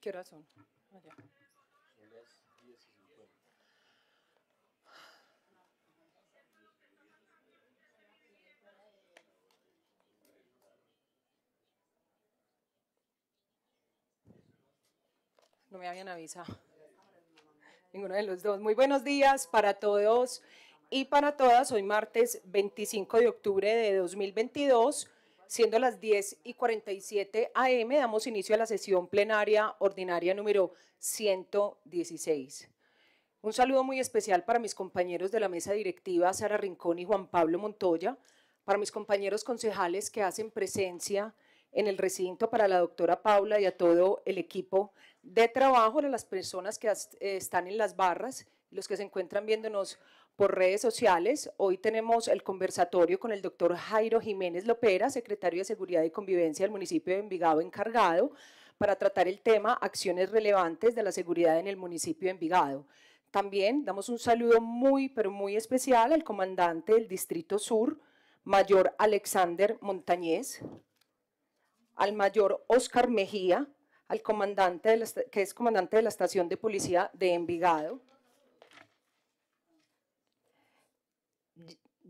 ¿Qué horas son? No me habían avisado. Ninguno de los dos. Muy buenos días para todos y para todas. Hoy martes 25 de octubre de 2022, siendo las 10 y 47 AM, damos inicio a la sesión plenaria ordinaria número 116. Un saludo muy especial para mis compañeros de la mesa directiva, Sara Rincón y Juan Pablo Montoya, para mis compañeros concejales que hacen presencia en el recinto, para la doctora Paula y a todo el equipo de trabajo, a las personas que están en las barras, los que se encuentran viéndonos por redes sociales. Hoy tenemos el conversatorio con el doctor Jairo Jiménez Lopera, secretario de Seguridad y Convivencia del municipio de Envigado, encargado para tratar el tema acciones relevantes de la seguridad en el municipio de Envigado. También damos un saludo muy, pero muy especial al comandante del Distrito Sur, mayor Alexander Montañez, al mayor Oscar Mejía, al comandante de la, que es comandante de la estación de policía de Envigado,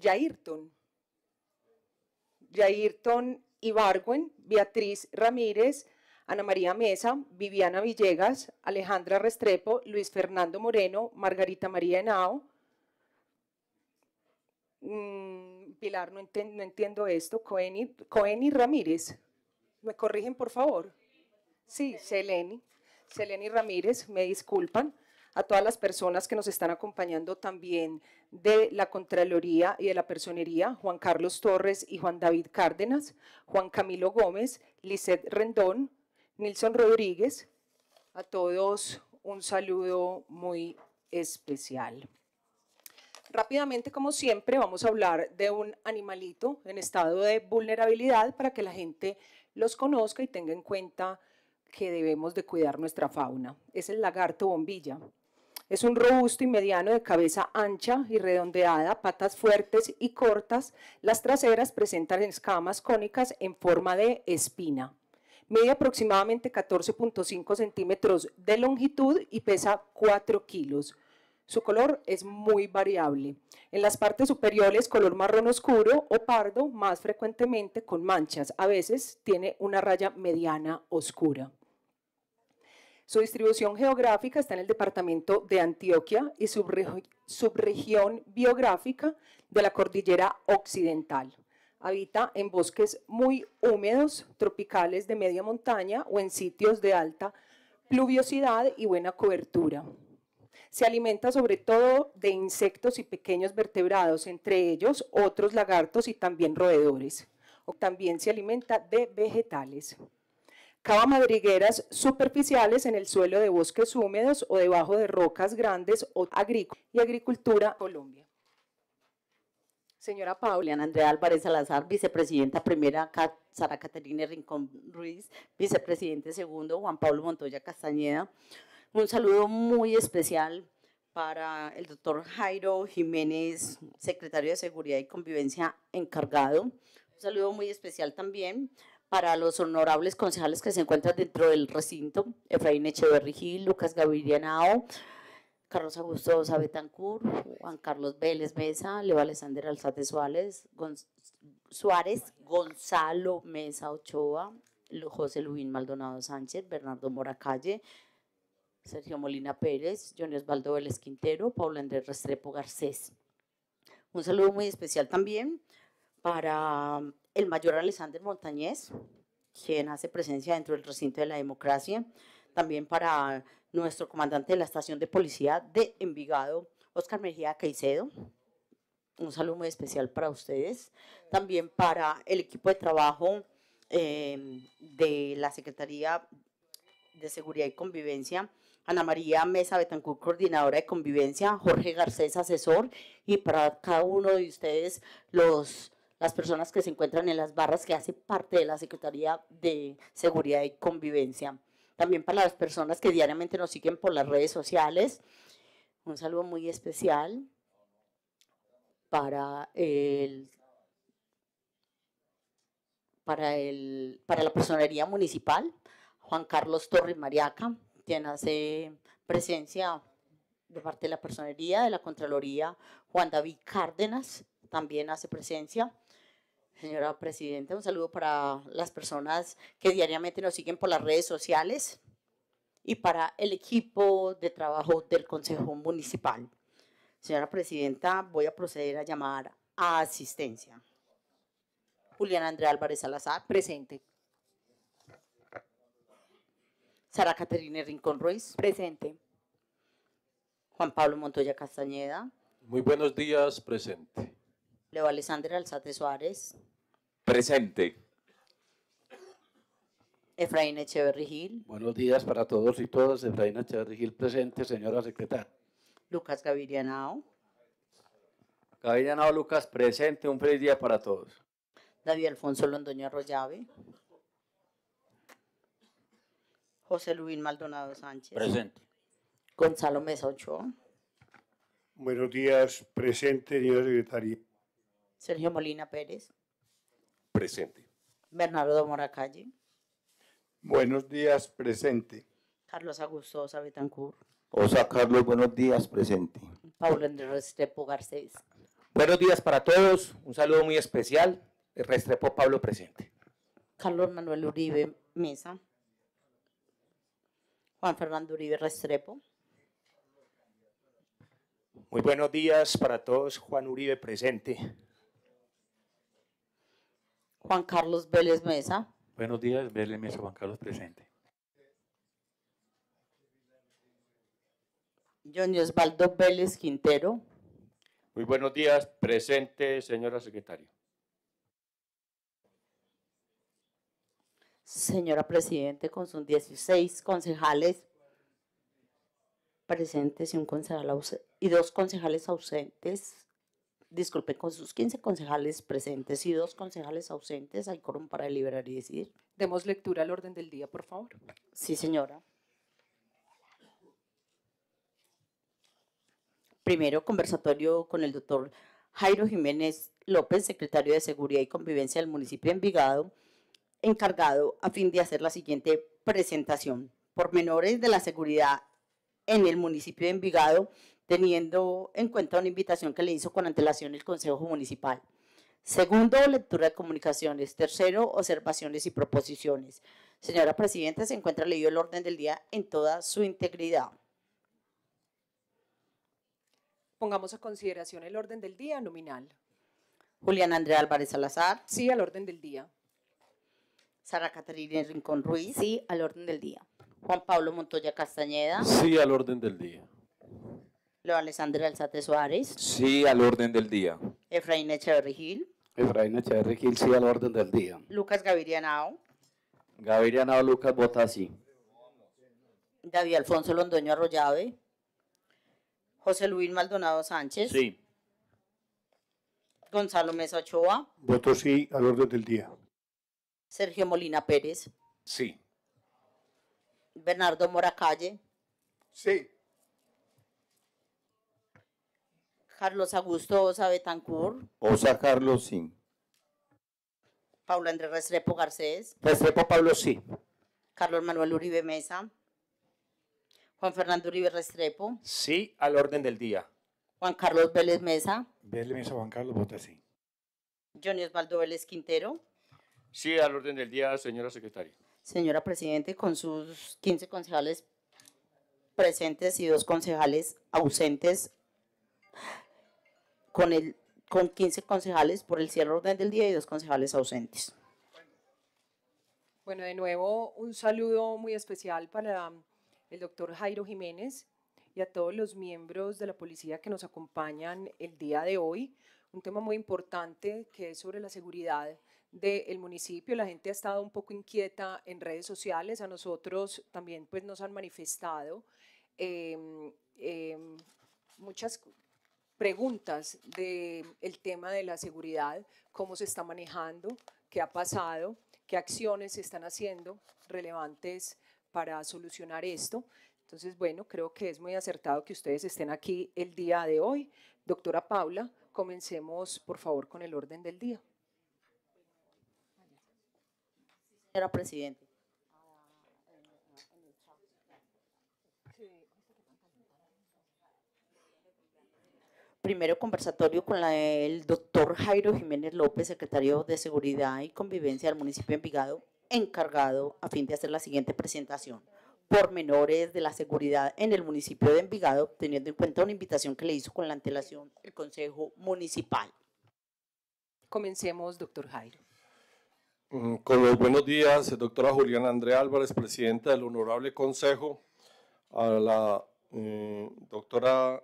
Jairton, Jairton Ibargüen, Beatriz Ramírez, Ana María Mesa, Viviana Villegas, Alejandra Restrepo, Luis Fernando Moreno, Margarita María Henao, mm, Pilar, no, entiendo esto, Coeni Ramírez. ¿Me corrigen, por favor? Sí, Seleni. Seleni Ramírez, me disculpan. A todas las personas que nos están acompañando también de la Contraloría y de la Personería, Juan Carlos Torres y Juan David Cárdenas, Juan Camilo Gómez, Lisette Rendón, Nilson Rodríguez. A todos un saludo muy especial. Rápidamente, como siempre, vamos a hablar de un animalito en estado de vulnerabilidad para que la gente los conozca y tenga en cuenta que debemos de cuidar nuestra fauna. Es el lagarto bombilla. Es un robusto y mediano de cabeza ancha y redondeada, patas fuertes y cortas. Las traseras presentan escamas cónicas en forma de espina. Mide aproximadamente 14.5 centímetros de longitud y pesa 4 kilos. Su color es muy variable. En las partes superiores color marrón oscuro o pardo, más frecuentemente con manchas. A veces tiene una raya mediana oscura. Su distribución geográfica está en el departamento de Antioquia y subregión biográfica de la cordillera occidental. Habita en bosques muy húmedos, tropicales de media montaña o en sitios de alta pluviosidad y buena cobertura. Se alimenta sobre todo de insectos y pequeños vertebrados, entre ellos otros lagartos y también roedores. También se alimenta de vegetales. Cava madrigueras superficiales en el suelo de bosques húmedos o debajo de rocas grandes o agrícolas y agricultura Colombia. Señora Paula. Andrea Álvarez Salazar, vicepresidenta primera, Sara Caterina Rincón Ruiz, vicepresidente segundo, Juan Pablo Montoya Castañeda, un saludo muy especial para el doctor Jairo Jiménez, secretario de Seguridad y Convivencia encargado. Un saludo muy especial también para los honorables concejales que se encuentran dentro del recinto, Efraín Echeverri Gil, Lucas Gaviria Carlos Augusto Sabetancur, Juan Carlos Vélez Mesa, Leo Alexander Alzate Suárez, Suárez, Gonzalo Mesa Ochoa, José Luis Maldonado Sánchez, Bernardo Moracalle, Sergio Molina Pérez, Johnny Osvaldo Vélez Quintero, Paula Andrés Restrepo Garcés. Un saludo muy especial también para el mayor Alexander Montañez, quien hace presencia dentro del recinto de la democracia. También para nuestro comandante de la estación de policía de Envigado, Oscar Mejía Caicedo. Un saludo muy especial para ustedes. También para el equipo de trabajo eh, de la Secretaría de Seguridad y Convivencia, Ana María Mesa Betancur, coordinadora de convivencia, Jorge Garcés, asesor, y para cada uno de ustedes, los, las personas que se encuentran en las barras que hacen parte de la Secretaría de Seguridad y Convivencia. También para las personas que diariamente nos siguen por las redes sociales, un saludo muy especial para el para, el, para la personería municipal, Juan Carlos Torres Mariaca, quien hace presencia de parte de la personería, de la Contraloría, Juan David Cárdenas, también hace presencia. Señora Presidenta, un saludo para las personas que diariamente nos siguen por las redes sociales y para el equipo de trabajo del Consejo Municipal. Señora Presidenta, voy a proceder a llamar a asistencia. Julián Andrea Álvarez Salazar. Presente. Sara Caterina Rincón Ruiz. Presente. Juan Pablo Montoya Castañeda. Muy buenos días, presente. Leo Alexander Alzate Suárez. Presente. Efraín Echeverri Gil. Buenos días para todos y todas. Efraín Echeverri Gil presente, señora secretaria. Lucas Gavirianao. Gavirianao Lucas, presente. Un feliz día para todos. David Alfonso Londoño Arroyave. José Luis Maldonado Sánchez. Presente. Gonzalo Mesa Ochoa. Buenos días, presente, señora secretaria. Sergio Molina Pérez. Presente. Bernardo Moracalle. Buenos días, presente. Carlos Augusto Osa Betancourt. Osa Carlos, buenos días, presente. Paulo Andrés Restrepo Garcés. Buenos días para todos. Un saludo muy especial. Restrepo Pablo presente. Carlos Manuel Uribe Mesa. Juan Fernando Uribe Restrepo. Muy buenos días para todos. Juan Uribe presente. Juan Carlos Vélez Mesa. Buenos días, Vélez Mesa, Juan Carlos presente. Johnny Osvaldo Vélez Quintero. Muy buenos días, presente, señora secretaria. Señora Presidente, con sus 16 concejales presentes y, un concejal y dos concejales ausentes, disculpe, con sus 15 concejales presentes y dos concejales ausentes, hay quórum para deliberar y decidir. Demos lectura al orden del día, por favor. Sí, señora. Primero, conversatorio con el doctor Jairo Jiménez López, secretario de Seguridad y Convivencia del municipio de Envigado, encargado a fin de hacer la siguiente presentación. Pormenores de la seguridad en el municipio de Envigado, teniendo en cuenta una invitación que le hizo con antelación el Consejo Municipal. Segundo, lectura de comunicaciones. Tercero, observaciones y proposiciones. Señora Presidenta, se encuentra leído el orden del día en toda su integridad. Pongamos a consideración el orden del día nominal. Julián Andrea Álvarez Salazar. Sí al orden del día. Sara Caterina Rincón Ruiz. Sí al orden del día. Juan Pablo Montoya Castañeda. Sí al orden del día. Leo Alessandra Alzate Suárez. Sí al orden del día. Efraín Echeverri Gil. Efraín Echeverri Gil, sí al orden del día. Lucas Gavirianao. Gavirianao Lucas vota sí. David Alfonso Londoño Arroyave. José Luis Maldonado Sánchez. Sí. Gonzalo Mesa Ochoa. Voto sí al orden del día. Sergio Molina Pérez. Sí. Bernardo Moracalle. Sí. Carlos Augusto Osa Betancourt. Osa Carlos, sí. Paula Andrés Restrepo Garcés. Restrepo Pablo sí. Carlos Manuel Uribe Mesa. Juan Fernando Uribe Restrepo. Sí al orden del día. Juan Carlos Vélez Mesa. Vélez Mesa, Juan Carlos vota sí. Johnny Osvaldo Vélez Quintero. Sí al orden del día, señora secretaria. Señora Presidente, con sus 15 concejales presentes y dos concejales ausentes, con, el, con 15 concejales por el cierre orden del día y dos concejales ausentes. Bueno, de nuevo un saludo muy especial para el doctor Jairo Jiménez y a todos los miembros de la policía que nos acompañan el día de hoy. Un tema muy importante que es sobre la seguridad del municipio. La gente ha estado un poco inquieta en redes sociales, a nosotros también pues nos han manifestado eh, eh, muchas preguntas del el tema de la seguridad, cómo se está manejando, qué ha pasado, qué acciones se están haciendo relevantes para solucionar esto. Entonces, bueno, creo que es muy acertado que ustedes estén aquí el día de hoy. Doctora Paula, comencemos por favor con el orden del día. Señora Presidente. Primero conversatorio con la- el doctor Jairo Jiménez López, secretario de Seguridad y Convivencia del municipio de Envigado, encargado a fin de hacer la siguiente presentación. Pormenores de la seguridad en el municipio de Envigado, teniendo en cuenta una invitación que le hizo con la antelación el Consejo Municipal. Comencemos, doctor Jairo. Mm, Con los buenos días, doctora Juliana Andrea Álvarez, presidenta del Honorable Consejo, a la eh, doctora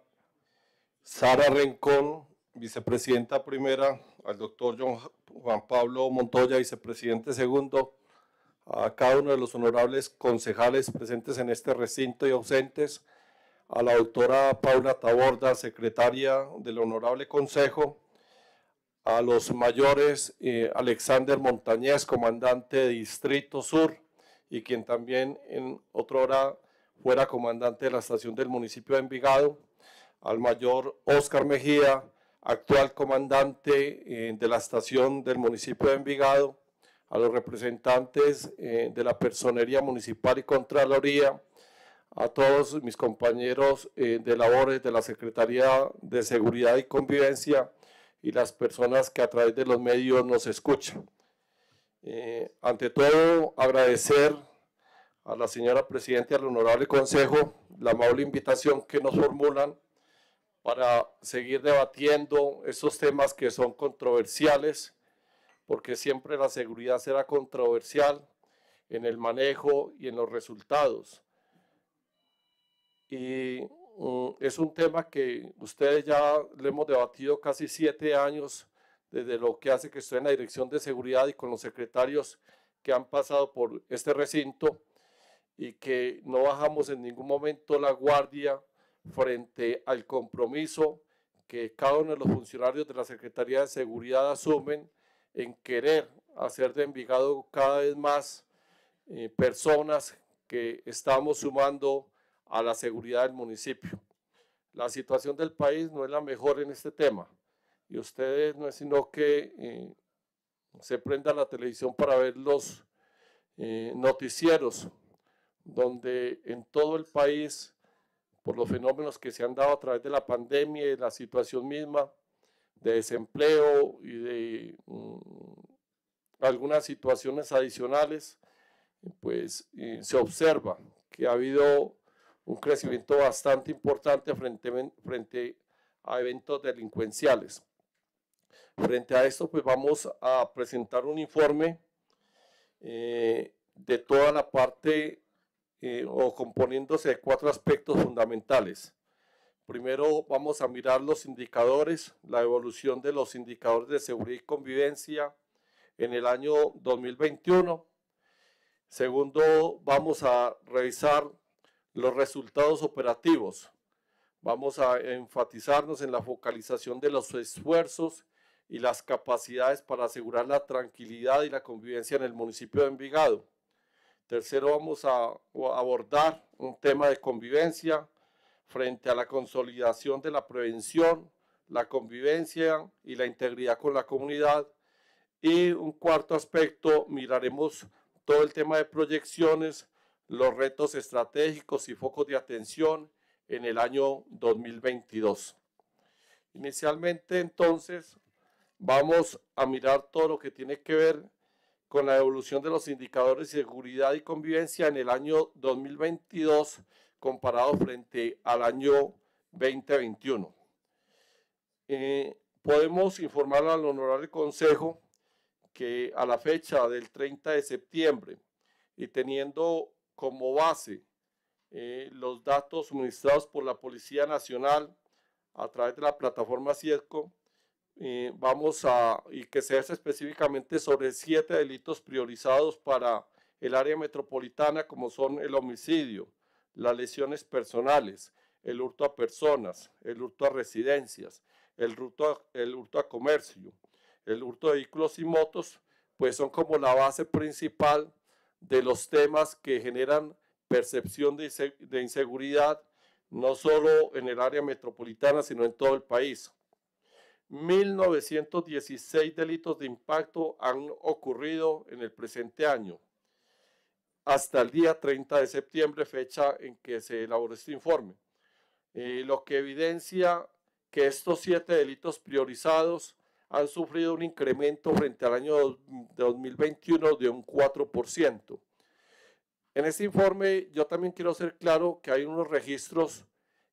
Sara Rencón, vicepresidenta primera, al doctor John- Juan Pablo Montoya, vicepresidente segundo, a cada uno de los honorables concejales presentes en este recinto y ausentes, a la doctora Paula Taborda, secretaria del Honorable Consejo, a los mayores eh, Alexander Montañez, comandante de Distrito Sur, y quien también en otra hora fuera comandante de la estación del municipio de Envigado, al mayor Oscar Mejía, actual comandante eh, de la estación del municipio de Envigado, a los representantes eh, de la Personería Municipal y Contraloría, a todos mis compañeros eh, de labores de la Secretaría de Seguridad y Convivencia, y las personas que a través de los medios nos escuchan. Ante todo, agradecer a la señora Presidenta y al Honorable Consejo la amable invitación que nos formulan para seguir debatiendo esos temas que son controversiales, porque siempre la seguridad será controversial en el manejo y en los resultados. Y Mm, es un tema que ustedes ya lo hemos debatido casi siete años desde lo que hace que estoy en la Dirección de Seguridad y con los secretarios que han pasado por este recinto y que no bajamos en ningún momento la guardia frente al compromiso que cada uno de los funcionarios de la Secretaría de Seguridad asumen en querer hacer de Envigado cada vez más eh, personas que estamos sumando a la seguridad del municipio. La situación del país no es la mejor en este tema y ustedes no es sino que eh, se prenda la televisión para ver los eh, noticieros donde en todo el país, por los fenómenos que se han dado a través de la pandemia y la situación misma de desempleo y de mm, algunas situaciones adicionales, pues se observa que ha habido un crecimiento bastante importante frente, frente a eventos delincuenciales. Frente a esto, pues vamos a presentar un informe eh, de toda la parte eh, o componiéndose de cuatro aspectos fundamentales. Primero vamos a mirar los indicadores, la evolución de los indicadores de seguridad y convivencia en el año 2021. Segundo, vamos a revisar los resultados operativos. Vamos a enfatizarnos en la focalización de los esfuerzos y las capacidades para asegurar la tranquilidad y la convivencia en el municipio de Envigado. Tercero, vamos a abordar un tema de convivencia frente a la consolidación de la prevención, la convivencia y la integridad con la comunidad. Y un cuarto aspecto, miraremos todo el tema de proyecciones, los retos estratégicos y focos de atención en el año 2022. Inicialmente, entonces, vamos a mirar todo lo que tiene que ver con la evolución de los indicadores de seguridad y convivencia en el año 2022 comparado frente al año 2021. Eh, podemos informar al Honorable Consejo que a la fecha del 30 de septiembre y teniendo como base eh, los datos suministrados por la Policía Nacional a través de la plataforma CIESCO, eh, vamos a, y que se hace específicamente sobre siete delitos priorizados para el área metropolitana, como son el homicidio, las lesiones personales, el hurto a personas, el hurto a residencias, el hurto a, el hurto a comercio, el hurto de vehículos y motos, pues son como la base principal de los temas que generan percepción de, de inseguridad, no solo en el área metropolitana, sino en todo el país. 1.916 delitos de impacto han ocurrido en el presente año, hasta el día 30 de septiembre, fecha en que se elaboró este informe, eh, lo que evidencia que estos siete delitos priorizados han sufrido un incremento frente al año 2021 de un 4%. En este informe yo también quiero ser claro que hay unos registros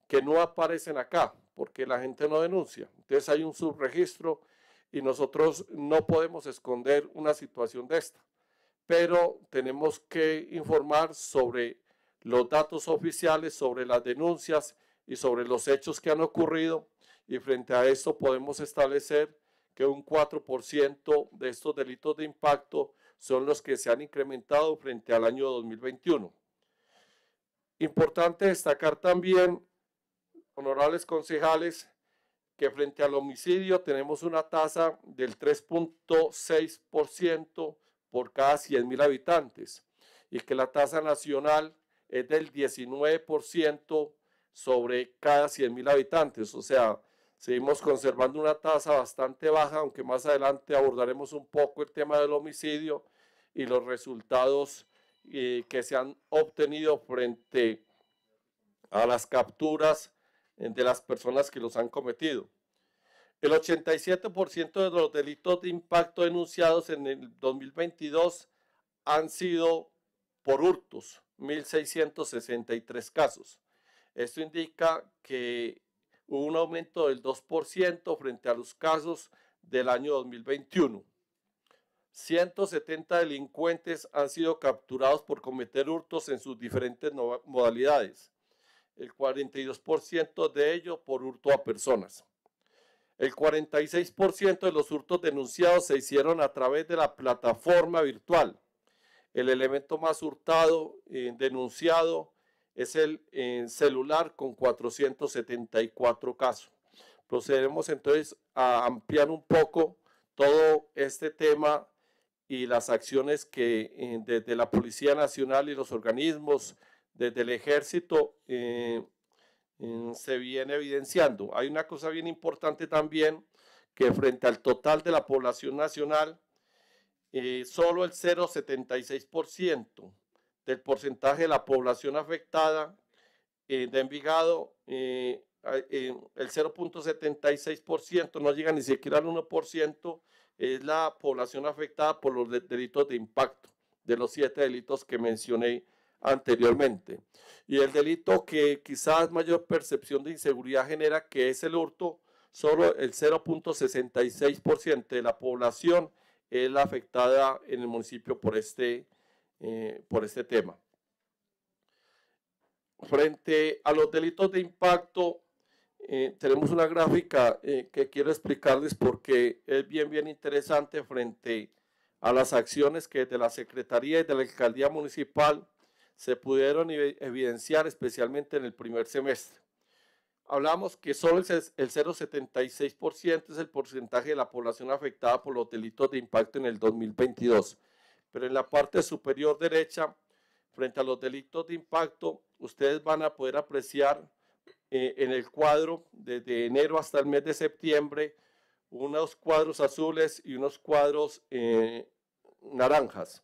que no aparecen acá porque la gente no denuncia. Entonces hay un subregistro y nosotros no podemos esconder una situación de esta, pero tenemos que informar sobre los datos oficiales, sobre las denuncias y sobre los hechos que han ocurrido y frente a esto podemos establecer que un 4% de estos delitos de impacto son los que se han incrementado frente al año 2021. Importante destacar también, honorables concejales, que frente al homicidio tenemos una tasa del 3.6% por cada 100.000 habitantes y que la tasa nacional es del 19% sobre cada 100.000 habitantes. O sea, seguimos conservando una tasa bastante baja, aunque más adelante abordaremos un poco el tema del homicidio y los resultados eh, que se han obtenido frente a las capturas de las personas que los han cometido. El 87% de los delitos de impacto denunciados en el 2022 han sido por hurtos, 1.663 casos. Esto indica que hubo un aumento del 2% frente a los casos del año 2021. 170 delincuentes han sido capturados por cometer hurtos en sus diferentes modalidades, el 42% de ellos por hurto a personas. El 46% de los hurtos denunciados se hicieron a través de la plataforma virtual. El elemento más hurtado eh, denunciado es el celular con 474 casos. Procederemos entonces a ampliar un poco todo este tema y las acciones que eh, desde la Policía Nacional y los organismos, desde el Ejército, eh, se viene evidenciando. Hay una cosa bien importante también, que frente al total de la población nacional, eh, solo el 0,76% del porcentaje de la población afectada de Envigado, el 0.76% no llega ni siquiera al 1%, es la población afectada por los delitos de impacto, de los siete delitos que mencioné anteriormente. Y el delito que quizás mayor percepción de inseguridad genera, que es el hurto, solo el 0.66% de la población es la afectada en el municipio por este, eh, por este tema. Frente a los delitos de impacto, eh, tenemos una gráfica eh, que quiero explicarles porque es bien, bien interesante frente a las acciones que de la Secretaría y de la Alcaldía Municipal se pudieron evidenciar especialmente en el primer semestre. Hablamos que solo el 0,76% es el porcentaje de la población afectada por los delitos de impacto en el 2022, pero en la parte superior derecha, frente a los delitos de impacto, ustedes van a poder apreciar eh, en el cuadro desde enero hasta el mes de septiembre, unos cuadros azules y unos cuadros eh, naranjas.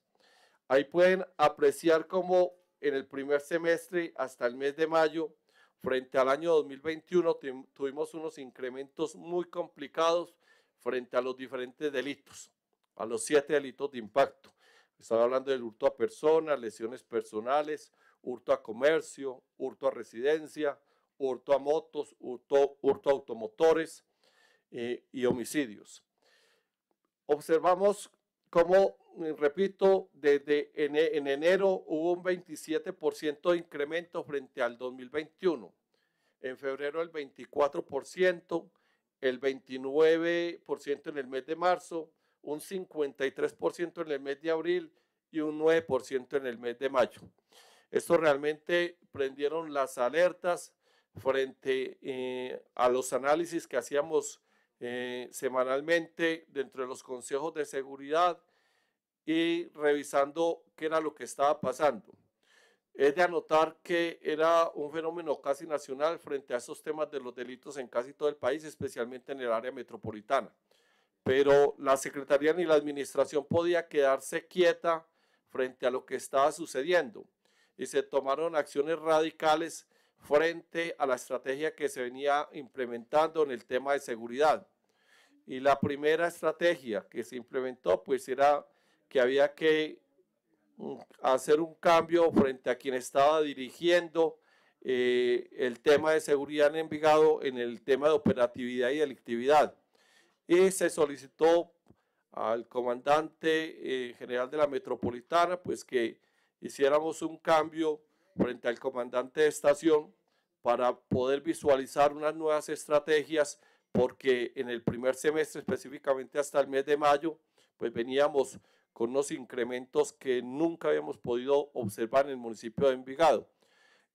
Ahí pueden apreciar cómo en el primer semestre hasta el mes de mayo, frente al año 2021, tuvimos unos incrementos muy complicados frente a los diferentes delitos, a los siete delitos de impacto. Estaba hablando del hurto a personas, lesiones personales, hurto a comercio, hurto a residencia, hurto a motos, hurto, a automotores eh, y homicidios. Observamos cómo, repito, desde en, en enero hubo un 27% de incremento frente al 2021. En febrero el 24%, el 29% en el mes de marzo, un 53% en el mes de abril y un 9% en el mes de mayo. Esto realmente prendieron las alertas frente eh, a los análisis que hacíamos eh, semanalmente dentro de los consejos de seguridad y revisando qué era lo que estaba pasando. Es de anotar que era un fenómeno casi nacional frente a esos temas de los delitos en casi todo el país, especialmente en el área metropolitana. Pero la Secretaría ni la Administración podía quedarse quieta frente a lo que estaba sucediendo y se tomaron acciones radicales frente a la estrategia que se venía implementando en el tema de seguridad. Y la primera estrategia que se implementó pues era que había que mm, hacer un cambio frente a quien estaba dirigiendo eh, el tema de seguridad en Envigado en el tema de operatividad y delictividad. Y se solicitó al comandante eh, general de la metropolitana pues que hiciéramos un cambio frente al comandante de estación para poder visualizar unas nuevas estrategias porque en el primer semestre específicamente hasta el mes de mayo pues veníamos con unos incrementos que nunca habíamos podido observar en el municipio de Envigado.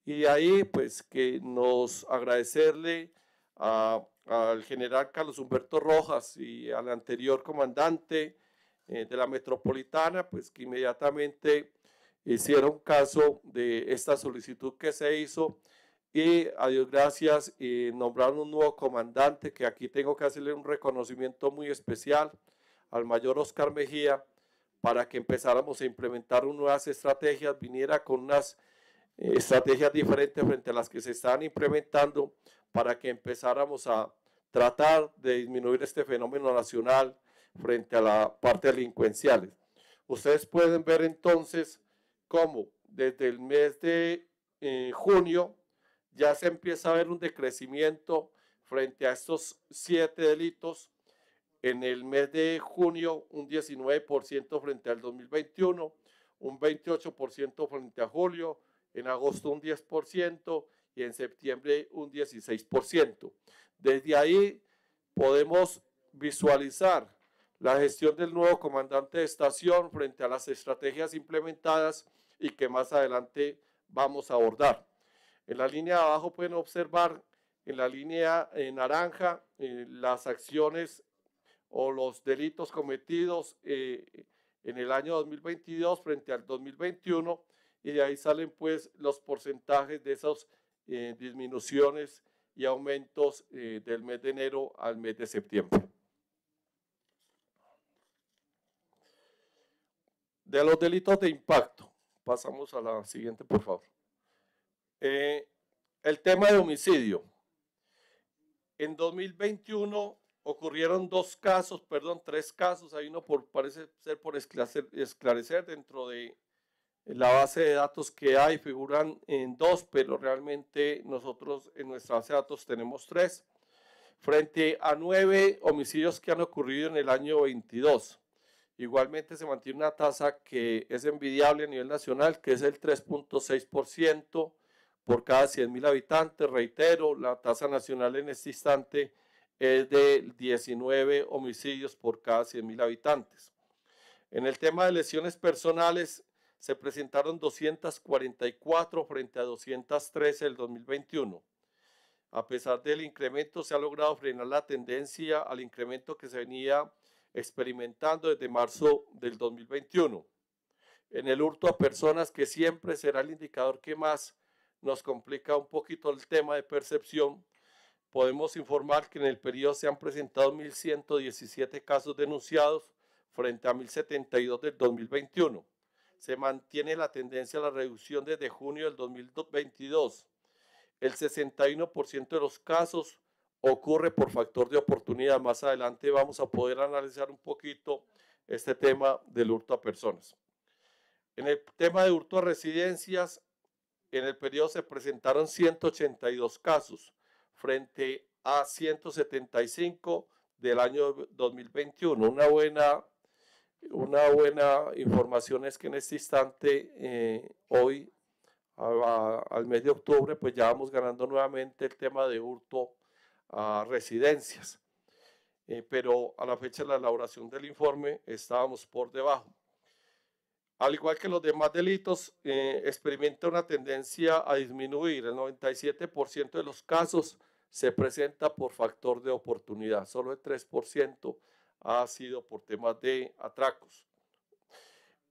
Y de ahí, pues, que nos agradecerle al general Carlos Humberto Rojas y al anterior comandante eh, de la metropolitana, pues, que inmediatamente hicieron caso de esta solicitud que se hizo y a Dios gracias y nombraron un nuevo comandante que aquí tengo que hacerle un reconocimiento muy especial al mayor Oscar Mejía para que empezáramos a implementar nuevas estrategias, viniera con unas eh, estrategias diferentes frente a las que se están implementando para que empezáramos a tratar de disminuir este fenómeno nacional frente a la parte delincuencial. Ustedes pueden ver entonces cómo desde el mes de eh, junio ya se empieza a ver un decrecimiento frente a estos siete delitos en el mes de junio un 19% frente al 2021, un 28% frente a julio, en agosto un 10% y en septiembre un 16%. Desde ahí podemos visualizar la gestión del nuevo comandante de estación frente a las estrategias implementadas y que más adelante vamos a abordar. En la línea de abajo pueden observar en la línea naranja eh, las acciones o los delitos cometidos eh, en el año 2022 frente al 2021 y de ahí salen pues los porcentajes de esas eh, disminuciones y aumentos eh, del mes de enero al mes de septiembre. De los delitos de impacto, pasamos a la siguiente por favor. el tema de homicidio. En 2021 ocurrieron dos casos, perdón, tres casos, hay uno por, parece ser por esclarecer, dentro de la base de datos que hay, figuran en dos, pero realmente nosotros en nuestra base de datos tenemos tres, frente a nueve homicidios que han ocurrido en el año 22. Igualmente se mantiene una tasa que es envidiable a nivel nacional, que es el 3.6% por cada 100.000 habitantes. Reitero, la tasa nacional en este instante es de 19 homicidios por cada 100.000 habitantes. En el tema de lesiones personales, se presentaron 244 frente a 213 el 2021. A pesar del incremento, se ha logrado frenar la tendencia al incremento que se venía experimentando desde marzo del 2021. En el hurto a personas, que siempre será el indicador que más nos complica un poquito el tema de percepción, podemos informar que en el periodo se han presentado 1.117 casos denunciados frente a 1.072 del 2021. Se mantiene la tendencia a la reducción desde junio del 2022. El 61% de los casos ocurre por factor de oportunidad. Más adelante vamos a poder analizar un poquito este tema del hurto a personas. En el tema de hurto a residencias, en el periodo se presentaron 182 casos frente a 175 del año 2021. Una buena, una buena información es que en este instante, eh, hoy, al mes de octubre, pues ya vamos ganando nuevamente el tema de hurto a residencias. Eh, pero a la fecha de la elaboración del informe estábamos por debajo. Al igual que los demás delitos, eh, experimenta una tendencia a disminuir. El 97% de los casos se presenta por factor de oportunidad. Solo el 3% ha sido por temas de atracos.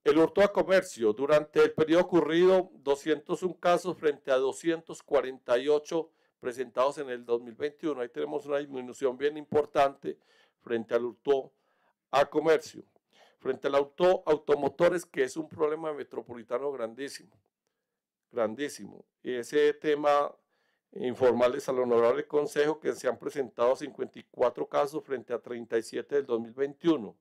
El hurto a comercio. Durante el periodo ocurrido, 201 casos frente a 248 presentados en el 2021. Ahí tenemos una disminución bien importante frente al hurto a comercio. Frente al auto automotores, que es un problema metropolitano grandísimo, grandísimo. Y ese tema Informarles al honorable consejo que se han presentado 54 casos frente a 37 del 2021.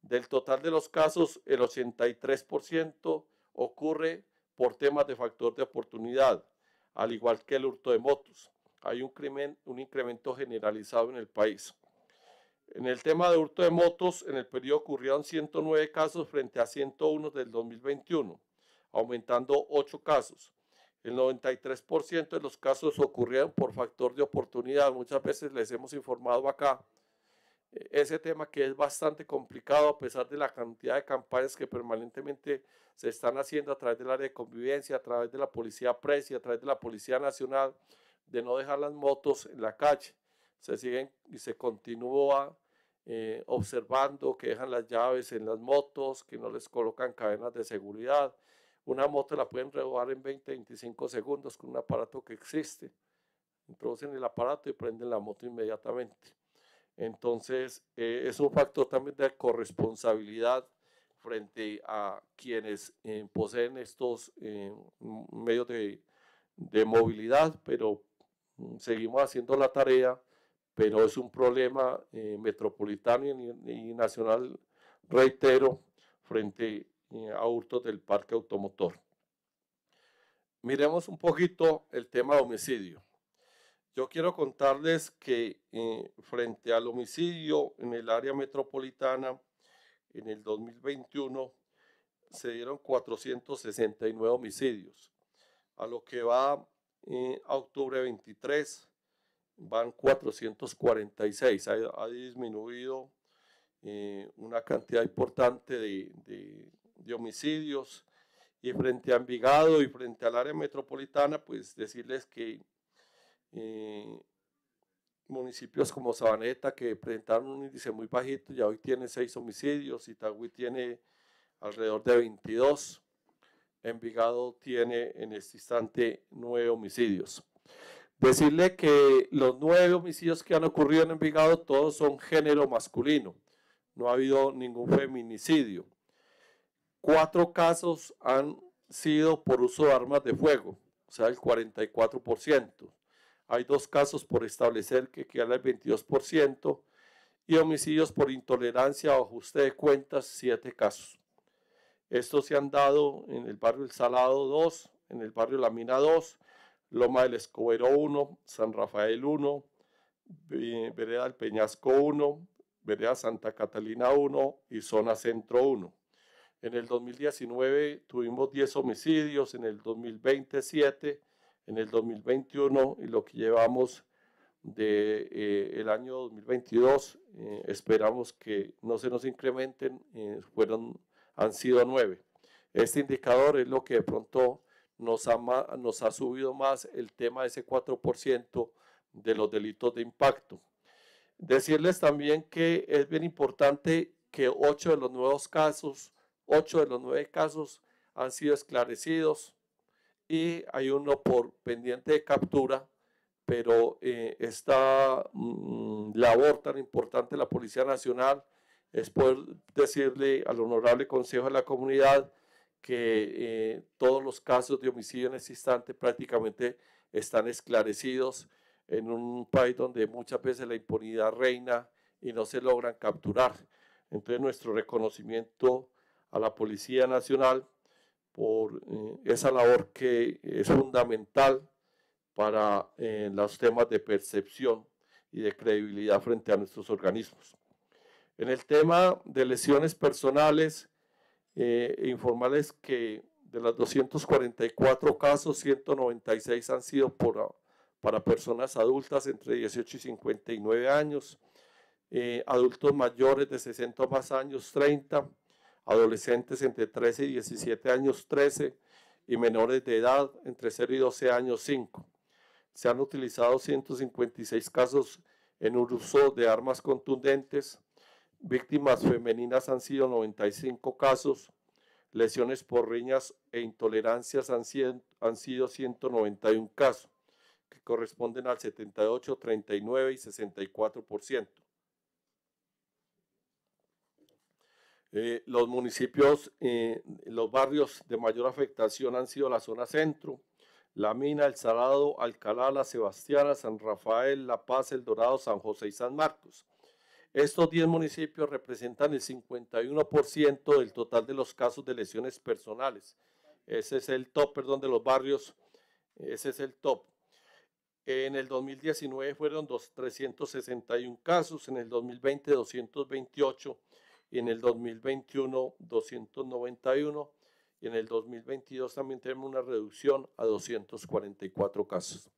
Del total de los casos, el 83% ocurre por temas de factor de oportunidad, al igual que el hurto de motos. Hay un, crimen, un incremento generalizado en el país. En el tema de hurto de motos, en el periodo ocurrieron 109 casos frente a 101 del 2021, aumentando 8 casos. El 93% de los casos ocurrieron por factor de oportunidad. Muchas veces les hemos informado acá eh, ese tema que es bastante complicado a pesar de la cantidad de campañas que permanentemente se están haciendo a través del área de convivencia, a través de la policía precia, a través de la policía nacional, de no dejar las motos en la calle. Se siguen y se continúa eh, observando que dejan las llaves en las motos, que no les colocan cadenas de seguridad. Una moto la pueden robar en 20, 25 segundos con un aparato que existe. Introducen el aparato y prenden la moto inmediatamente. Entonces, eh, es un factor también de corresponsabilidad frente a quienes eh, poseen estos eh, medios de, de, movilidad, pero mm, seguimos haciendo la tarea, pero es un problema metropolitano y, nacional, reitero, frente a hurtos del parque automotor. Miremos un poquito el tema de homicidio. Yo quiero contarles que eh, frente al homicidio en el área metropolitana, en el 2021 se dieron 469 homicidios. A lo que va eh, a octubre 23 van 446. Ha, disminuido eh, una cantidad importante de, de homicidios. Y frente a Envigado y frente al área metropolitana, pues decirles que eh, municipios como Sabaneta que presentaron un índice muy bajito, ya hoy tiene seis homicidios, Itagüí tiene alrededor de 22, Envigado tiene en este instante nueve homicidios. Decirle que los nueve homicidios que han ocurrido en Envigado todos son género masculino, no ha habido ningún feminicidio. Cuatro casos han sido por uso de armas de fuego, o sea, el 44%. Hay dos casos por establecer que queda el 22% y homicidios por intolerancia o ajuste de cuentas, siete casos. Estos se han dado en el barrio El Salado 2, en el barrio La Mina 2, Loma del Escobero 1, San Rafael 1, Vereda del Peñasco 1, Vereda Santa Catalina 1 y Zona Centro 1. En el 2019 tuvimos 10 homicidios, en el 2020 7 en el 2021 y lo que llevamos de eh, el año 2022 eh, esperamos que no se nos incrementen eh, fueron han sido nueve este indicador es lo que de pronto nos ha, nos ha subido más el tema de ese 4% de los delitos de impacto. Decirles también que es bien importante que ocho de los nuevos casos ocho de los nueve casos han sido esclarecidos y hay uno por pendiente de captura, pero eh, esta mm, labor tan importante de la Policía Nacional es poder decirle al honorable Consejo de la Comunidad que eh, todos los casos de homicidio en este instante prácticamente están esclarecidos en un país donde muchas veces la impunidad reina y no se logran capturar. Entonces nuestro reconocimiento a la Policía Nacional por eh, esa labor que es fundamental para eh, los temas de percepción y de credibilidad frente a nuestros organismos. En el tema de lesiones personales, eh, informarles que de los 244 casos, 196 han sido por, para personas adultas entre 18 y 59 años, adultos mayores de 60 más años, 30, adolescentes entre 13 y 17 años 13 y menores de edad entre 0 y 12 años 5. Se han utilizado 156 casos en uso de armas contundentes. Víctimas femeninas han sido 95 casos. Lesiones por riñas e intolerancias han sido, han sido 191 casos, que corresponden al 78, 39 y 64%. Eh, los municipios, eh, los barrios de mayor afectación han sido la zona centro, La Mina, El Salado, Alcalá, La Sebastiana, San Rafael, La Paz, El Dorado, San José y San Marcos. Estos 10 municipios representan el 51% del total de los casos de lesiones personales. Ese es el top, perdón, de los barrios. Ese es el top. En el 2019 fueron dos, 361 casos, en el 2020 228 y en el 2021 291 y en el 2022 también tenemos una reducción a 244 casos.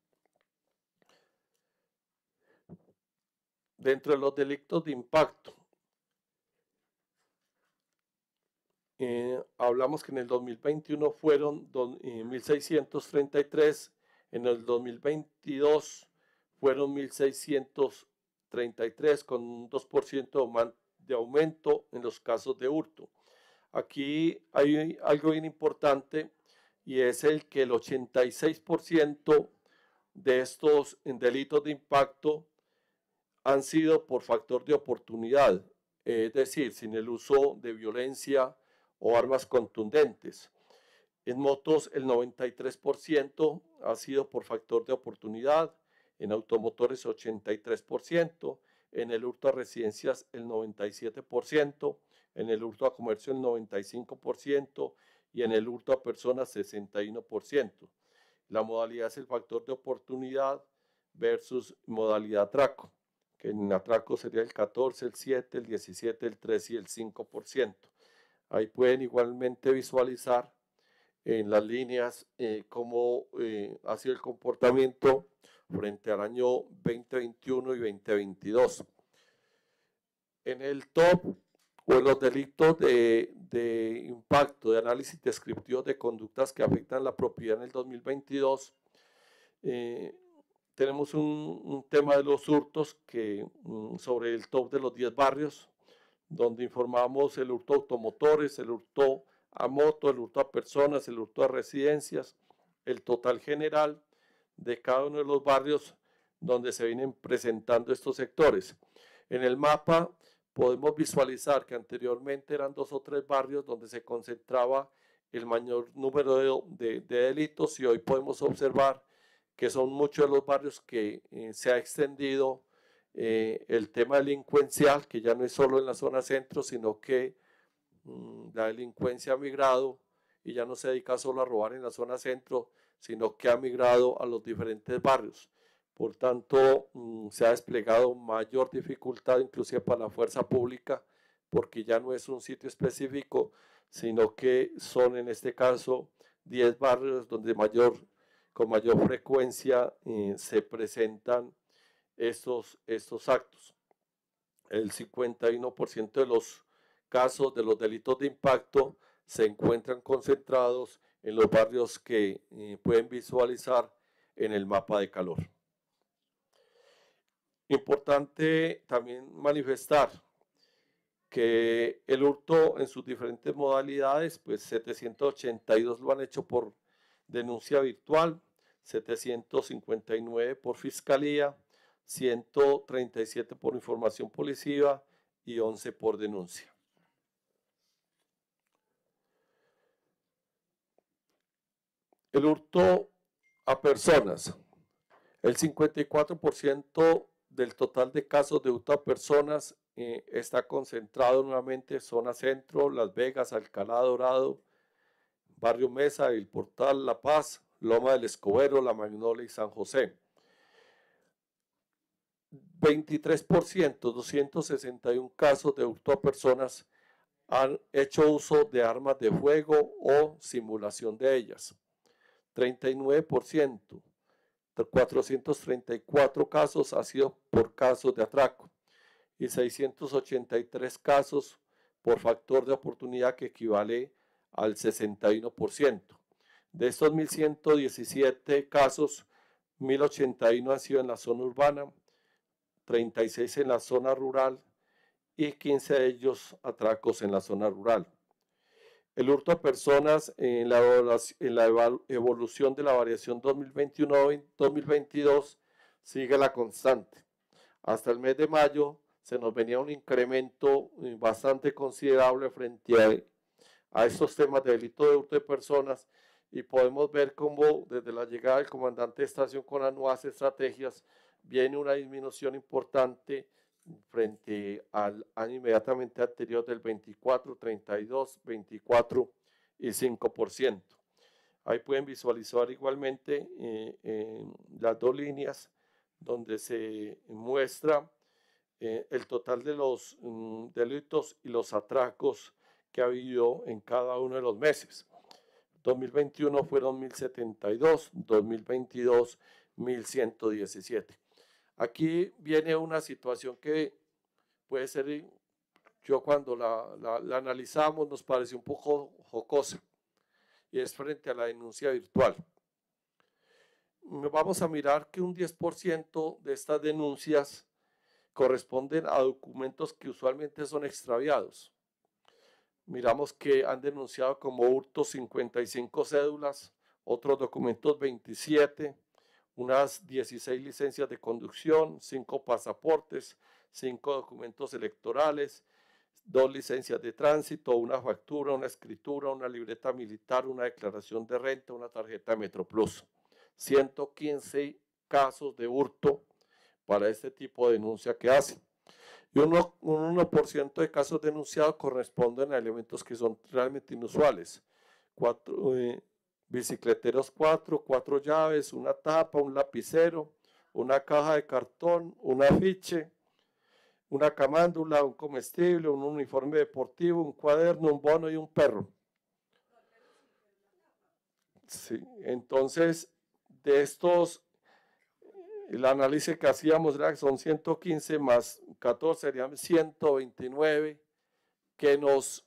Dentro de los delitos de impacto, eh, hablamos que en el 2021 fueron 1.633, eh, en el 2022 fueron 1.633 con un 2% de aumento en los casos de hurto. Aquí hay algo bien importante y es el que el 86% de estos delitos de impacto han sido por factor de oportunidad, es decir, sin el uso de violencia o armas contundentes. En motos el 93% ha sido por factor de oportunidad, en automotores 83%, en el hurto a residencias el 97%, en el hurto a comercio el 95% y en el hurto a personas 61%. La modalidad es el factor de oportunidad versus modalidad atraco, en atraco sería el 14, el 7, el 17, el 3 y el 5%. Ahí pueden igualmente visualizar en las líneas eh, cómo eh, ha sido el comportamiento frente al año 2021 y 2022. En el top o en los delitos de, impacto, de análisis descriptivo de conductas que afectan la propiedad en el 2022, eh, tenemos un, un, tema de los hurtos que, mm, sobre el top de los 10 barrios, donde informamos el hurto a automotores, el hurto a moto, el hurto a personas, el hurto a residencias, el total general de cada uno de los barrios donde se vienen presentando estos sectores. En el mapa podemos visualizar que anteriormente eran dos o tres barrios donde se concentraba el mayor número de, delitos y hoy podemos observar que son muchos de los barrios que eh, se ha extendido eh, el tema delincuencial, que ya no es solo en la zona centro, sino que mm, la delincuencia ha migrado y ya no se dedica solo a robar en la zona centro, sino que ha migrado a los diferentes barrios. Por tanto, mm, se ha desplegado mayor dificultad inclusive para la fuerza pública, porque ya no es un sitio específico, sino que son en este caso 10 barrios donde mayor, con mayor frecuencia eh, se presentan estos, estos actos. El 51% de los casos de los delitos de impacto se encuentran concentrados en los barrios que eh, pueden visualizar en el mapa de calor. Importante también manifestar que el hurto en sus diferentes modalidades, pues 782 lo han hecho por denuncia virtual, 759 por fiscalía, 137 por información policiva y 11 por denuncia. El hurto a personas. El 54% del total de casos de hurto a personas eh, está concentrado nuevamente en zona centro, Las Vegas, Alcalá Dorado, Barrio Mesa, El Portal, La Paz, Loma del Escobero, La Magnolia y San José. 23%, 261 casos de hurto a personas han hecho uso de armas de fuego o simulación de ellas. 39%, 434 casos ha sido por casos de atraco y 683 casos por factor de oportunidad que equivale al 61%. De estos 1.117 casos, 1.081 han sido en la zona urbana, 36 en la zona rural y 15 de ellos atracos en la zona rural. El hurto a personas en la, evolución de la variación 2021-2022 sigue la constante. Hasta el mes de mayo se nos venía un incremento eh, bastante considerable frente a estos temas de delito de hurto de personas y podemos ver cómo desde la llegada del comandante de estación con las nuevas estrategias viene una disminución importante frente al año inmediatamente anterior del 24, 32, 24 y 5%. Ahí pueden visualizar igualmente eh, las dos líneas donde se muestra eh, el total de los mm, delitos y los atracos que ha habido en cada uno de los meses. 2021 fueron 1072, 2022 1117. Aquí viene una situación que puede ser, yo cuando la, analizamos nos parece un poco jocosa y es frente a la denuncia virtual. Vamos a mirar que un 10% de estas denuncias corresponden a documentos que usualmente son extraviados. Miramos que han denunciado como hurto 55 cédulas, otros documentos 27, unas 16 licencias de conducción, 5 pasaportes, 5 documentos electorales, dos licencias de tránsito, una factura, una escritura, una libreta militar, una declaración de renta, una tarjeta MetroPlus. 115 casos de hurto para este tipo de denuncia que hacen. Y un 1% de casos denunciados corresponden a elementos que son realmente inusuales. Eh, bicicleteros 4, cuatro llaves, una tapa, un lapicero, una caja de cartón, un afiche, una camándula, un comestible, un uniforme deportivo, un cuaderno, un bono y un perro. Sí, entonces, de estos el análisis que hacíamos era que son 115 más 14 serían 129 que nos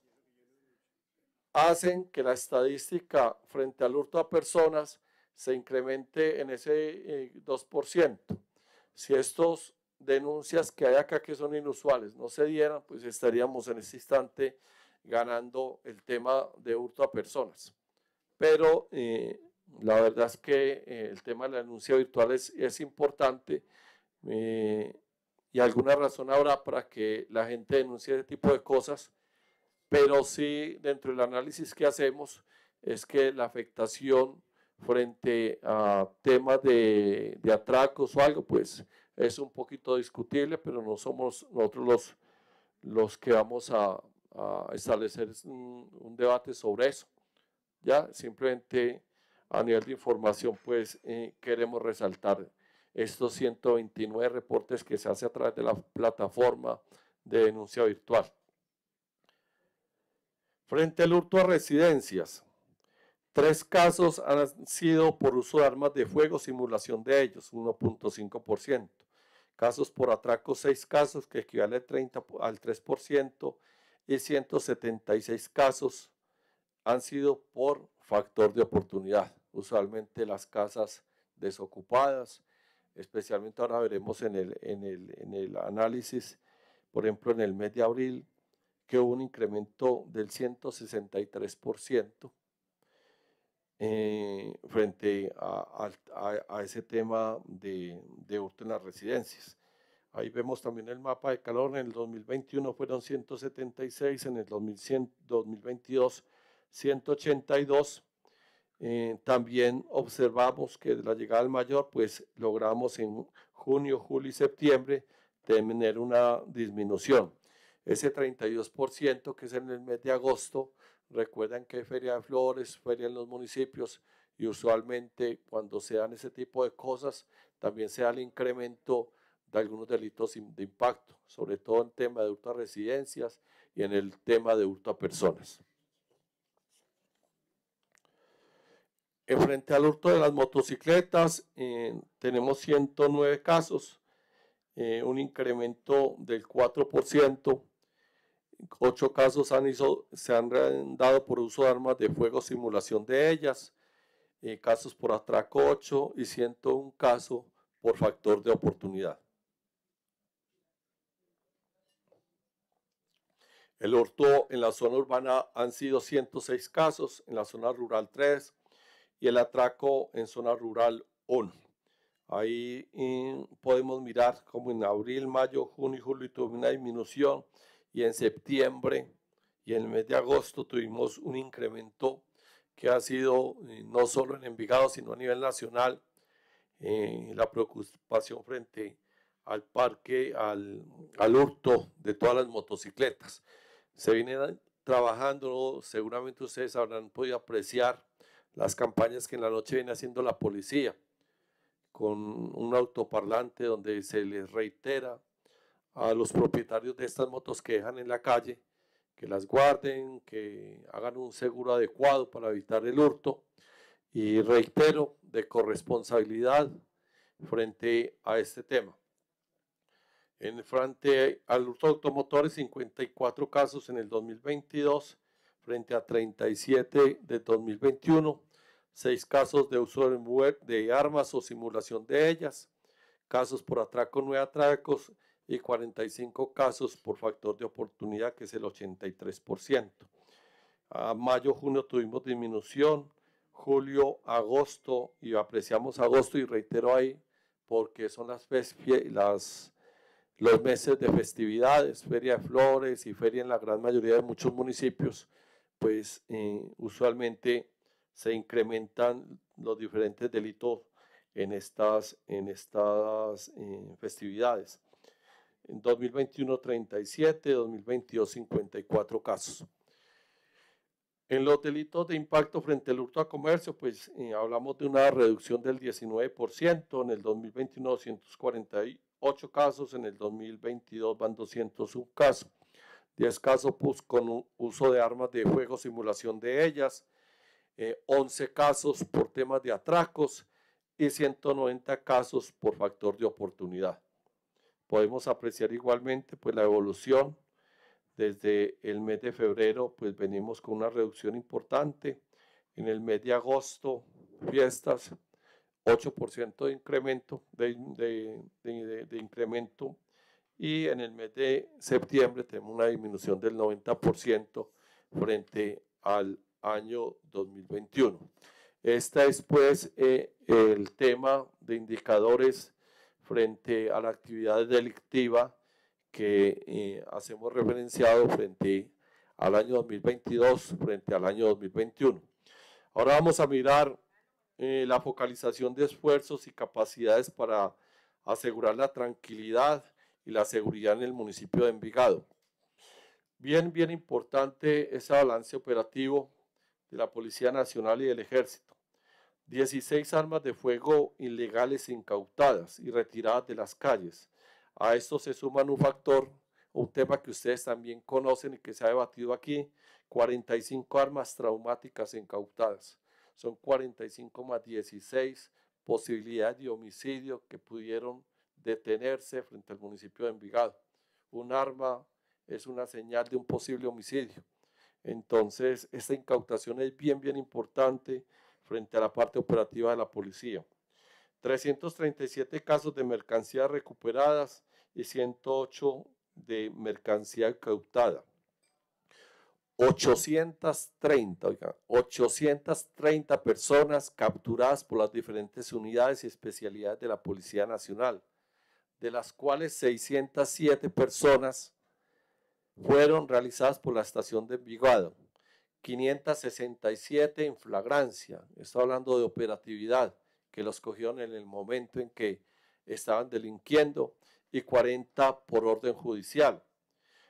hacen que la estadística frente al hurto a personas se incremente en ese 2%. Eh, si estos denuncias que hay acá que son inusuales no se dieran, pues estaríamos en este instante ganando el tema de hurto a personas. Pero eh, la verdad es que eh, el tema de la denuncia virtual es, es importante eh, y alguna razón habrá para que la gente denuncie ese tipo de cosas, pero sí dentro del análisis que hacemos es que la afectación frente a temas de, de atracos o algo, pues es un poquito discutible, pero no somos nosotros los, los que vamos a, a establecer un, un debate sobre eso. Ya, simplemente a nivel de información, pues eh, queremos resaltar estos 129 reportes que se hace a través de la plataforma de denuncia virtual. Frente al hurto a residencias, tres casos han sido por uso de armas de fuego, simulación de ellos, 1.5%. Casos por atraco, seis casos, que equivale al, 30, al 3%, y 176 casos han sido por factor de oportunidad usualmente las casas desocupadas, especialmente ahora veremos en el, en el, en el análisis, por ejemplo, en el mes de abril, que hubo un incremento del 163% eh, frente a, a, ese tema de, de hurto en las residencias. Ahí vemos también el mapa de calor, en el 2021 fueron 176, en el 2022 182 eh, también observamos que de la llegada al mayor, pues logramos en junio, julio y septiembre tener una disminución. Ese 32% que es en el mes de agosto, recuerdan que hay feria de flores, feria en los municipios y usualmente cuando se dan ese tipo de cosas, también se da el incremento de algunos delitos de impacto, sobre todo en tema de hurto a residencias y en el tema de hurto a personas. En frente al hurto de las motocicletas, eh, tenemos 109 casos, eh, un incremento del 4%. Ocho casos han se han dado por uso de armas de fuego, simulación de ellas. Eh, casos por atraco 8 y 101 casos por factor de oportunidad. El hurto en la zona urbana han sido 106 casos, en la zona rural 3, y el atraco en zona rural 1. Ahí podemos mirar como en abril, mayo, junio y julio tuvo una disminución y en septiembre y en el mes de agosto tuvimos un incremento que ha sido eh, no solo en Envigado, sino a nivel nacional, eh, la preocupación frente al parque, al, al hurto de todas las motocicletas. Se viene trabajando, seguramente ustedes habrán podido apreciar las campañas que en la noche viene haciendo la policía, con un autoparlante donde se les reitera a los propietarios de estas motos que dejan en la calle que las guarden, que hagan un seguro adecuado para evitar el hurto y reitero de corresponsabilidad frente a este tema. En frente al hurto de automotores, 54 casos en el 2022 frente a 37 de 2021, 6 casos de uso de armas o simulación de ellas, casos por atraco no atracos y 45 casos por factor de oportunidad, que es el 83%. A mayo, junio tuvimos disminución, julio, agosto, y apreciamos agosto y reitero ahí, porque son las, las los meses de festividades, feria de flores y feria en la gran mayoría de muchos municipios, pues eh, usualmente se incrementan los diferentes delitos en estas, en estas eh, festividades. En 2021 37, 2022 54 casos. En los delitos de impacto frente al hurto a comercio, pues eh, hablamos de una reducción del 19%, en el 2021 248 casos, en el 2022 van 201 casos, 10 casos pues, con uso de armas de fuego, simulación de ellas, 11 eh, casos por temas de atracos y 190 casos por factor de oportunidad. Podemos apreciar igualmente pues la evolución. Desde el mes de febrero pues venimos con una reducción importante. En el mes de agosto fiestas 8% de incremento de, de, incremento. Y en el mes de septiembre tenemos una disminución del 90% frente al año 2021. Este es pues eh, el tema de indicadores frente a la actividad delictiva que eh, hacemos referenciado frente al año 2022, frente al año 2021. Ahora vamos a mirar eh, la focalización de esfuerzos y capacidades para asegurar la tranquilidad y la seguridad en el municipio de Envigado. Bien, bien importante ese balance operativo de la Policía Nacional y del Ejército. 16 armas de fuego ilegales incautadas y retiradas de las calles. A esto se suma un factor, un tema que ustedes también conocen y que se ha debatido aquí, 45 armas traumáticas incautadas. Son 45 más 16 posibilidades de homicidio que pudieron detenerse frente al municipio de Envigado. Un arma es una señal de un posible homicidio. Entonces, esta incautación es bien, bien importante frente a la parte operativa de la policía. 337 casos de mercancías recuperadas y 108 de mercancía cautada. 830, oiga, 830 personas capturadas por las diferentes unidades y especialidades de la Policía Nacional, de las cuales 607 personas fueron realizadas por la estación de Envigado 567 en flagrancia, estoy hablando de operatividad, que los cogieron en el momento en que estaban delinquiendo, y 40 por orden judicial.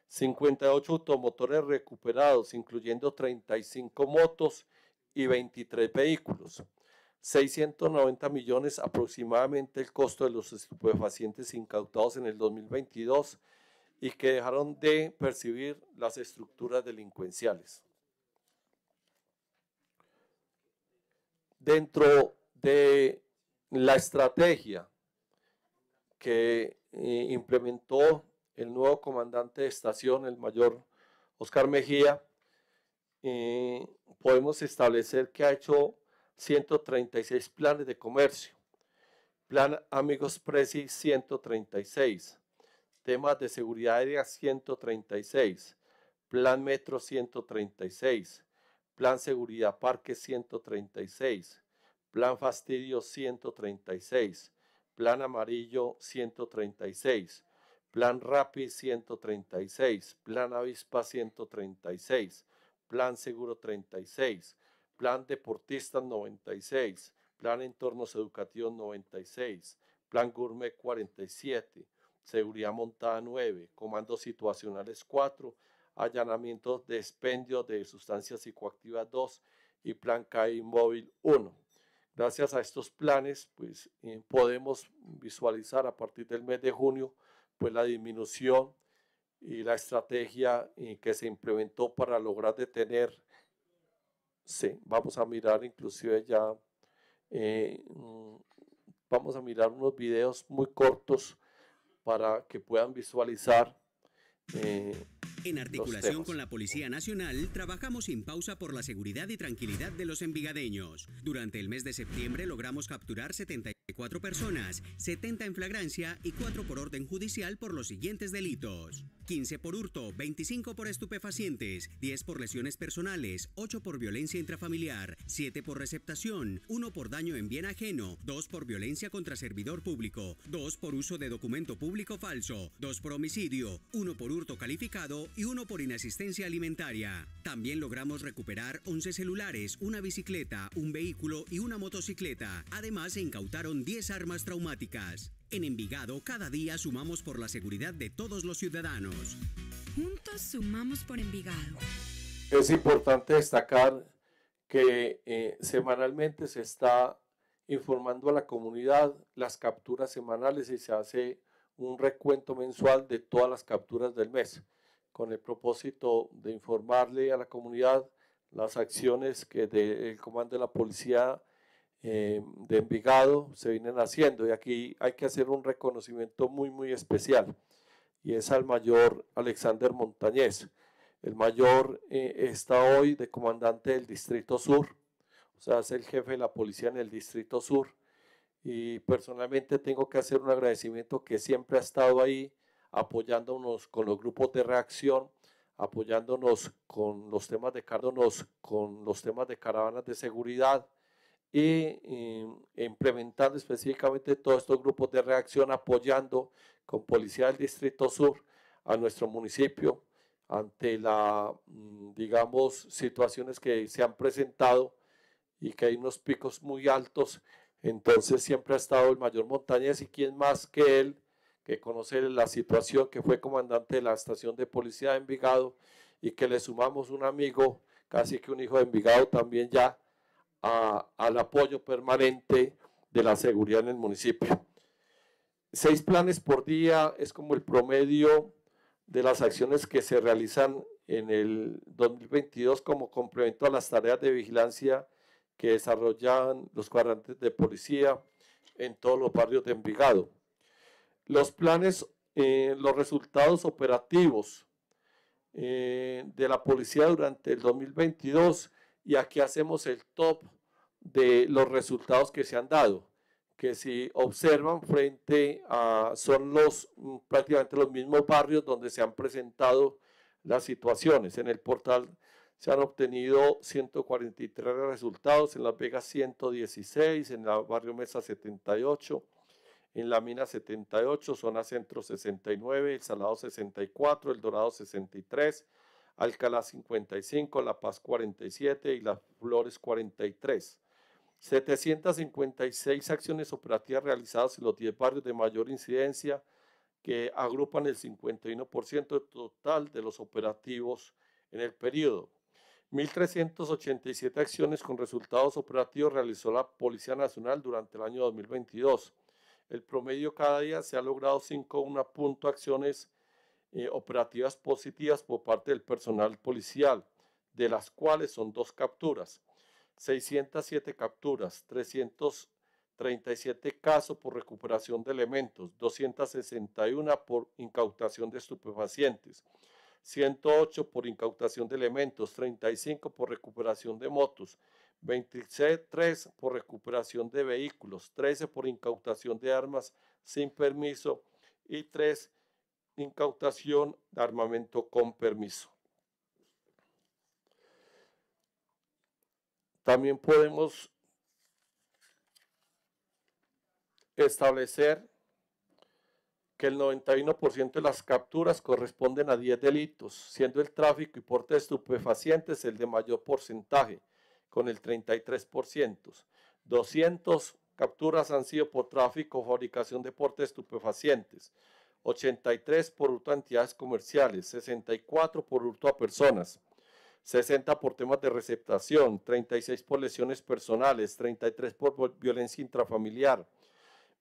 58 automotores recuperados, incluyendo 35 motos y 23 vehículos. 690 millones aproximadamente el costo de los estupefacientes incautados en el 2022 y que dejaron de percibir las estructuras delincuenciales. Dentro de la estrategia que eh, implementó el nuevo comandante de estación, el mayor Oscar Mejía, eh, podemos establecer que ha hecho 136 planes de comercio. Plan Amigos Preci 136. Temas de seguridad aérea 136. Plan Metro 136. Plan Seguridad Parque 136, Plan Fastidio 136, Plan Amarillo 136, Plan Rapi 136, Plan Avispa 136, Plan Seguro 36, Plan Deportistas 96, Plan Entornos Educativos 96, Plan Gourmet 47, Seguridad Montada 9, Comandos Situacionales 4, Allanamientos de expendio de sustancias psicoactivas 2 y Plan CAI Móvil 1. Gracias a estos planes, pues eh, podemos visualizar a partir del mes de junio, pues la disminución y la estrategia eh, que se implementó para lograr detener. Sí, vamos a mirar inclusive ya, eh, mm, vamos a mirar unos videos muy cortos para que puedan visualizar eh, en articulación con la Policía Nacional, trabajamos sin pausa por la seguridad y tranquilidad de los envigadeños. Durante el mes de septiembre logramos capturar 74 personas, 70 en flagrancia y 4 por orden judicial por los siguientes delitos. 15 por hurto, 25 por estupefacientes, 10 por lesiones personales, 8 por violencia intrafamiliar, 7 por receptación, 1 por daño en bien ajeno, 2 por violencia contra servidor público, 2 por uso de documento público falso, 2 por homicidio, 1 por hurto calificado y 1 por inasistencia alimentaria. También logramos recuperar 11 celulares, una bicicleta, un vehículo y una motocicleta. Además, se incautaron 10 armas traumáticas. En Envigado, cada día sumamos por la seguridad de todos los ciudadanos. Juntos sumamos por Envigado. Es importante destacar que eh, semanalmente se está informando a la comunidad las capturas semanales y se hace un recuento mensual de todas las capturas del mes, con el propósito de informarle a la comunidad las acciones que del comando de la policía eh, de Envigado se vienen haciendo y aquí hay que hacer un reconocimiento muy muy especial y es al mayor Alexander Montañez. El mayor eh, está hoy de comandante del Distrito Sur, o sea, es el jefe de la policía en el Distrito Sur y personalmente tengo que hacer un agradecimiento que siempre ha estado ahí apoyándonos con los grupos de reacción, apoyándonos con los temas de cárdonos, con los temas de caravanas de seguridad, y implementando específicamente todos estos grupos de reacción, apoyando con Policía del Distrito Sur a nuestro municipio ante la, mm, digamos, situaciones que se han presentado y que hay unos picos muy altos. Entonces siempre ha estado el mayor Montañez y quién más que él, que conoce la situación, que fue comandante de la estación de policía de Envigado y que le sumamos un amigo, casi que un hijo de Envigado también ya, al apoyo permanente de la seguridad en el municipio. Seis planes por día es como el promedio de las acciones que se realizan en el 2022 como complemento a las tareas de vigilancia que desarrollan los cuadrantes de policía en todos los barrios de Envigado. Los planes, eh, los resultados operativos eh, de la policía durante el 2022 y aquí hacemos el top de los resultados que se han dado, que si observan frente a, son los mm, prácticamente los mismos barrios donde se han presentado las situaciones. En el portal se han obtenido 143 resultados, en Las Vegas 116, en el barrio Mesa 78, en La Mina 78, Zona Centro 69, El Salado 64, El Dorado 63, Alcalá 55, La Paz 47 y Las Flores 43. 756 acciones operativas realizadas en los 10 barrios de mayor incidencia que agrupan el 51% total de los operativos en el periodo. 1.387 acciones con resultados operativos realizó la Policía Nacional durante el año 2022. El promedio cada día se ha logrado 5,1 punto acciones eh, operativas positivas por parte del personal policial, de las cuales son dos capturas, 607 capturas, 337 casos por recuperación de elementos, 261 por incautación de estupefacientes, 108 por incautación de elementos, 35 por recuperación de motos, 23 por recuperación de vehículos, 13 por incautación de armas sin permiso y 3 incautación de armamento con permiso. También podemos establecer que el 91% de las capturas corresponden a 10 delitos, siendo el tráfico y porte de estupefacientes el de mayor porcentaje, con el 33%. 200 capturas han sido por tráfico o fabricación de portes estupefacientes. 83 por hurto a entidades comerciales, 64 por hurto a personas, 60 por temas de receptación, 36 por lesiones personales, 33 por violencia intrafamiliar,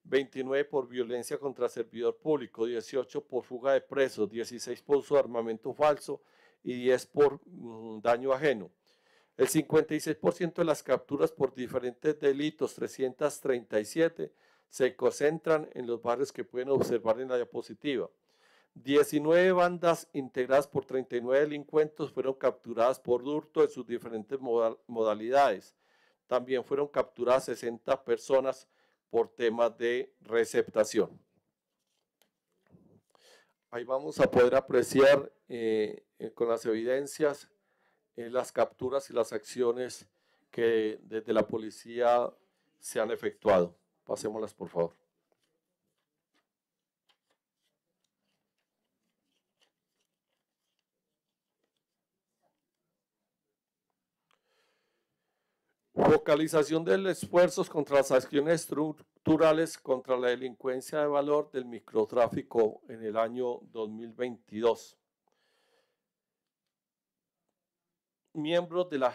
29 por violencia contra servidor público, 18 por fuga de presos, 16 por uso de armamento falso y 10 por mm, daño ajeno. El 56% de las capturas por diferentes delitos, 337, se concentran en los barrios que pueden observar en la diapositiva. 19 bandas integradas por 39 delincuentes fueron capturadas por hurto en sus diferentes modalidades. También fueron capturadas 60 personas por temas de receptación. Ahí vamos a poder apreciar eh, eh, con las evidencias eh, las capturas y las acciones que desde la policía se han efectuado. Pasémoslas, por favor. Focalización de esfuerzos contra las acciones estructurales contra la delincuencia de valor del microtráfico en el año 2022. Miembros de la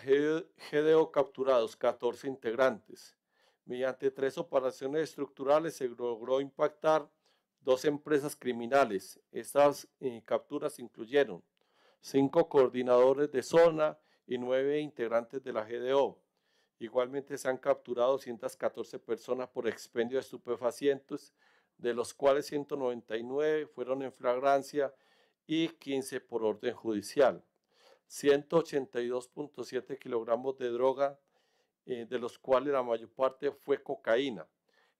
GDO capturados, 14 integrantes. Mediante tres operaciones estructurales se logró impactar dos empresas criminales. Estas eh, capturas incluyeron cinco coordinadores de zona y nueve integrantes de la GDO. Igualmente se han capturado 214 personas por expendio de estupefacientes, de los cuales 199 fueron en flagrancia y 15 por orden judicial. 182.7 kilogramos de droga eh, de los cuales la mayor parte fue cocaína.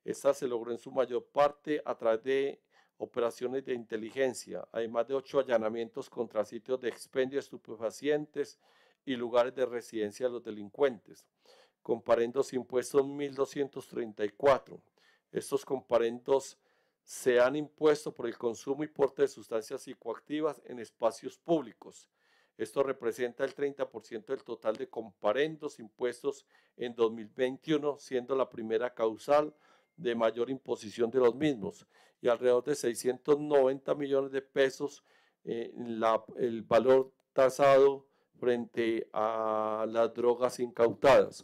Esta se logró en su mayor parte a través de operaciones de inteligencia, además de ocho allanamientos contra sitios de expendio de estupefacientes y lugares de residencia de los delincuentes. Comparendos impuestos 1.234. Estos comparendos se han impuesto por el consumo y porte de sustancias psicoactivas en espacios públicos esto representa el 30% del total de comparendos impuestos en 2021, siendo la primera causal de mayor imposición de los mismos y alrededor de 690 millones de pesos eh, el valor tasado frente a las drogas incautadas.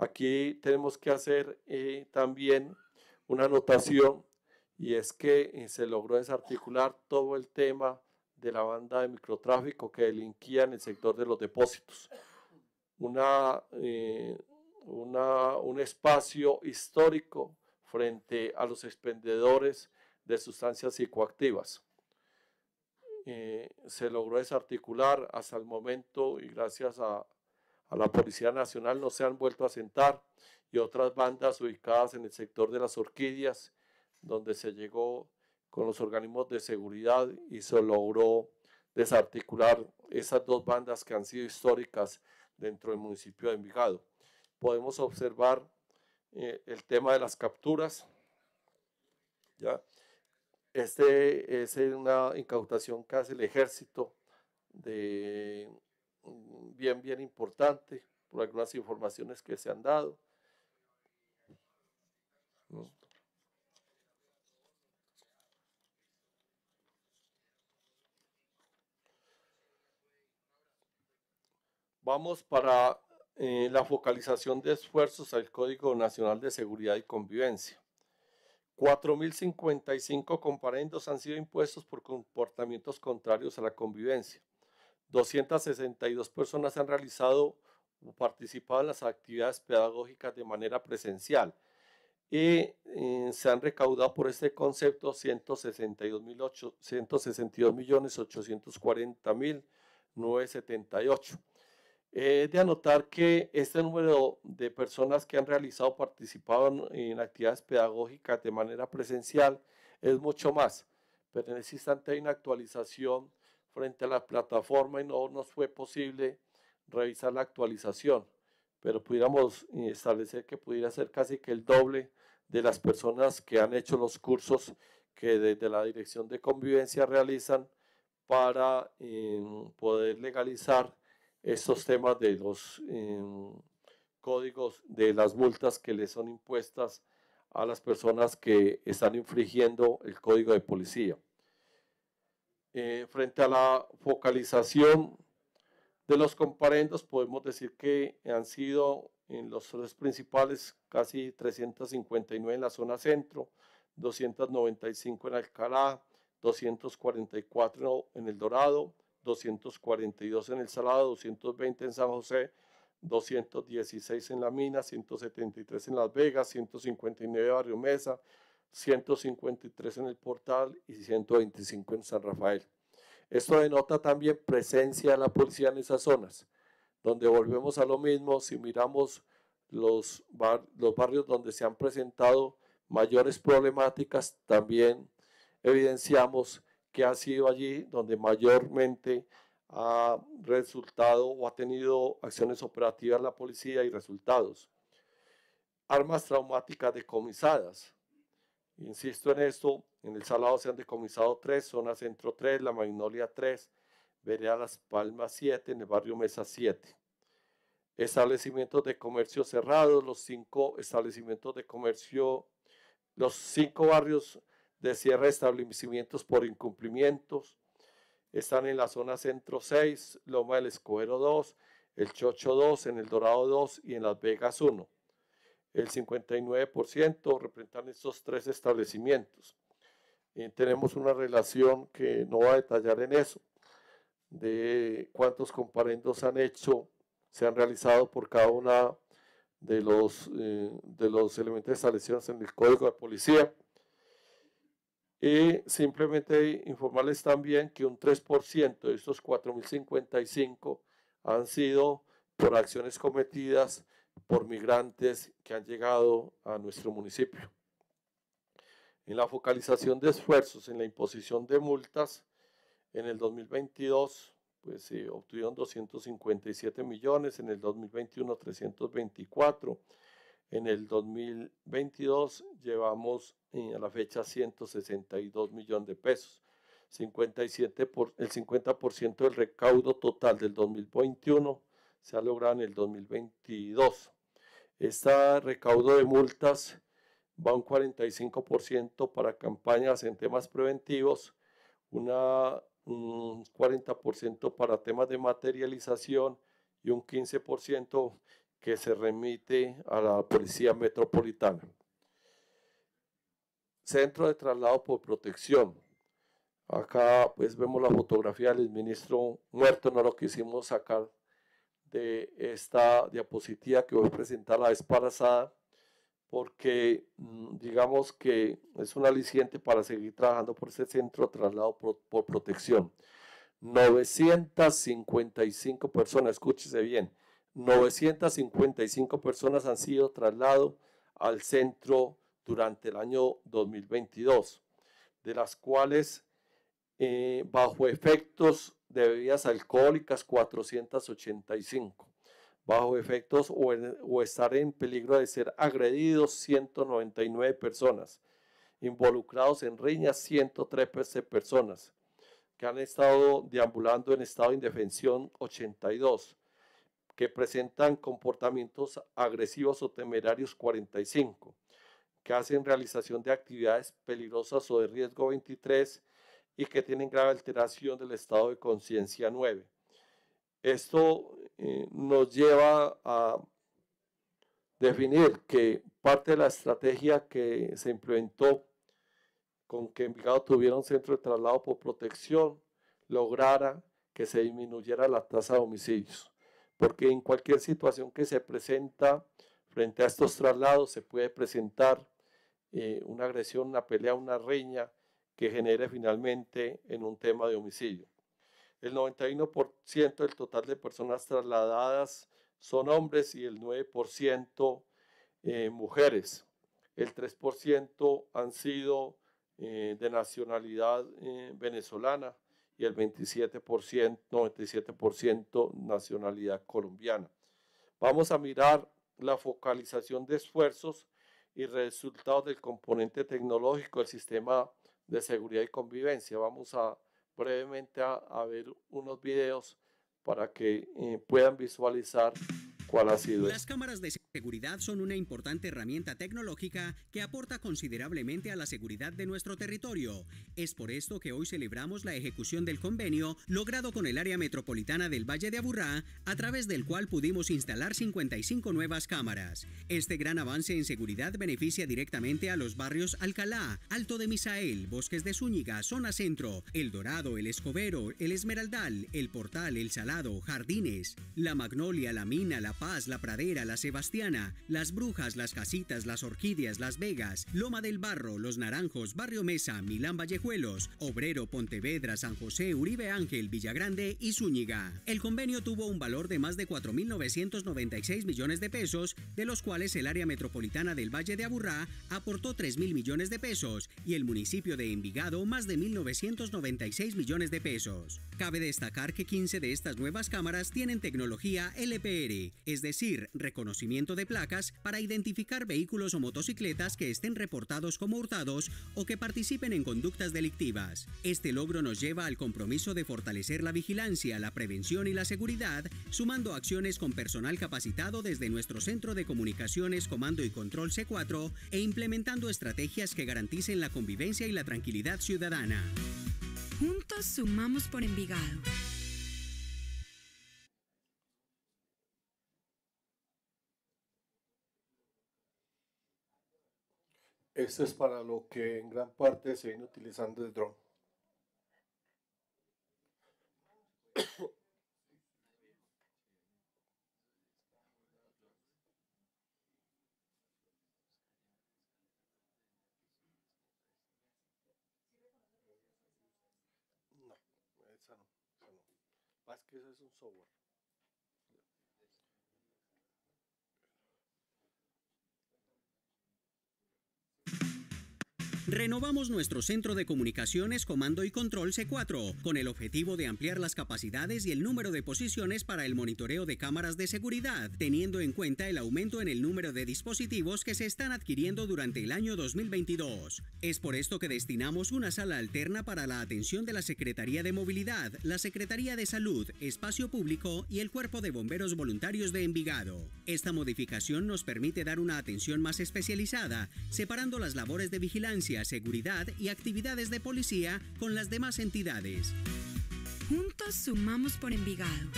Aquí tenemos que hacer eh, también una anotación y es que eh, se logró desarticular todo el tema de la banda de microtráfico que delinquía en el sector de los depósitos. Una, eh, un espacio histórico frente a los expendedores de sustancias psicoactivas. Se logró desarticular hasta el momento y gracias a, a la Policía Nacional no se han vuelto a sentar y otras bandas ubicadas en el sector de las orquídeas, donde se llegó con los organismos de seguridad y se logró desarticular esas dos bandas que han sido históricas dentro del municipio de Envigado. Podemos observar eh, el tema de las capturas. ¿ya? Este es una incautación que hace el ejército de bien, bien importante por algunas informaciones que se han dado. Vamos para eh, la focalización de esfuerzos al Código Nacional de Seguridad y Convivencia. 4.055 comparendos han sido impuestos por comportamientos contrarios a la convivencia. 262 personas han realizado o participado en las actividades pedagógicas de manera presencial y eh, se han recaudado por este concepto 162 millones 840 mil 978. Es de anotar que este número de personas que han realizado, participado en, actividades pedagógicas de manera presencial es mucho más, pero en ese instante hay una actualización frente a la plataforma y no nos fue posible revisar la actualización, pero pudiéramos establecer que pudiera ser casi que el doble de las personas que han hecho los cursos que desde la Dirección de Convivencia realizan para eh, poder legalizar estos temas de los em, códigos de las multas que le son impuestas a las personas que están infringiendo el código de policía. Eh, frente a la focalización de los comparendos, podemos decir que han sido en los tres principales casi 359 en la zona centro, 295 en Alcalá, 244 en El Dorado, 242 en El Salado, 220 en San José, 216 en La Mina, 173 en Las Vegas, 159 en Barrio Mesa, 153 en El Portal y 125 en San Rafael. Esto denota también presencia de la policía en esas zonas, donde volvemos a lo mismo si miramos los, barrios donde se han presentado mayores problemáticas, también evidenciamos que ha sido allí donde mayormente ha resultado o ha tenido acciones operativas la policía y resultados. Armas traumáticas decomisadas. Insisto en esto, en el Salado se han decomisado tres, zona centro 3, la Magnolia 3, Vereda Las Palmas 7, en el barrio Mesa 7. Establecimientos de comercio cerrados, los cinco establecimientos de comercio, los cinco barrios de cierre de establecimientos por incumplimientos. Están en la zona centro 6, Loma del Escobedo 2, el Chocho 2, en el Dorado 2 y en Las Vegas 1. El 59% representan estos tres establecimientos. Y tenemos una relación que no va a detallar en eso, de cuántos comparendos han hecho, se han realizado por cada una de los, eh, de los elementos establecidos en el Código de Policía. Y simplemente informarles también que un 3% de estos 4.055 han sido por acciones cometidas por migrantes que han llegado a nuestro municipio. En la focalización de esfuerzos en la imposición de multas, en el 2022 pues se obtuvieron 257 millones, en el 2021 324, en el 2022 llevamos eh, a la fecha 162 millones de pesos. 57 por, el 50% del recaudo total del 2021 se ha logrado en el 2022. Este recaudo de multas va un 45% para campañas en temas preventivos, una, un 40% para temas de materialización y un 15% que se remite a la Policía Metropolitana. Centro de traslado por protección. Acá pues vemos la fotografía del ministro muerto, no lo quisimos sacar de esta diapositiva que voy a presentar la vez pasada, porque mm, digamos que es un aliciente para seguir trabajando por ese centro traslado por, por protección. 955 personas, escúchese bien, 955 personas han sido trasladados al centro durante el año 2022, de las cuales eh, bajo efectos de bebidas alcohólicas 485, bajo efectos o, estar en peligro de ser agredidos 199 personas, involucrados en riñas 113 personas, que han estado deambulando en estado de indefensión 82, que presentan comportamientos agresivos o temerarios 45, que hacen realización de actividades peligrosas o de riesgo 23 y que tienen grave alteración del estado de conciencia 9. Esto eh, nos lleva a definir que parte de la estrategia que se implementó con que Envigado tuviera un centro de traslado por protección lograra que se disminuyera la tasa de homicidios porque en cualquier situación que se presenta frente a estos traslados se puede presentar eh, una agresión, una pelea, una riña que genere finalmente en un tema de homicidio. El 91% del total de personas trasladadas son hombres y el 9% eh, mujeres. El 3% han sido eh, de nacionalidad venezolana y el 27%, 97% nacionalidad colombiana. Vamos a mirar la focalización de esfuerzos y resultados del componente tecnológico del sistema de seguridad y convivencia. Vamos a brevemente a, ver unos videos para que eh, puedan visualizar cuál ha sido. Las cámaras de seguridad son una importante herramienta tecnológica que aporta considerablemente a la seguridad de nuestro territorio. Es por esto que hoy celebramos la ejecución del convenio logrado con el área metropolitana del Valle de Aburrá, a través del cual pudimos instalar 55 nuevas cámaras. Este gran avance en seguridad beneficia directamente a los barrios Alcalá, Alto de Misael, Bosques de Zúñiga, Zona Centro, El Dorado, El Escobero, El Esmeraldal, El Portal, El Salado, Jardines, La Magnolia, La Mina, La Paz, La Pradera, La Sebastiana, Las Brujas, Las Casitas, Las Orquídeas, Las Vegas, Loma del Barro, Los Naranjos, Barrio Mesa, Milán Vallejuelos, Obrero, Pontevedra, San José, Uribe Ángel, Villagrande y Zúñiga. El convenio tuvo un valor de más de 4.996 millones de pesos, de los cuales el área metropolitana del Valle de Aburrá aportó 3.000 millones de pesos y el municipio de Envigado más de 1.996 millones de pesos. Cabe destacar que 15 de estas nuevas cámaras tienen tecnología LPR, es decir, reconocimiento de placas para identificar vehículos o motocicletas que estén reportados como hurtados o que participen en conductas delictivas. Este logro nos lleva al compromiso de fortalecer la vigilancia, la prevención y la seguridad, sumando acciones con personal capacitado desde nuestro Centro de Comunicaciones Comando y Control C4 e implementando estrategias que garanticen la convivencia y la tranquilidad ciudadana. Juntos sumamos por Envigado. Esto es para lo que en gran parte se viene utilizando el dron. No, esa no, esa no. Más que eso es un software. Renovamos nuestro centro de comunicaciones Comando y Control C4 con el objetivo de ampliar las capacidades y el número de posiciones para el monitoreo de cámaras de seguridad, teniendo en cuenta el aumento en el número de dispositivos que se están adquiriendo durante el año 2022. Es por esto que destinamos una sala alterna para la atención de la Secretaría de Movilidad, la Secretaría de Salud, Espacio Público y el Cuerpo de Bomberos Voluntarios de Envigado. Esta modificación nos permite dar una atención más especializada, separando las labores de vigilancia, seguridad y actividades de policía con las demás entidades. Juntos sumamos por Envigado.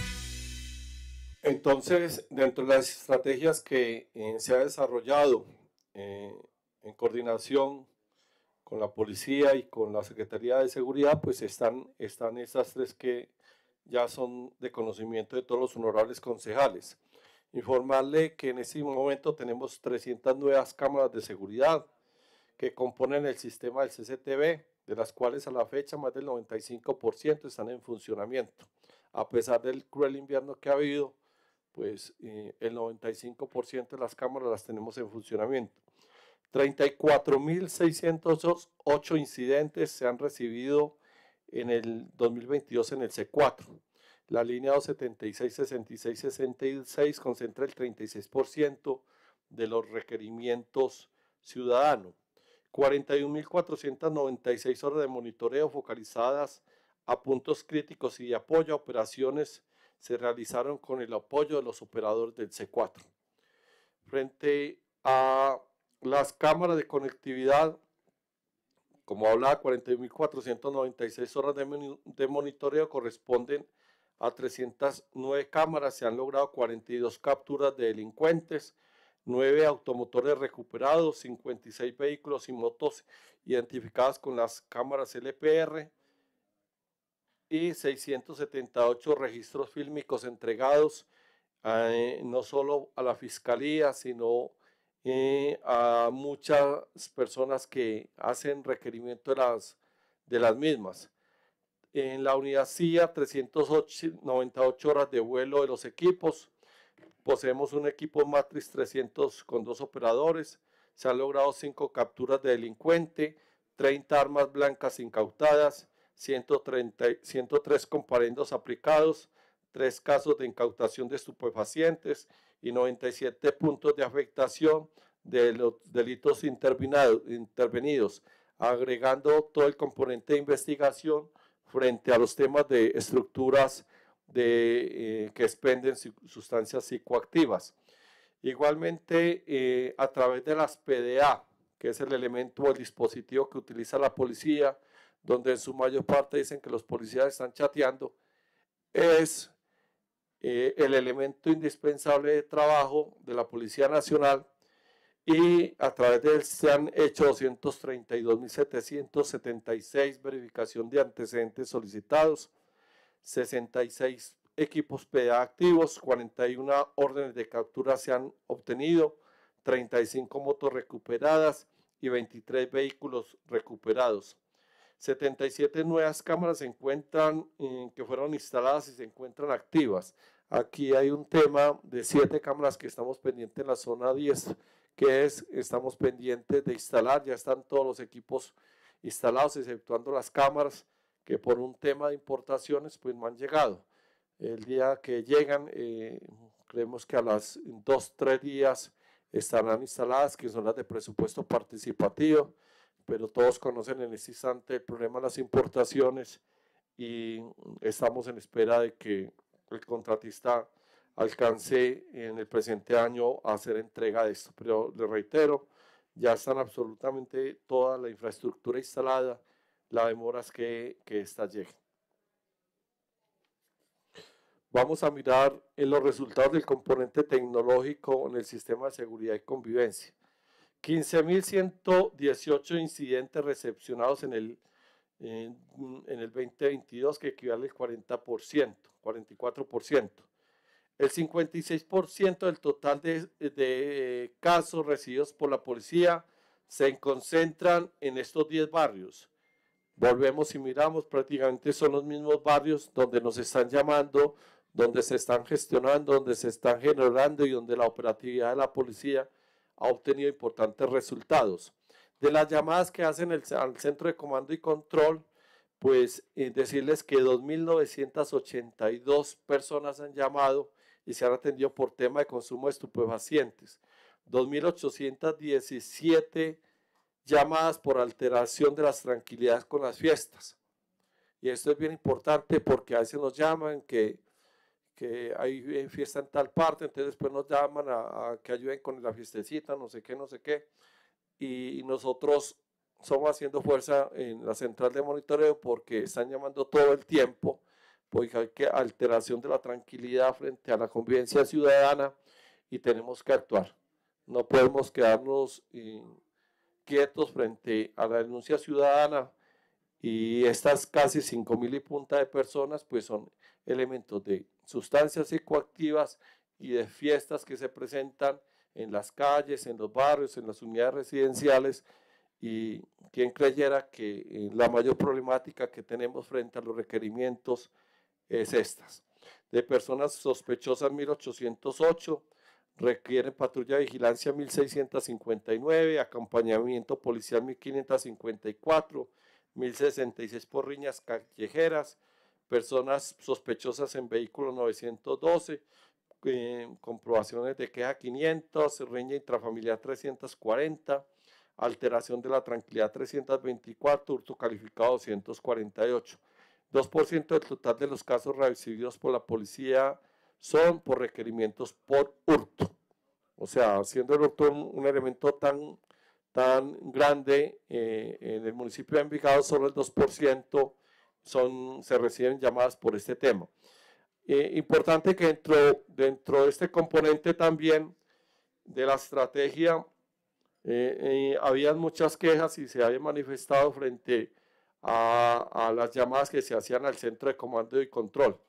Entonces, dentro de las estrategias que eh, se ha desarrollado eh, en coordinación con la policía y con la Secretaría de Seguridad, pues están, están estas tres que ya son de conocimiento de todos los honorables concejales. Informarle que en este momento tenemos 300 nuevas cámaras de seguridad, que componen el sistema del CCTV, de las cuales a la fecha más del 95% están en funcionamiento. A pesar del cruel invierno que ha habido, pues eh, el 95% de las cámaras las tenemos en funcionamiento. 34.608 incidentes se han recibido en el 2022 en el C4. La línea 276, 66, 66 concentra el 36% de los requerimientos ciudadanos. 41.496 horas de monitoreo focalizadas a puntos críticos y de apoyo a operaciones se realizaron con el apoyo de los operadores del C4. Frente a las cámaras de conectividad, como hablaba, 41.496 horas de, de monitoreo corresponden a 309 cámaras, se han logrado 42 capturas de delincuentes, 9 automotores recuperados, 56 vehículos y motos identificados con las cámaras LPR y 678 registros fílmicos entregados eh, no solo a la fiscalía, sino eh, a muchas personas que hacen requerimiento de las, de las mismas. En la unidad CIA, 398 horas de vuelo de los equipos, Poseemos un equipo Matrix 300 con dos operadores. Se han logrado cinco capturas de delincuente, 30 armas blancas incautadas, 130, 103 comparendos aplicados, tres casos de incautación de estupefacientes y 97 puntos de afectación de los delitos intervenidos, agregando todo el componente de investigación frente a los temas de estructuras de, que expenden sustancias psicoactivas. Igualmente, a través de las PDA, que es el elemento o el dispositivo que utiliza la policía, donde en su mayor parte dicen que los policías están chateando, es eh, el elemento indispensable de trabajo de la Policía Nacional y a través de él se han hecho 232.776 verificación de antecedentes solicitados, 66 equipos PDA activos, 41 órdenes de captura se han obtenido, 35 motos recuperadas y 23 vehículos recuperados. 77 nuevas cámaras se encuentran, eh, que fueron instaladas y se encuentran activas. Aquí hay un tema de 7 cámaras que estamos pendientes en la zona 10, que es, estamos pendientes de instalar, ya están todos los equipos instalados, exceptuando las cámaras que por un tema de importaciones pues no han llegado. El día que llegan, eh, creemos que a las 2, 3 días estarán instaladas, que son las de presupuesto participativo, pero todos conocen en este instante el problema de las importaciones y estamos en espera de que el contratista alcance en el presente año a hacer entrega de esto. Pero le reitero, ya están absolutamente toda la infraestructura instalada, la demora es que, que esta llegue. Vamos a mirar en los resultados del componente tecnológico en el sistema de seguridad y convivencia. 15.118 incidentes recepcionados en el, en, el 2022, que equivale al 40%, 44%. El 56% del total de, de, casos recibidos por la policía se concentran en estos 10 barrios. Volvemos y miramos, prácticamente son los mismos barrios donde nos están llamando, donde se están gestionando, donde se están generando y donde la operatividad de la policía ha obtenido importantes resultados. De las llamadas que hacen el, al centro de comando y control, pues eh, decirles que 2.982 personas han llamado y se han atendido por tema de consumo de estupefacientes. 2.817 llamadas por alteración de las tranquilidades con las fiestas. Y esto es bien importante porque a veces nos llaman que que hay fiesta en tal parte, entonces después nos llaman a, que ayuden con la fiestecita, no sé qué, no sé qué, y, nosotros somos haciendo fuerza en la central de monitoreo porque están llamando todo el tiempo, porque hay que alteración de la tranquilidad frente a la convivencia ciudadana y tenemos que actuar. No podemos quedarnos quietos frente a la denuncia ciudadana y estas casi 5.000 y punta de personas pues son elementos de sustancias psicoactivas y de fiestas que se presentan en las calles, en los barrios, en las unidades residenciales y quien creyera que eh, la mayor problemática que tenemos frente a los requerimientos es estas. De personas sospechosas 1808, requieren patrulla de vigilancia 1659, acompañamiento policial 1554, 1066 por riñas callejeras, personas sospechosas en vehículo 912, eh, comprobaciones de queja 500, riña intrafamiliar 340, alteración de la tranquilidad 324, hurto calificado 248. 2% del total de los casos recibidos por la policía son por requerimientos por hurto. O sea, siendo el hurto un, elemento tan, tan grande eh, en el municipio de Envigado, solo el 2% son, se reciben llamadas por este tema. Eh, importante que dentro, dentro de este componente también de la estrategia, eh, habían muchas quejas y se había manifestado frente a, a, las llamadas que se hacían al centro de comando y control.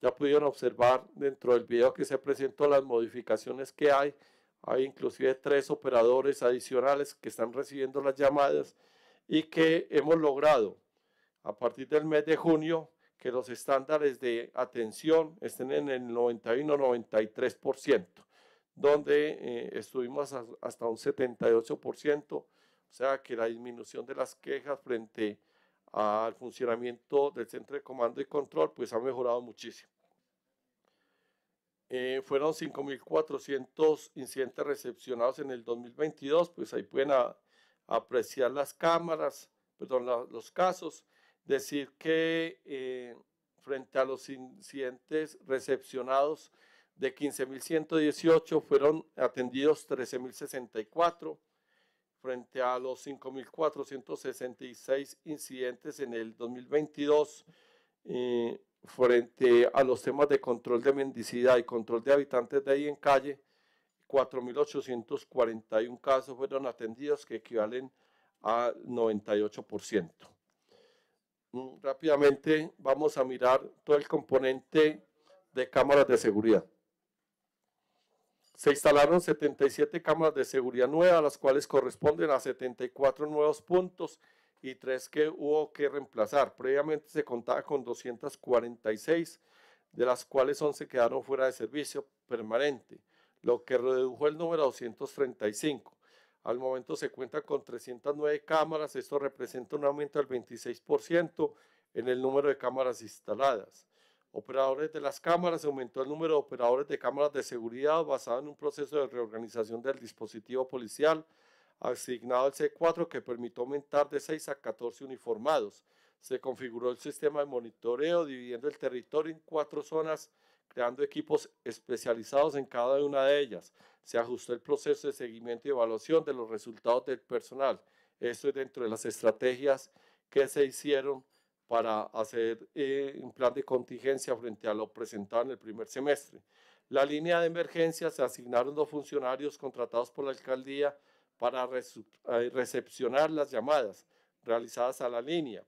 Ya pudieron observar dentro del video que se presentó las modificaciones que hay. Hay inclusive tres operadores adicionales que están recibiendo las llamadas y que hemos logrado a partir del mes de junio que los estándares de atención estén en el 91-93%, donde eh, estuvimos hasta un 78%, o sea que la disminución de las quejas frente al funcionamiento del centro de comando y control pues ha mejorado muchísimo. Eh, fueron 5.400 incidentes recepcionados en el 2022, pues ahí pueden apreciar las cámaras, perdón, los casos, decir que eh, frente a los incidentes recepcionados de 15.118 fueron atendidos 13.064 frente a los 5.466 incidentes en el 2022, eh, frente a los temas de control de mendicidad y control de habitantes de ahí en calle, 4.841 casos fueron atendidos, que equivalen al 98%. Mm, rápidamente vamos a mirar todo el componente de cámaras de seguridad. Se instalaron 77 cámaras de seguridad nuevas, las cuales corresponden a 74 nuevos puntos y tres que hubo que reemplazar. Previamente se contaba con 246, de las cuales 11 quedaron fuera de servicio permanente, lo que redujo el número a 235. Al momento se cuenta con 309 cámaras, esto representa un aumento del 26% en el número de cámaras instaladas operadores de las cámaras, aumentó el número de operadores de cámaras de seguridad basado en un proceso de reorganización del dispositivo policial asignado al C4 que permitió aumentar de 6 a 14 uniformados. Se configuró el sistema de monitoreo dividiendo el territorio en cuatro zonas, creando equipos especializados en cada una de ellas. Se ajustó el proceso de seguimiento y evaluación de los resultados del personal. Esto es dentro de las estrategias que se hicieron para hacer eh, un plan de contingencia frente a lo presentado en el primer semestre. La línea de emergencia se asignaron dos funcionarios contratados por la alcaldía para eh, recepcionar las llamadas realizadas a la línea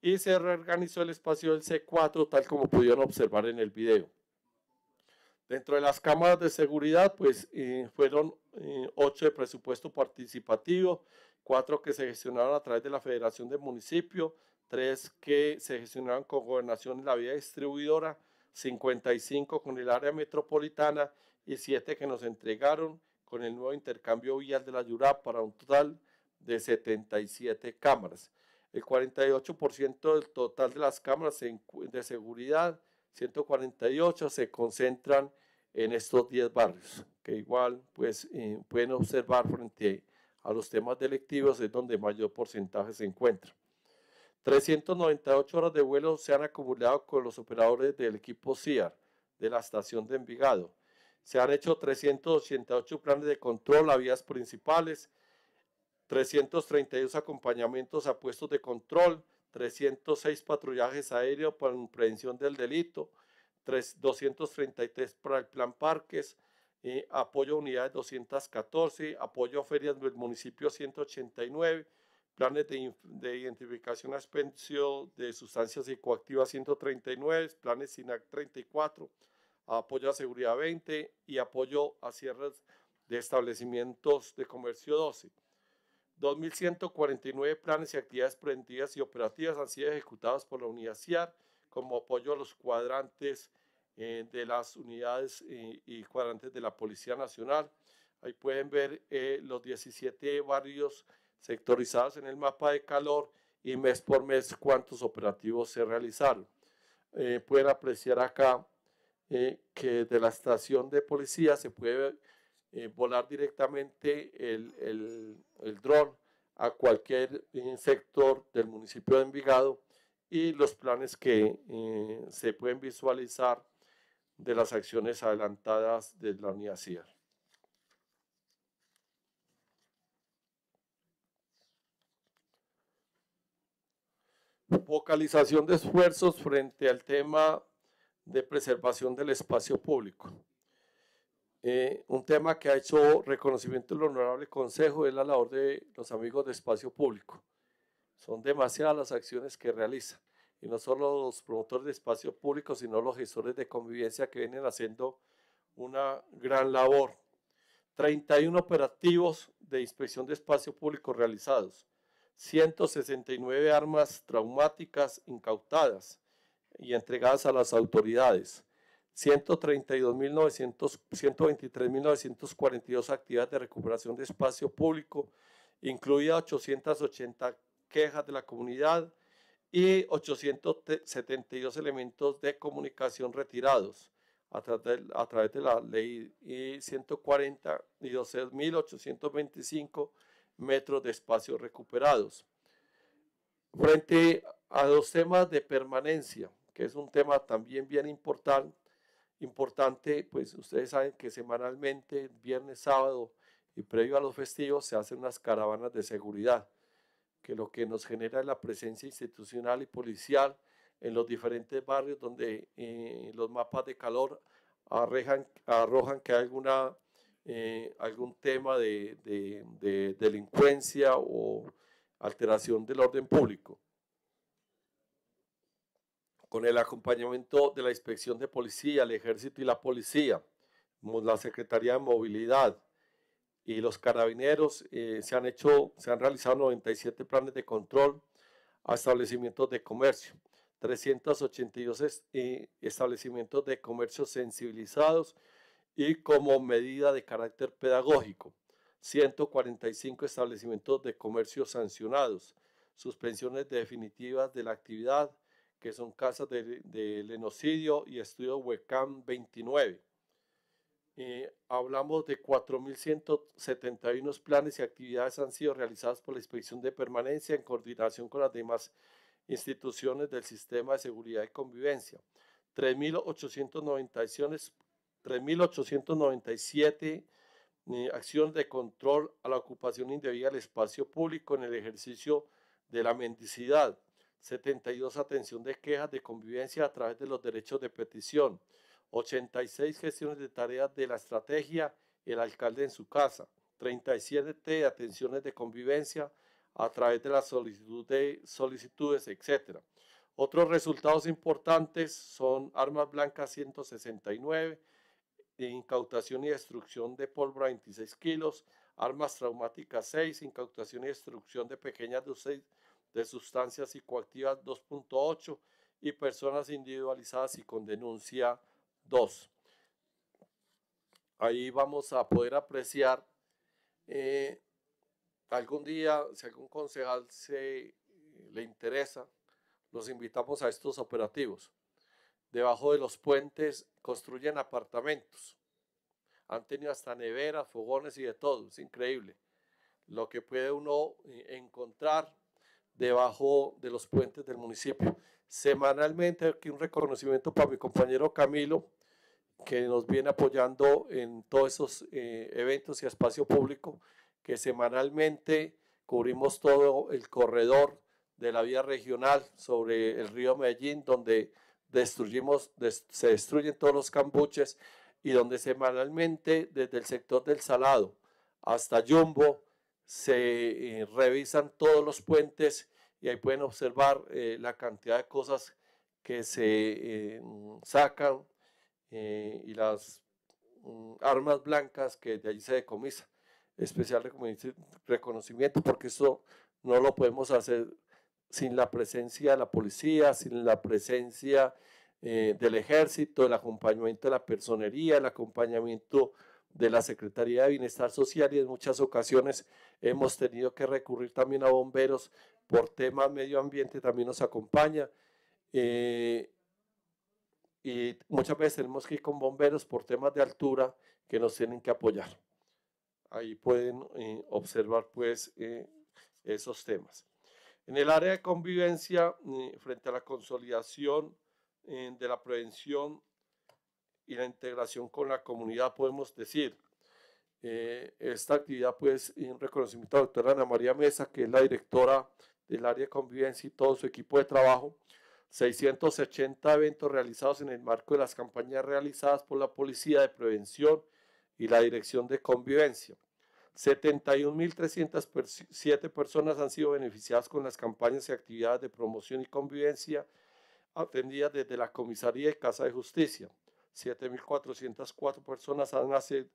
y se reorganizó el espacio del C4 tal como pudieron observar en el video. Dentro de las cámaras de seguridad, pues eh, fueron ocho de presupuesto participativo, cuatro que se gestionaron a través de la Federación de Municipio, 3 que se gestionaron con gobernación en la vía distribuidora, 55 con el área metropolitana y 7 que nos entregaron con el nuevo intercambio vial de la Yurá para un total de 77 cámaras. El 48% del total de las cámaras de seguridad, 148, se concentran en estos 10 barrios, que igual pues, eh, pueden observar frente a los temas delictivos, es donde mayor porcentaje se encuentra. 398 horas de vuelo se han acumulado con los operadores del equipo CIAR de la estación de Envigado. Se han hecho 388 planes de control a vías principales, 332 acompañamientos a puestos de control, 306 patrullajes aéreos para prevención del delito, 233 para el plan parques, eh, apoyo a unidades 214, apoyo a ferias del municipio 189, planes de, identificación a de sustancias psicoactivas 139, planes SINAC 34, apoyo a seguridad 20 y apoyo a cierres de establecimientos de comercio 12. 2.149 planes y actividades preventivas y operativas han sido ejecutados por la unidad CIAR como apoyo a los cuadrantes eh, de las unidades eh, y cuadrantes de la Policía Nacional. Ahí pueden ver eh, los 17 barrios sectorizados en el mapa de calor y mes por mes cuántos operativos se realizaron. Eh, pueden apreciar acá eh, que de la estación de policía se puede eh, volar directamente el, el, el dron a cualquier sector del municipio de Envigado y los planes que se pueden visualizar de las acciones adelantadas de la unidad CIAR. Focalización de esfuerzos frente al tema de preservación del espacio público. Eh, un tema que ha hecho reconocimiento del Honorable Consejo es la labor de los amigos de espacio público. Son demasiadas las acciones que realizan. Y no solo los promotores de espacio público, sino los gestores de convivencia que vienen haciendo una gran labor. 31 operativos de inspección de espacio público realizados. 169 armas traumáticas incautadas y entregadas a las autoridades, 123.942 actividades de recuperación de espacio público, incluidas 880 quejas de la comunidad y 872 elementos de comunicación retirados a través de, a través de la ley 140 y 12.825 metros de espacios recuperados. Frente a los temas de permanencia, que es un tema también bien importante, importante, pues ustedes saben que semanalmente, viernes, sábado y previo a los festivos, se hacen unas caravanas de seguridad, que lo que nos genera es la presencia institucional y policial en los diferentes barrios donde eh, los mapas de calor arrojan, arrojan que hay alguna, eh, algún tema de, de delincuencia o alteración del orden público. Con el acompañamiento de la Inspección de Policía, el Ejército y la Policía, la Secretaría de Movilidad y los carabineros, eh, se han hecho, se han realizado 97 planes de control a establecimientos de comercio, 382 eh, establecimientos de comercio sensibilizados y como medida de carácter pedagógico, 145 establecimientos de comercio sancionados, suspensiones definitivas de la actividad, que son casas de, de lenocidio y estudio webcam 29. hablamos de 4.171 planes y actividades han sido realizadas por la Inspección de Permanencia en coordinación con las demás instituciones del sistema de seguridad y convivencia. 3.897 eh, acciones de control a la ocupación indebida del espacio público en el ejercicio de la mendicidad. 72 atención de quejas de convivencia a través de los derechos de petición, 86 gestiones de tareas de la estrategia, el alcalde en su casa, 37 atenciones de convivencia a través de la solicitud de solicitudes, etc. Otros resultados importantes son armas blancas 169, incautación y destrucción de pólvora 26 kilos, armas traumáticas 6, incautación y destrucción de pequeñas dosis de sustancias psicoactivas 2.8 y personas individualizadas y con denuncia 2. Ahí vamos a poder apreciar eh, algún día, si algún concejal se le interesa, los invitamos a estos operativos. Debajo de los puentes construyen apartamentos. Han tenido hasta neveras, fogones y de todo. Es increíble lo que puede uno eh, encontrar debajo de los puentes del municipio. Semanalmente, aquí un reconocimiento para mi compañero Camilo, que nos viene apoyando en todos esos eh, eventos y espacio público, que semanalmente cubrimos todo el corredor de la vía regional sobre el río Medellín, donde destruimos, se destruyen todos los cambuches y donde semanalmente desde el sector del Salado hasta Jumbo se eh, revisan todos los puentes y ahí pueden observar eh, la cantidad de cosas que se eh, sacan y las mm, armas blancas que de allí se decomisa. Especial reconocimiento porque eso no lo podemos hacer sin la presencia de la policía, sin la presencia del ejército, el acompañamiento de la personería, el acompañamiento de la Secretaría de Bienestar Social y en muchas ocasiones hemos tenido que recurrir también a bomberos por tema medio ambiente, también nos acompaña. Eh, y muchas veces tenemos que ir con bomberos por temas de altura que nos tienen que apoyar. Ahí pueden eh, observar pues eh, esos temas. En el área de convivencia, frente a la consolidación de la prevención y la integración con la comunidad, podemos decir, eh, esta actividad, pues, un reconocimiento a la doctora Ana María Mesa, que es la directora del área de convivencia y todo su equipo de trabajo, 680 eventos realizados en el marco de las campañas realizadas por la Policía de Prevención y la Dirección de Convivencia. 71.307 personas han sido beneficiadas con las campañas y actividades de promoción y convivencia atendidas desde la Comisaría de Casa de Justicia. 7.404 personas han,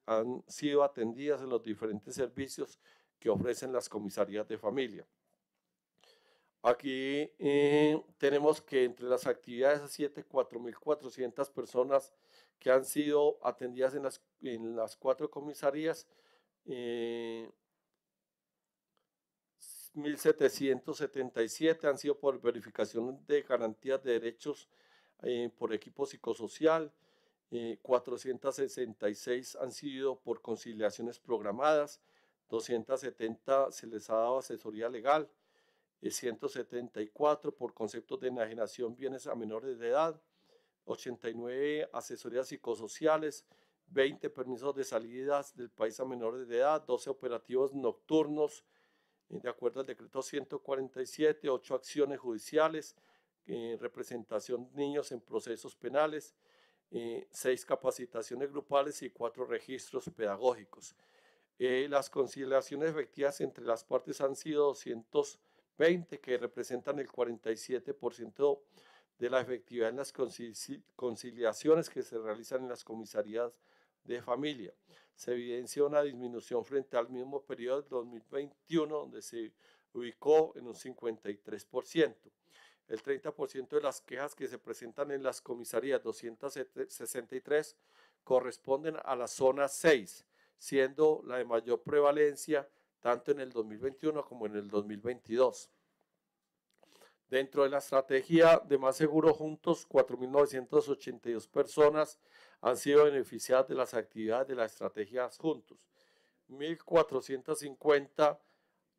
han, sido atendidas en los diferentes servicios que ofrecen las comisarías de familia. Aquí eh, tenemos que entre las actividades a 7, 4.400 personas que han sido atendidas en las, en las cuatro comisarías, eh, 1.777 han sido por verificación de garantías de derechos eh, por equipo psicosocial, 466 eh, han sido por conciliaciones programadas, 270 se les ha dado asesoría legal, 174 por conceptos de enajenación bienes a menores de edad, 89 asesorías psicosociales, 20 permisos de salidas del país a menores de edad, 12 operativos nocturnos, de acuerdo al decreto 147, 8 acciones judiciales, eh, representación de niños en procesos penales, eh, 6 capacitaciones grupales y 4 registros pedagógicos. Eh, las conciliaciones efectivas entre las partes han sido 220, que representan el 47% de la efectividad en las conciliaciones que se realizan en las comisarías de familia. Se evidencia una disminución frente al mismo periodo del 2021, donde se ubicó en un 53%. El 30% de las quejas que se presentan en las comisarías 263 corresponden a la zona 6, siendo la de mayor prevalencia tanto en el 2021 como en el 2022. Dentro de la estrategia de Más Seguro Juntos, 4.982 personas han sido beneficiadas de las actividades de la estrategia Juntos. 1.450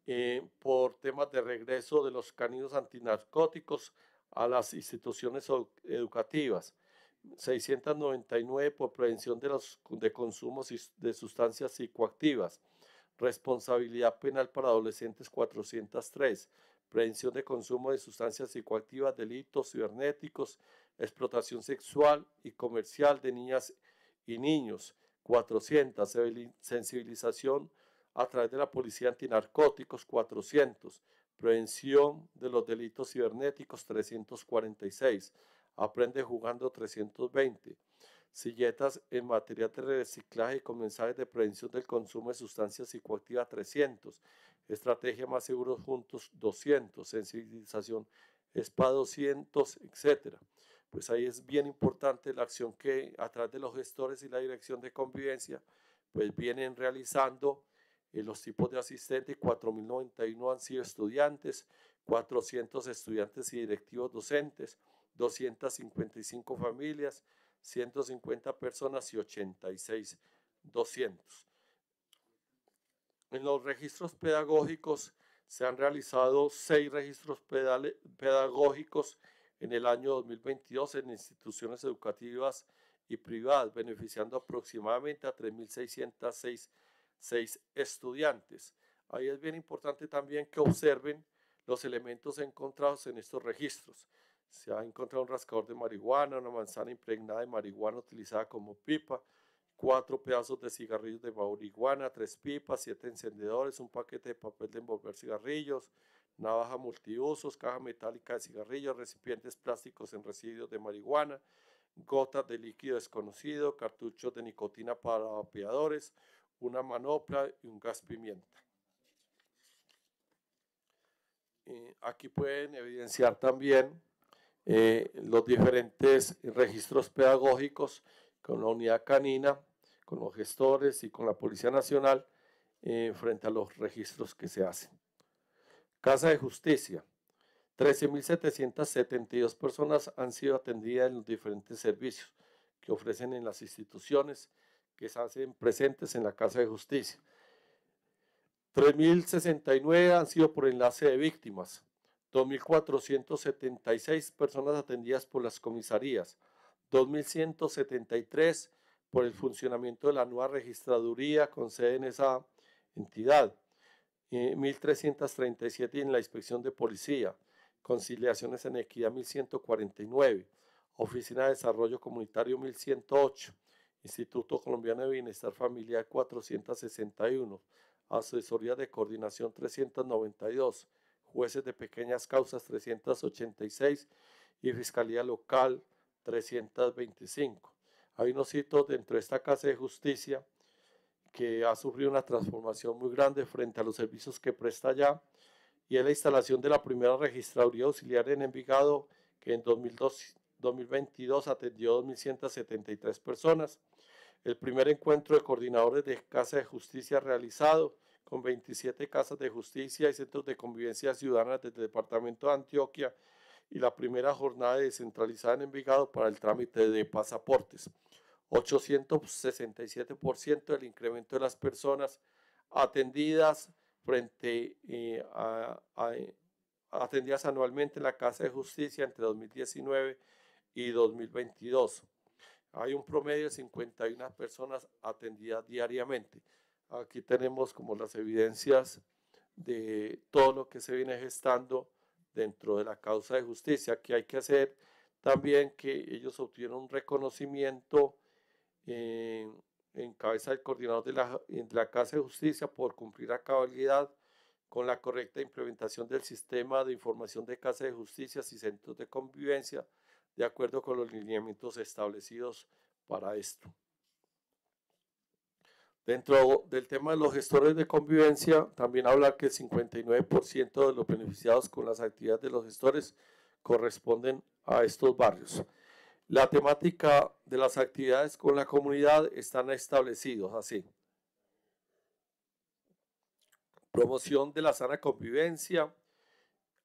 eh, por temas de regreso de los caninos antinarcóticos a las instituciones educativas. 699 por prevención de, los, de consumos de sustancias psicoactivas. Responsabilidad penal para adolescentes 403 prevención de consumo de sustancias psicoactivas, delitos cibernéticos, explotación sexual y comercial de niñas y niños, 400, sensibilización a través de la policía antinarcóticos, 400, prevención de los delitos cibernéticos, 346, aprende jugando, 320, silletas en materia de reciclaje y mensajes de prevención del consumo de sustancias psicoactivas, 300, Estrategia Más Seguros Juntos 200, sensibilización SPA 200, etc. Pues ahí es bien importante la acción que a través de los gestores y la dirección de convivencia, pues vienen realizando eh, los tipos de asistentes, 4.091 han sido estudiantes, 400 estudiantes y directivos docentes, 255 familias, 150 personas y 86 200. En los registros pedagógicos se han realizado seis registros pedagógicos en el año 2022 en instituciones educativas y privadas, beneficiando aproximadamente a 3.606 estudiantes. Ahí es bien importante también que observen los elementos encontrados en estos registros. Se ha encontrado un rascador de marihuana, una manzana impregnada de marihuana utilizada como pipa, cuatro pedazos de cigarrillos de marihuana, tres pipas, siete encendedores, un paquete de papel de envolver cigarrillos, navaja multiusos, caja metálica de cigarrillos, recipientes plásticos en residuos de marihuana, gotas de líquido desconocido, cartuchos de nicotina para vapeadores, una manopla y un gas pimienta. aquí pueden evidenciar también eh, los diferentes registros pedagógicos con la unidad canina con los gestores y con la Policía Nacional eh, frente a los registros que se hacen. Casa de Justicia. 13.772 personas han sido atendidas en los diferentes servicios que ofrecen en las instituciones que se hacen presentes en la Casa de Justicia. 3.069 han sido por enlace de víctimas, 2.476 personas atendidas por las comisarías, 2.173 por el funcionamiento de la nueva registraduría con sede en esa entidad. 1.337 en la inspección de policía, conciliaciones en equidad 1.149, Oficina de Desarrollo Comunitario 1.108, Instituto Colombiano de Bienestar Familiar 461, Asesoría de Coordinación 392, Jueces de Pequeñas Causas 386 y Fiscalía Local 325. Hay unos hitos dentro de esta Casa de Justicia que ha sufrido una transformación muy grande frente a los servicios que presta ya y es la instalación de la primera registraduría auxiliar en Envigado que en 2022 atendió 2.173 personas. El primer encuentro de coordinadores de Casa de Justicia realizado con 27 casas de justicia y centros de convivencia ciudadana del departamento de Antioquia y la primera jornada descentralizada en Envigado para el trámite de pasaportes. 867% del incremento de las personas atendidas frente eh, a, atendidas anualmente en la Casa de Justicia entre 2019 y 2022. Hay un promedio de 51 personas atendidas diariamente. Aquí tenemos como las evidencias de todo lo que se viene gestando dentro de la causa de justicia. Aquí hay que hacer también que ellos obtuvieron un reconocimiento en cabeza del coordinador de la, de la Casa de Justicia por cumplir a cabalidad con la correcta implementación del sistema de información de Casa de Justicia y centros de convivencia de acuerdo con los lineamientos establecidos para esto. Dentro del tema de los gestores de convivencia, también habla que el 59% de los beneficiados con las actividades de los gestores corresponden a estos barrios. La temática de las actividades con la comunidad están establecidos así. Promoción de la sana convivencia,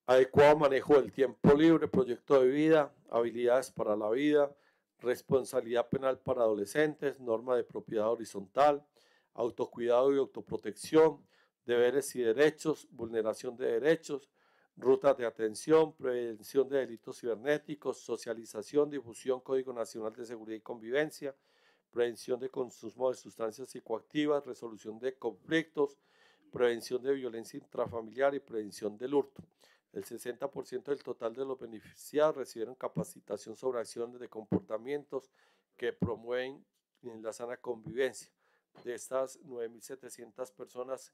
adecuado manejo del tiempo libre, proyecto de vida, habilidades para la vida, responsabilidad penal para adolescentes, norma de propiedad horizontal, autocuidado y autoprotección, deberes y derechos, vulneración de derechos, rutas de atención, prevención de delitos cibernéticos, socialización, difusión, Código Nacional de Seguridad y Convivencia, prevención de consumo de sustancias psicoactivas, resolución de conflictos, prevención de violencia intrafamiliar y prevención del hurto. El 60% del total de los beneficiados recibieron capacitación sobre acciones de comportamientos que promueven la sana convivencia. De estas 9.700 personas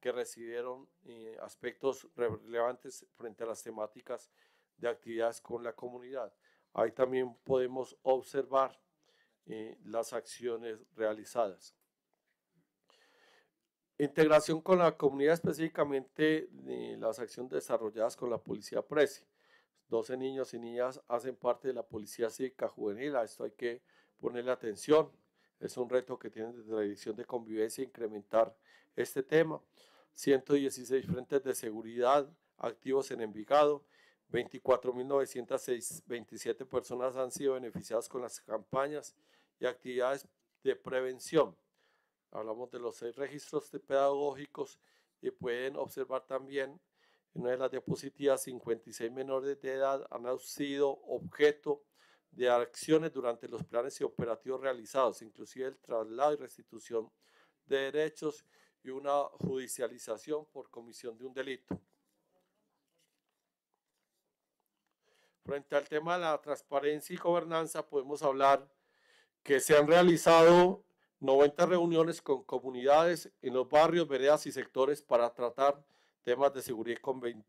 que recibieron eh, aspectos relevantes frente a las temáticas de actividades con la comunidad. Ahí también podemos observar eh, las acciones realizadas. Integración con la comunidad, específicamente las acciones desarrolladas con la Policía Presi. 12 niños y niñas hacen parte de la Policía Cívica Juvenil, a esto hay que ponerle atención. Es un reto que tiene desde la Dirección de Convivencia incrementar este tema. 116 frentes de seguridad activos en Envigado, 24.927 personas han sido beneficiadas con las campañas y actividades de prevención. Hablamos de los seis registros pedagógicos y pueden observar también en una de las diapositivas 56 menores de edad han sido objeto de acciones durante los planes y operativos realizados, inclusive el traslado y restitución de derechos y una judicialización por comisión de un delito. Frente al tema de la transparencia y gobernanza, podemos hablar que se han realizado 90 reuniones con comunidades en los barrios, veredas y sectores para tratar temas de seguridad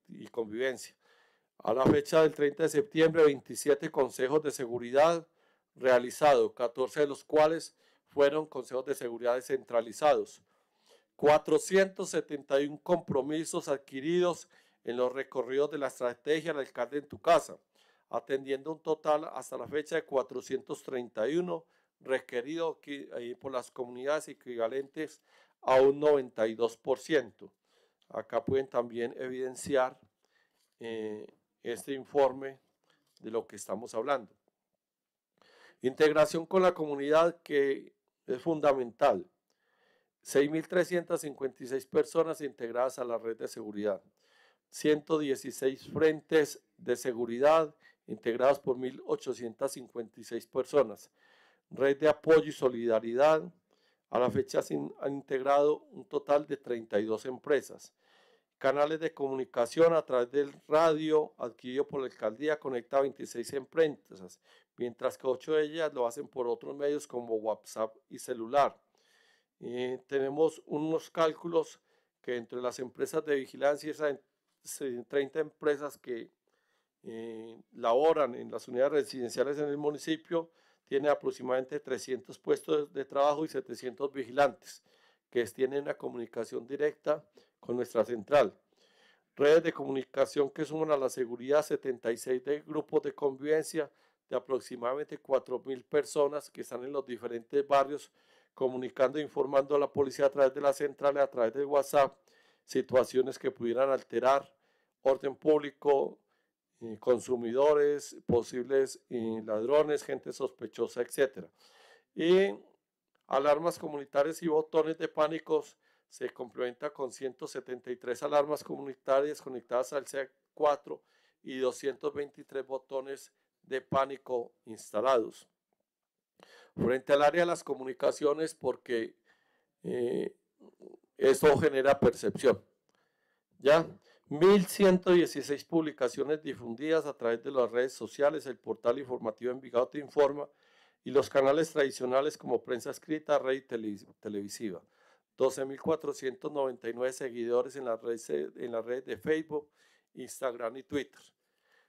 y convivencia. A la fecha del 30 de septiembre, 27 consejos de seguridad realizados, 14 de los cuales fueron consejos de seguridad descentralizados. 471 compromisos adquiridos en los recorridos de la estrategia del alcalde en tu casa, atendiendo un total hasta la fecha de 431 requerido por las comunidades equivalentes a un 92%. Acá pueden también evidenciar eh, este informe de lo que estamos hablando. Integración con la comunidad que es fundamental. 6.356 personas integradas a la red de seguridad. 116 frentes de seguridad integrados por 1.856 personas red de apoyo y solidaridad. A la fecha se han integrado un total de 32 empresas. Canales de comunicación a través del radio adquirido por la alcaldía conecta a 26 empresas, mientras que 8 de ellas lo hacen por otros medios como WhatsApp y celular. Eh, tenemos unos cálculos que entre las empresas de vigilancia, esas 30 empresas que eh, laboran en las unidades residenciales en el municipio, tiene aproximadamente 300 puestos de trabajo y 700 vigilantes que tienen una comunicación directa con nuestra central. Redes de comunicación que suman a la seguridad 76 de grupos de convivencia de aproximadamente 4.000 personas que están en los diferentes barrios comunicando e informando a la policía a través de la central y a través de WhatsApp situaciones que pudieran alterar orden público, eh, consumidores, posibles eh, ladrones, gente sospechosa, etc. Y alarmas comunitarias y botones de pánicos se complementa con 173 alarmas comunitarias conectadas al C4 y 223 botones de pánico instalados. Frente al área de las comunicaciones, porque eh, eso genera percepción. ¿Ya? 1.116 publicaciones difundidas a través de las redes sociales, el portal informativo Envigado te informa y los canales tradicionales como prensa escrita, red y televisiva. 12.499 seguidores en la, red, en la red de Facebook, Instagram y Twitter.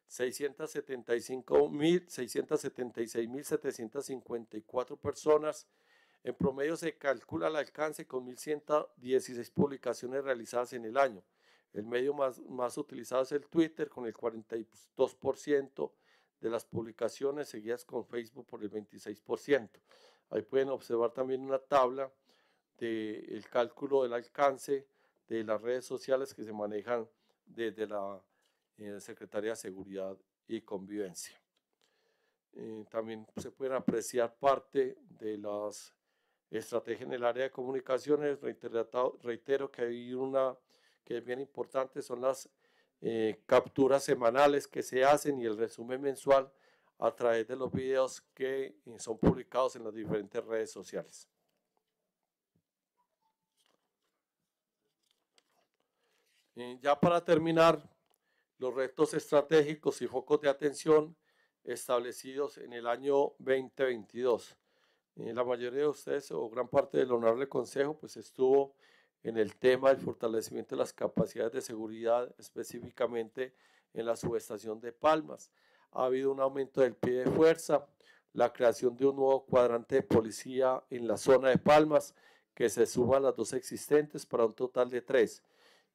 676.754 personas. En promedio se calcula el alcance con 1.116 publicaciones realizadas en el año. El medio más, más utilizado es el Twitter con el 42% de las publicaciones, seguidas con Facebook por el 26%. Ahí pueden observar también una tabla del cálculo del alcance de las redes sociales que se manejan desde la eh, Secretaría de Seguridad y Convivencia. Eh, también se pueden apreciar parte de las estrategias en el área de comunicaciones. Reitero, que hay una que es bien importante, son las eh, capturas semanales que se hacen y el resumen mensual a través de los videos que son publicados en las diferentes redes sociales. Ya para terminar, los retos estratégicos y focos de atención establecidos en el año 2022. la mayoría de ustedes o gran parte del honorable consejo pues estuvo en el tema del fortalecimiento de las capacidades de seguridad, específicamente en la subestación de Palmas. Ha habido un aumento del pie de fuerza, la creación de un nuevo cuadrante de policía en la zona de Palmas, que se suma a las dos existentes para un total de tres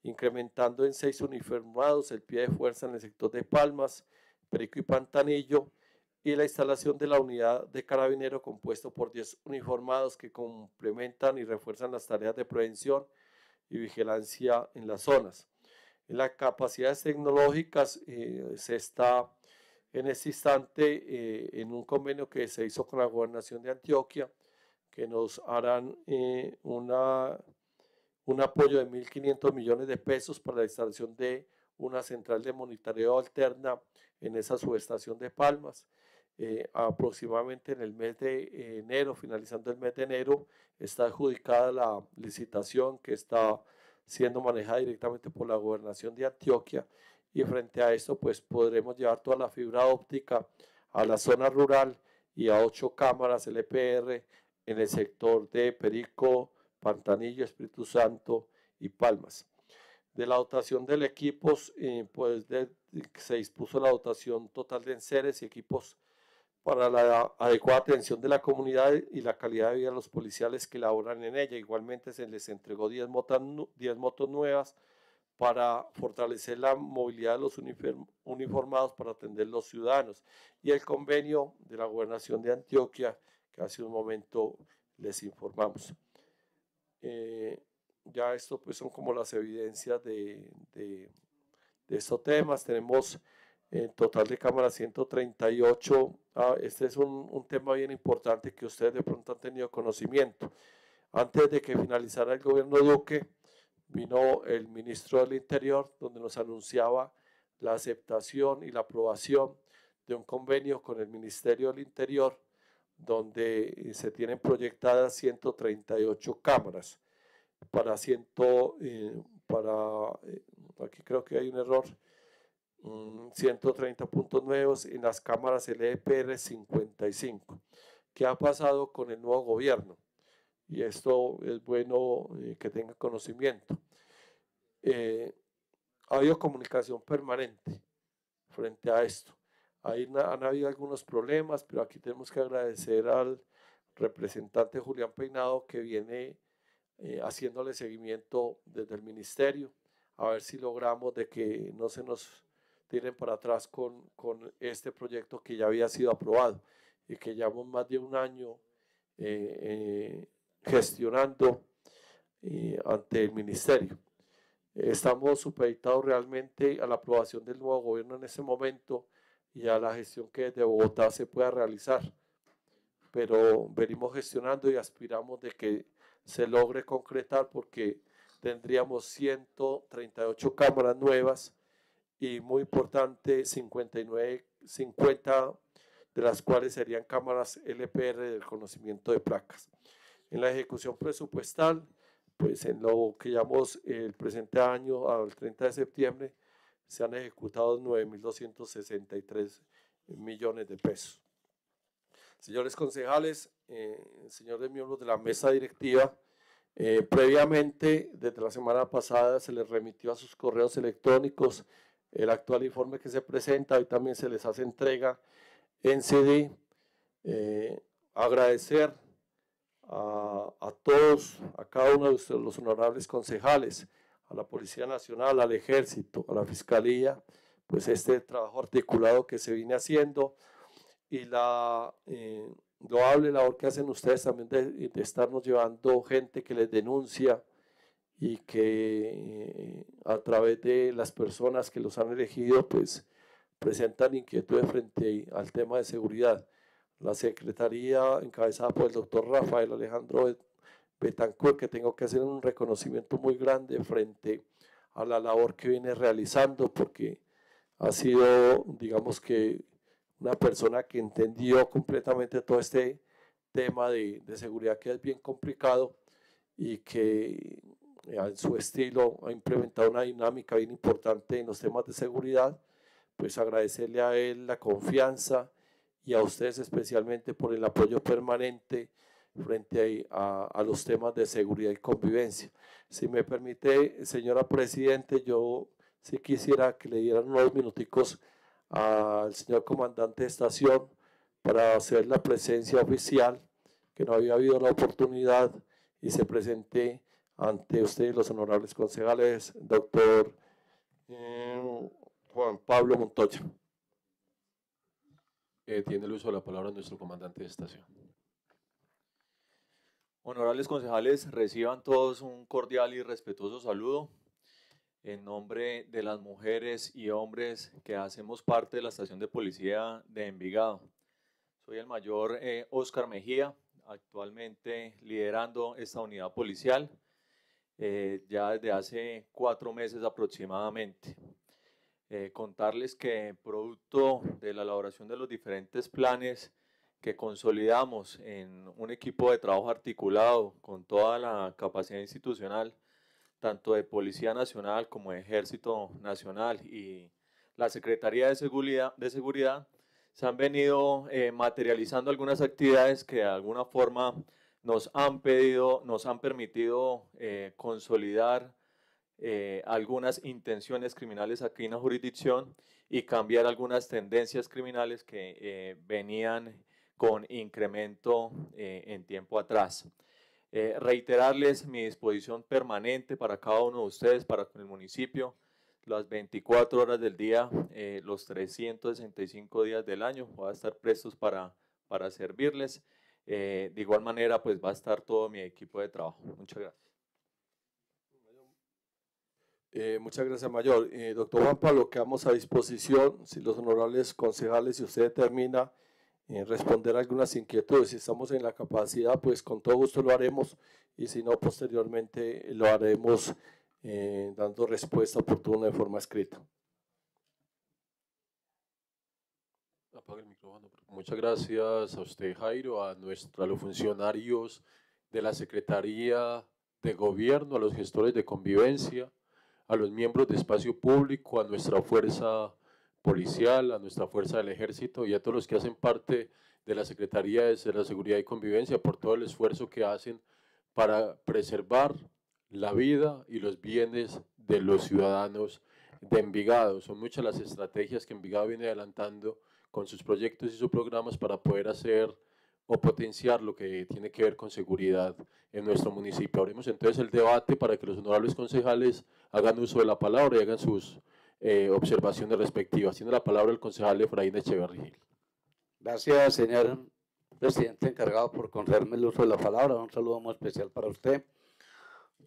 incrementando en seis uniformados el pie de fuerza en el sector de Palmas, Perico y Pantanillo, y la instalación de la unidad de carabinero compuesto por 10 uniformados que complementan y refuerzan las tareas de prevención y vigilancia en las zonas. En las capacidades tecnológicas eh, se está en este instante eh, en un convenio que se hizo con la gobernación de Antioquia, que nos harán eh, una un apoyo de 1.500 millones de pesos para la instalación de una central de monitoreo alterna en esa subestación de Palmas. Eh, aproximadamente en el mes de enero, finalizando el mes de enero, está adjudicada la licitación que está siendo manejada directamente por la gobernación de Antioquia y frente a esto pues podremos llevar toda la fibra óptica a la zona rural y a ocho cámaras LPR en el sector de Perico, Pantanillo, Espíritu Santo y Palmas. De la dotación del equipos, eh, pues se dispuso la dotación total de enseres y equipos para la adecuada atención de la comunidad y la calidad de vida de los policiales que laboran en ella. Igualmente se les entregó 10 motos, 10 motos nuevas para fortalecer la movilidad de los uniformados para atender los ciudadanos. Y el convenio de la gobernación de Antioquia, que hace un momento les informamos. Eh, ya esto pues son como las evidencias de, estos temas. Tenemos en total de cámaras 138. Ah, este es un, un, tema bien importante que ustedes de pronto han tenido conocimiento. Antes de que finalizara el gobierno Duque, vino el ministro del Interior, donde nos anunciaba la aceptación y la aprobación de un convenio con el Ministerio del Interior donde eh, se tienen proyectadas 138 cámaras para ciento, eh, para, eh, aquí creo que hay un error, 130 mm, puntos nuevos en las cámaras LEPR 55. ¿Qué ha pasado con el nuevo gobierno? Y esto es bueno que tenga conocimiento. ha habido comunicación permanente frente a esto. Ahí han habido algunos problemas, pero aquí tenemos que agradecer al representante Julián Peinado que viene eh, haciéndole seguimiento desde el ministerio, a ver si logramos de que no se nos tiren para atrás con, con este proyecto que ya había sido aprobado y que llevamos más de un año eh, eh, gestionando ante el ministerio. Estamos supeditados realmente a la aprobación del nuevo gobierno en ese momento y a la gestión que desde Bogotá se pueda realizar. Pero venimos gestionando y aspiramos de que se logre concretar porque tendríamos 138 cámaras nuevas y muy importante, 59, 50 de las cuales serían cámaras LPR del conocimiento de placas. En la ejecución presupuestal, pues en lo que llamamos el presente año al 30 de septiembre, se han ejecutado 9.263 millones de pesos. Señores concejales, eh, señores miembros de la mesa directiva, eh, previamente, desde la semana pasada, se les remitió a sus correos electrónicos el actual informe que se presenta, hoy también se les hace entrega en CD. Eh, agradecer a, a, todos, a cada uno de los honorables concejales, a la Policía Nacional, al Ejército, a la Fiscalía, pues este trabajo articulado que se viene haciendo y la eh, loable labor que hacen ustedes también de, estarnos llevando gente que les denuncia y que eh, a través de las personas que los han elegido, pues presentan inquietudes frente al tema de seguridad. La Secretaría, encabezada por el doctor Rafael Alejandro Betancourt, que tengo que hacer un reconocimiento muy grande frente a la labor que viene realizando, porque ha sido, digamos que, una persona que entendió completamente todo este tema de, de seguridad que es bien complicado y que en su estilo ha implementado una dinámica bien importante en los temas de seguridad, pues agradecerle a él la confianza y a ustedes especialmente por el apoyo permanente frente a, a, los temas de seguridad y convivencia. Si me permite, señora Presidente, yo sí quisiera que le dieran unos minuticos al señor comandante de estación para hacer la presencia oficial, que no había habido la oportunidad y se presente ante ustedes los honorables concejales, doctor eh, Juan Pablo Montoya. Eh, tiene el uso de la palabra nuestro comandante de estación. Honorables concejales, reciban todos un cordial y respetuoso saludo en nombre de las mujeres y hombres que hacemos parte de la estación de policía de Envigado. Soy el mayor eh, Oscar Mejía, actualmente liderando esta unidad policial eh, ya desde hace cuatro meses aproximadamente. Eh, contarles que producto de la elaboración de los diferentes planes que consolidamos en un equipo de trabajo articulado con toda la capacidad institucional, tanto de Policía Nacional como de Ejército Nacional y la Secretaría de Seguridad, de Seguridad se han venido eh, materializando algunas actividades que de alguna forma nos han pedido, nos han permitido eh, consolidar eh, algunas intenciones criminales aquí en la jurisdicción y cambiar algunas tendencias criminales que eh, venían con incremento en tiempo atrás. reiterarles mi disposición permanente para cada uno de ustedes, para el municipio, las 24 horas del día, los 365 días del año, voy a estar prestos para, para servirles. Eh, de igual manera, pues va a estar todo mi equipo de trabajo. Muchas gracias. Eh, muchas gracias, Mayor. Eh, doctor Juan Pablo, quedamos a disposición, si los honorables concejales, si usted determina responder algunas inquietudes, si estamos en la capacidad, pues con todo gusto lo haremos, y si no, posteriormente lo haremos dando respuesta oportuna de forma escrita. Apaga el micrófono. Muchas gracias a usted, Jairo, a, nuestros, los funcionarios de la Secretaría de Gobierno, a los gestores de convivencia, a los miembros de espacio público, a nuestra fuerza policial, a nuestra fuerza del ejército y a todos los que hacen parte de la Secretaría de la Seguridad y Convivencia por todo el esfuerzo que hacen para preservar la vida y los bienes de los ciudadanos de Envigado. Son muchas las estrategias que Envigado viene adelantando con sus proyectos y sus programas para poder hacer o potenciar lo que tiene que ver con seguridad en nuestro municipio. Abrimos entonces el debate para que los honorables concejales hagan uso de la palabra y hagan sus eh, observaciones respectivas. Tiene la palabra el concejal Efraín Echeverri Gracias, señor presidente encargado por concederme el uso de la palabra. Un saludo muy especial para usted,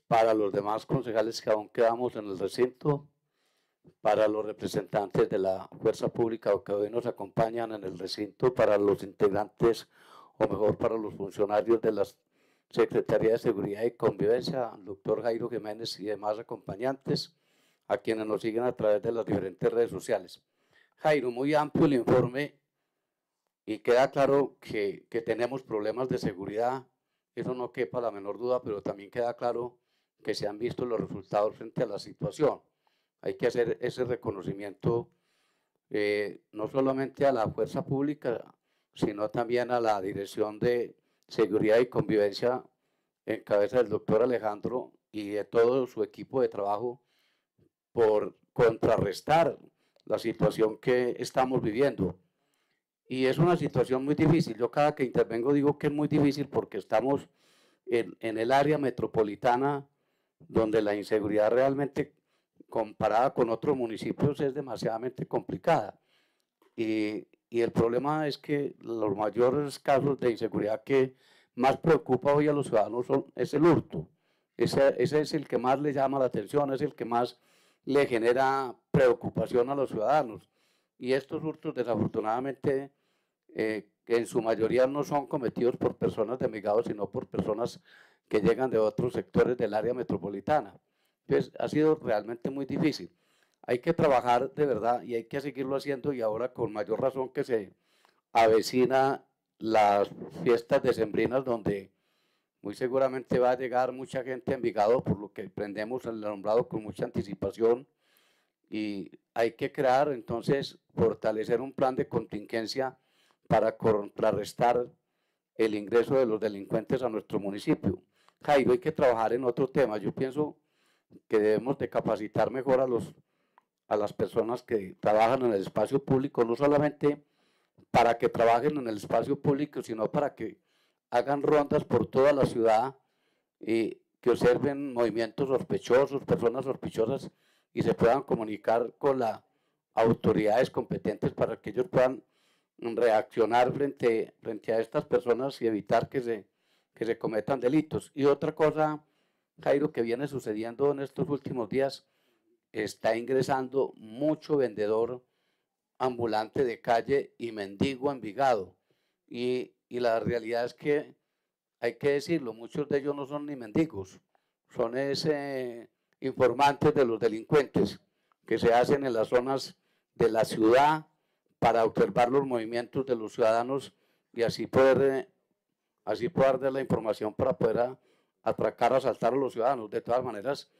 para los demás concejales que aún quedamos en el recinto, para los representantes de la fuerza pública que hoy nos acompañan en el recinto, para los integrantes, o mejor, para los funcionarios de las Secretaría de Seguridad y Convivencia, doctor Jairo Jiménez y demás acompañantes, a quienes nos siguen a través de las diferentes redes sociales. Jairo, muy amplio el informe y queda claro que, que tenemos problemas de seguridad, eso no quepa la menor duda, pero también queda claro que se han visto los resultados frente a la situación. Hay que hacer ese reconocimiento eh, no solamente a la fuerza pública, sino también a la Dirección de Seguridad y Convivencia en cabeza del doctor Alejandro y de todo su equipo de trabajo por contrarrestar la situación que estamos viviendo. Y es una situación muy difícil. Yo cada que intervengo digo que es muy difícil porque estamos en, en el área metropolitana donde la inseguridad realmente comparada con otros municipios es demasiadamente complicada. Y, y, el problema es que los mayores casos de inseguridad que más preocupa hoy a los ciudadanos son, es el hurto. Ese, ese, es el que más le llama la atención, es el que más le genera preocupación a los ciudadanos. Y estos hurtos, desafortunadamente, eh, en su mayoría no son cometidos por personas de Migado, sino por personas que llegan de otros sectores del área metropolitana. Entonces, ha sido realmente muy difícil. Hay que trabajar de verdad y hay que seguirlo haciendo y ahora con mayor razón que se avecina las fiestas decembrinas donde muy seguramente va a llegar mucha gente a Envigado, por lo que prendemos el alumbrado con mucha anticipación y hay que crear entonces, fortalecer un plan de contingencia para contrarrestar el ingreso de los delincuentes a nuestro municipio. Jairo, hay que trabajar en otro tema. Yo pienso que debemos de capacitar mejor a, los, a las personas que trabajan en el espacio público, no solamente para que trabajen en el espacio público, sino para que hagan rondas por toda la ciudad y que observen movimientos sospechosos, personas sospechosas y se puedan comunicar con las autoridades competentes para que ellos puedan reaccionar frente, frente a estas personas y evitar que se, que se cometan delitos. Y otra cosa Jairo, que viene sucediendo en estos últimos días, está ingresando mucho vendedor ambulante de calle y mendigo Envigado. Y, y la realidad es que, hay que decirlo, muchos de ellos no son ni mendigos, son ese informantes de los delincuentes que se hacen en las zonas de la ciudad para observar los movimientos de los ciudadanos y así poder, así poder dar la información para poder atracar, asaltar a los ciudadanos. De todas maneras,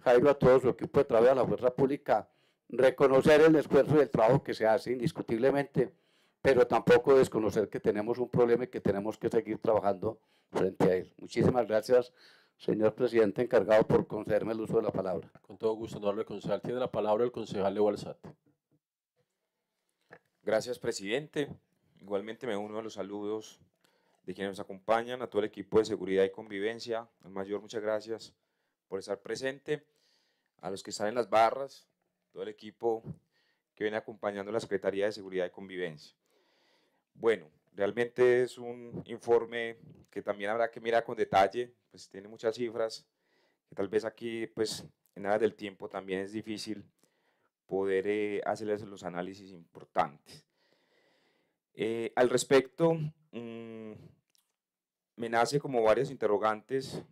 Jairo, a todo su equipo de trabajo, a la fuerza pública, reconocer el esfuerzo y el trabajo que se hace indiscutiblemente, pero tampoco desconocer que tenemos un problema y que tenemos que seguir trabajando frente a él. Muchísimas gracias, señor presidente encargado por concederme el uso de la palabra. Con todo gusto, honorable concejal. Tiene la palabra el concejal de Walsat. Gracias, presidente. Igualmente me uno a los saludos de quienes nos acompañan, a todo el equipo de seguridad y convivencia. Al mayor, muchas gracias por estar presente. A los que están en las barras, todo el equipo que viene acompañando la Secretaría de Seguridad y Convivencia. Bueno, realmente es un informe que también habrá que mirar con detalle, pues tiene muchas cifras, que tal vez aquí, pues en nada del tiempo también es difícil poder eh, hacerles los análisis importantes. Eh, al respecto, mm, me nace como varias interrogantes.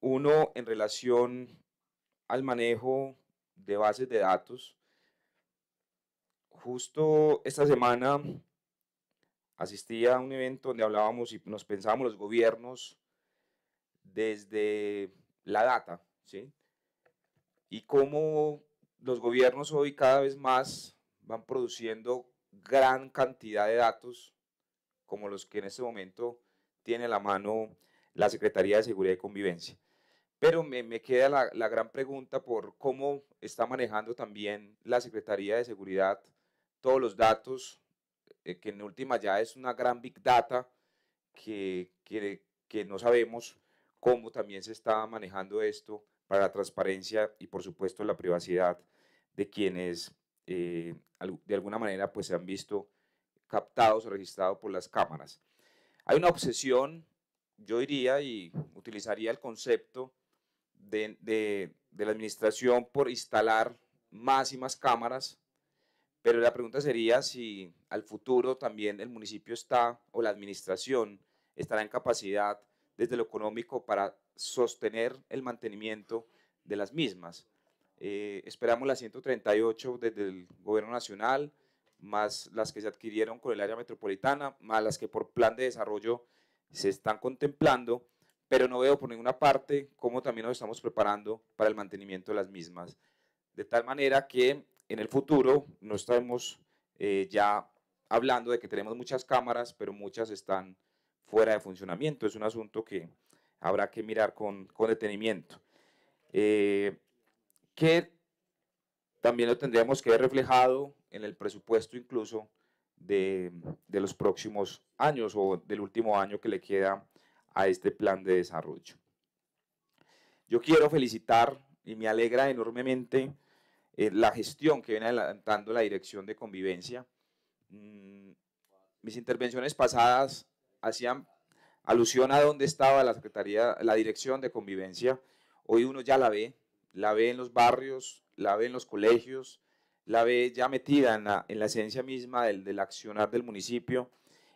Uno, en relación al manejo de bases de datos. Justo esta semana asistí a un evento donde hablábamos y nos pensábamos los gobiernos desde la data, ¿sí? Y cómo los gobiernos hoy cada vez más van produciendo gran cantidad de datos como los que en este momento tiene la mano la Secretaría de Seguridad y Convivencia. Pero me, queda la, la, gran pregunta por cómo está manejando también la Secretaría de Seguridad todos los datos, eh, que en última ya es una gran big data que, que, no sabemos cómo también se está manejando esto para la transparencia y por supuesto la privacidad de quienes eh, de alguna manera pues se han visto captados o registrados por las cámaras. Hay una obsesión, yo diría, y utilizaría el concepto de, de, la administración por instalar más y más cámaras, pero la pregunta sería si al futuro también el municipio está, o la administración, estará en capacidad desde lo económico para sostener el mantenimiento de las mismas. Eh, esperamos las 138 desde el gobierno nacional, más las que se adquirieron con el área metropolitana, más las que por plan de desarrollo se están contemplando, pero no veo por ninguna parte cómo también nos estamos preparando para el mantenimiento de las mismas. De tal manera que en el futuro no estamos eh, ya hablando de que tenemos muchas cámaras, pero muchas están fuera de funcionamiento. Es un asunto que habrá que mirar con, con detenimiento. Eh, que también lo tendríamos que ver reflejado en el presupuesto incluso de, de, los próximos años o del último año que le queda a este plan de desarrollo. Yo quiero felicitar y me alegra enormemente eh, la gestión que viene adelantando la Dirección de Convivencia. Mm, mis intervenciones pasadas hacían alusión a dónde estaba la Secretaría, la Dirección de Convivencia. Hoy uno ya la ve, la ve en los barrios, la ve en los colegios, la ve ya metida en la, en la esencia misma del, del, accionar del municipio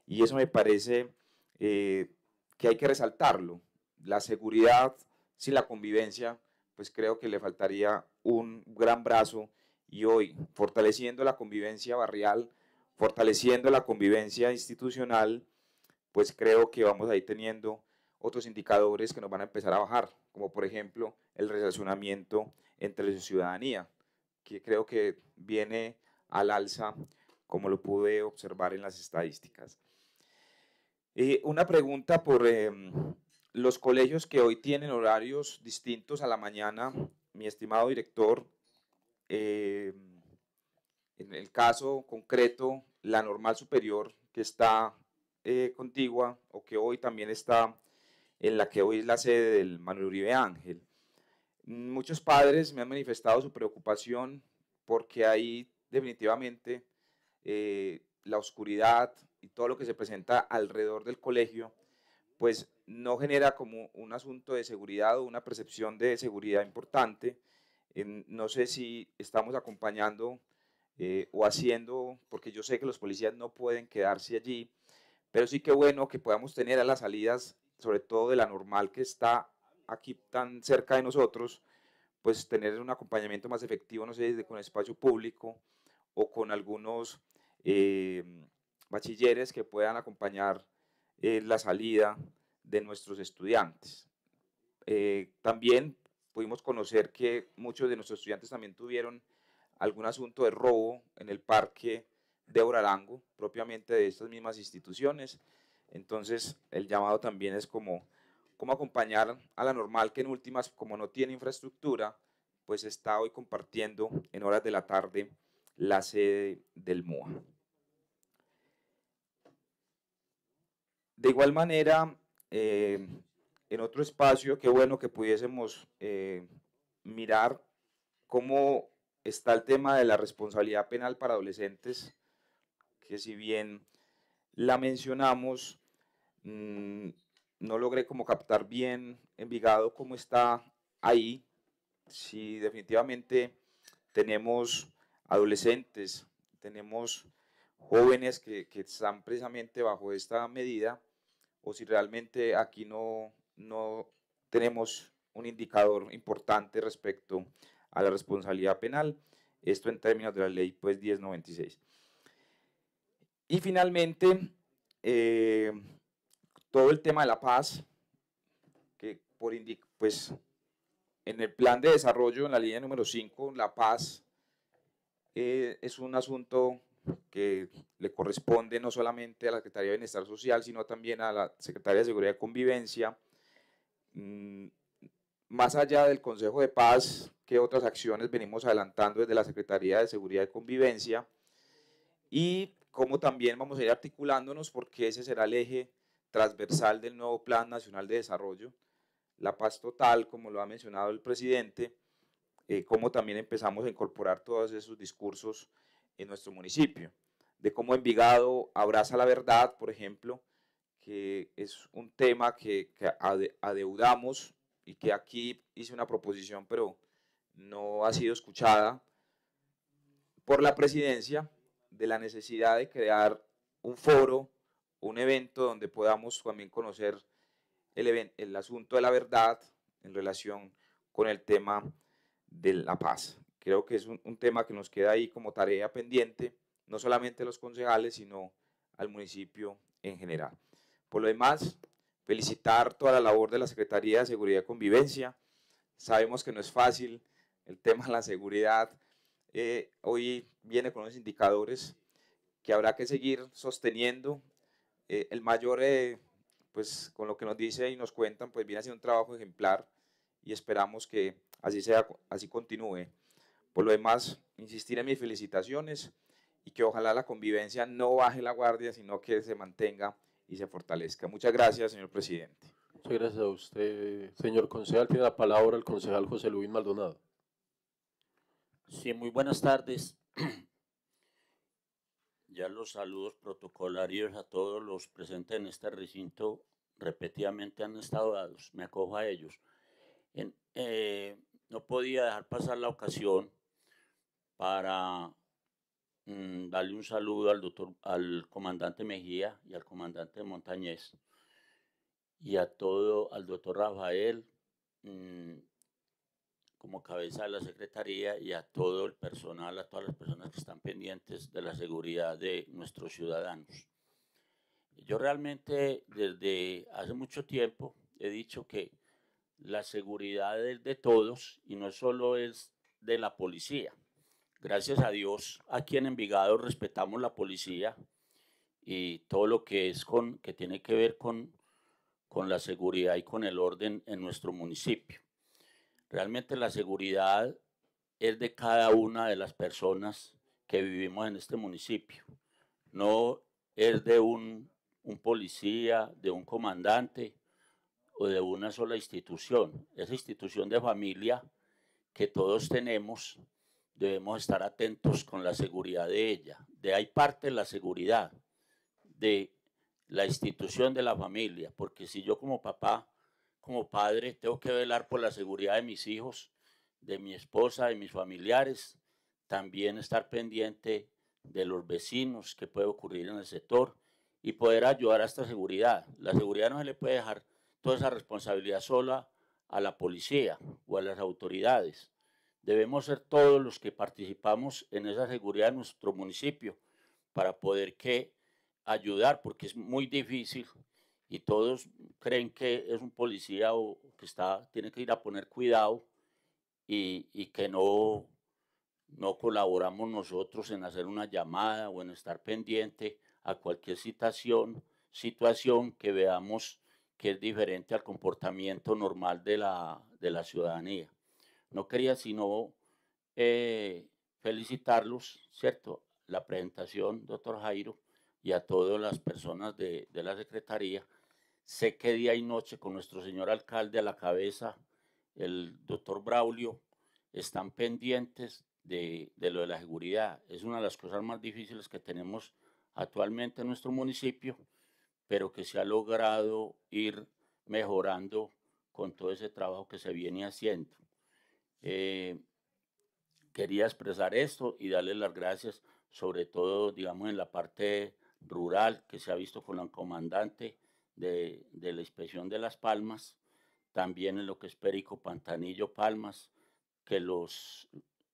y eso me parece eh, que hay que resaltarlo. La seguridad sin la convivencia, pues creo que le faltaría un gran brazo y hoy, fortaleciendo la convivencia barrial, fortaleciendo la convivencia institucional, pues creo que vamos a ir teniendo otros indicadores que nos van a empezar a bajar, como por ejemplo el relacionamiento entre la ciudadanía, que creo que viene al alza, como lo pude observar en las estadísticas. Eh, una pregunta por eh, los colegios que hoy tienen horarios distintos a la mañana mi estimado director, eh, en el caso concreto, la normal superior que está eh, contigua o que hoy también está en la que hoy es la sede del Manuel Uribe Ángel. Muchos padres me han manifestado su preocupación porque ahí definitivamente eh, la oscuridad y todo lo que se presenta alrededor del colegio, pues no genera como un asunto de seguridad o una percepción de seguridad importante. no sé si estamos acompañando eh, o haciendo, porque yo sé que los policías no pueden quedarse allí, pero sí que bueno que podamos tener a las salidas, sobre todo de la normal que está aquí tan cerca de nosotros, pues tener un acompañamiento más efectivo, no sé, desde con espacio público o con algunos eh, bachilleres que puedan acompañar eh, la salida de nuestros estudiantes. Eh, también pudimos conocer que muchos de nuestros estudiantes también tuvieron algún asunto de robo en el parque de Orarango, propiamente de estas mismas instituciones. Entonces, el llamado también es como, como acompañar a la normal que en últimas, como no tiene infraestructura, pues está hoy compartiendo en horas de la tarde la sede del MOA. De igual manera, eh, en otro espacio, qué bueno que pudiésemos eh, mirar cómo está el tema de la responsabilidad penal para adolescentes, que si bien la mencionamos, mm, no logré como captar bien Envigado cómo está ahí, si definitivamente tenemos adolescentes, tenemos jóvenes que, que están precisamente bajo esta medida, o si realmente aquí no, no tenemos un indicador importante respecto a la responsabilidad penal, esto en términos de la ley pues 1096. Y finalmente, eh, todo el tema de la paz, que por pues en el plan de desarrollo, en la línea número 5, la paz eh, es un asunto que le corresponde no solamente a la Secretaría de Bienestar Social, sino también a la Secretaría de Seguridad y Convivencia. Mm, más allá del Consejo de Paz, ¿qué otras acciones venimos adelantando desde la Secretaría de Seguridad y Convivencia? Y cómo también vamos a ir articulándonos porque ese será el eje transversal del nuevo Plan Nacional de Desarrollo, la paz total, como lo ha mencionado el presidente, eh, cómo también empezamos a incorporar todos esos discursos en nuestro municipio, de cómo Envigado abraza la verdad, por ejemplo, que es un tema que, adeudamos y que aquí hice una proposición, pero no ha sido escuchada por la presidencia de la necesidad de crear un foro, un evento donde podamos también conocer el, el asunto de la verdad en relación con el tema de la paz. Creo que es un, tema que nos queda ahí como tarea pendiente, no solamente a los concejales, sino al municipio en general. Por lo demás, felicitar toda la labor de la Secretaría de Seguridad y Convivencia. Sabemos que no es fácil el tema de la seguridad. eh, hoy viene con unos indicadores que habrá que seguir sosteniendo. Eh, el mayor, eh, pues con lo que nos dice y nos cuentan, pues viene haciendo un trabajo ejemplar y esperamos que así sea, así continúe. Por lo demás, insistir en mis felicitaciones y que ojalá la convivencia no baje la guardia, sino que se mantenga y se fortalezca. Muchas gracias, señor presidente. Muchas gracias a usted, señor concejal. Tiene la palabra el concejal José Luis Maldonado. Sí, muy buenas tardes. Ya los saludos protocolarios a todos los presentes en este recinto repetidamente han estado dados. Me acojo a ellos. En- eh, no podía dejar pasar la ocasión para mm, darle un saludo al doctor, al comandante Mejía y al comandante Montañez y a todo, al doctor Rafael, mm, como cabeza de la Secretaría y a todo el personal, a todas las personas que están pendientes de la seguridad de nuestros ciudadanos. Yo realmente desde hace mucho tiempo he dicho que la seguridad es de todos y no solo es de la policía. Gracias a Dios, aquí en Envigado respetamos la policía y todo lo que es con que tiene que ver con, con la seguridad y con el orden en nuestro municipio. Realmente la seguridad es de cada una de las personas que vivimos en este municipio. No es de un, un policía, de un comandante o de una sola institución. Esa institución de familia que todos tenemos, debemos estar atentos con la seguridad de ella. De ahí parte la seguridad de la institución de la familia, porque si yo como papá como padre tengo que velar por la seguridad de mis hijos, de mi esposa, de mis familiares, también estar pendiente de los vecinos que puede ocurrir en el sector y poder ayudar a esta seguridad. La seguridad no se le puede dejar toda esa responsabilidad sola a la policía o a las autoridades. Debemos ser todos los que participamos en esa seguridad de nuestro municipio para poder que ayudar, porque es muy difícil y todos creen que es un policía o que está, tiene que ir a poner cuidado y, y que no, no colaboramos nosotros en hacer una llamada o en estar pendiente a cualquier situación, situación que veamos que es diferente al comportamiento normal de la, de la ciudadanía. No quería sino eh, felicitarlos, ¿cierto? La presentación, doctor Jairo, y a todas las personas de, la Secretaría. Sé que día y noche con nuestro señor alcalde a la cabeza, el doctor Braulio, están pendientes de lo de la seguridad. Es una de las cosas más difíciles que tenemos actualmente en nuestro municipio, pero que se ha logrado ir mejorando con todo ese trabajo que se viene haciendo. Eh, quería expresar esto y darle las gracias, sobre todo, digamos, en la parte rural que se ha visto con la comandante de, de la inspección de Las Palmas, también en lo que es Perico, Pantanillo, Palmas, que los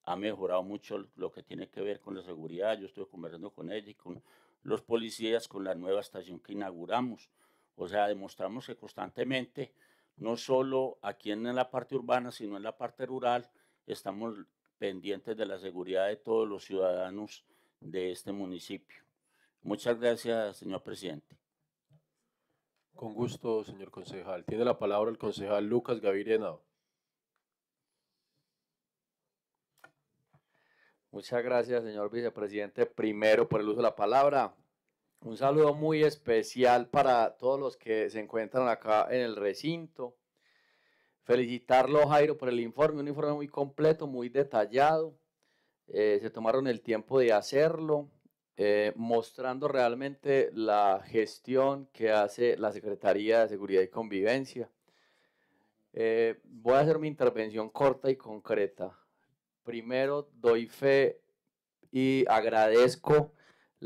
ha mejorado mucho lo que tiene que ver con la seguridad. Yo estuve conversando con ella y con los policías con la nueva estación que inauguramos. O sea, demostramos que constantemente, no solo aquí en la parte urbana, sino en la parte rural, estamos pendientes de la seguridad de todos los ciudadanos de este municipio. Muchas gracias, señor presidente. Con gusto, señor concejal. Tiene la palabra el concejal Lucas Gaviria Henao. Muchas gracias, señor vicepresidente, primero por el uso de la palabra. Un saludo muy especial para todos los que se encuentran acá en el recinto. Felicitarlo, Jairo, por el informe, un informe muy completo, muy detallado. Eh, se tomaron el tiempo de hacerlo, eh, mostrando realmente la gestión que hace la Secretaría de Seguridad y Convivencia. Eh, voy a hacer mi intervención corta y concreta. Primero, doy fe y agradezco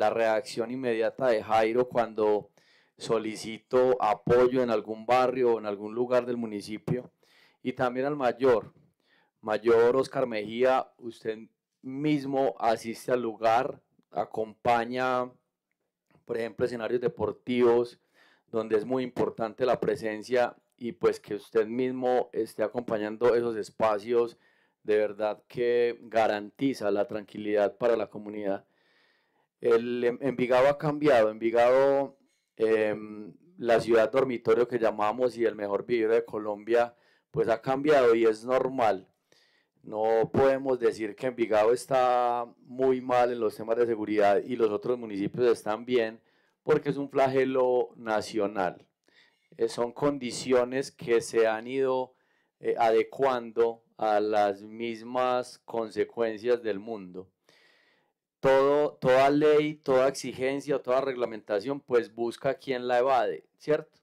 la reacción inmediata de Jairo cuando solicito apoyo en algún barrio o en algún lugar del municipio. Y también al mayor, mayor Oscar Mejía, usted mismo asiste al lugar, acompaña, por ejemplo, escenarios deportivos, donde es muy importante la presencia y pues que usted mismo esté acompañando esos espacios, de verdad que garantiza la tranquilidad para la comunidad. El Envigado ha cambiado, Envigado, em, la ciudad dormitorio que llamamos y el mejor vivero de Colombia, pues ha cambiado y es normal. No podemos decir que Envigado está muy mal en los temas de seguridad y los otros municipios están bien, porque es un flagelo nacional. Eh, son condiciones que se han ido eh, adecuando a las mismas consecuencias del mundo. Todo, toda ley, toda exigencia, toda reglamentación, pues busca quien la evade, ¿cierto?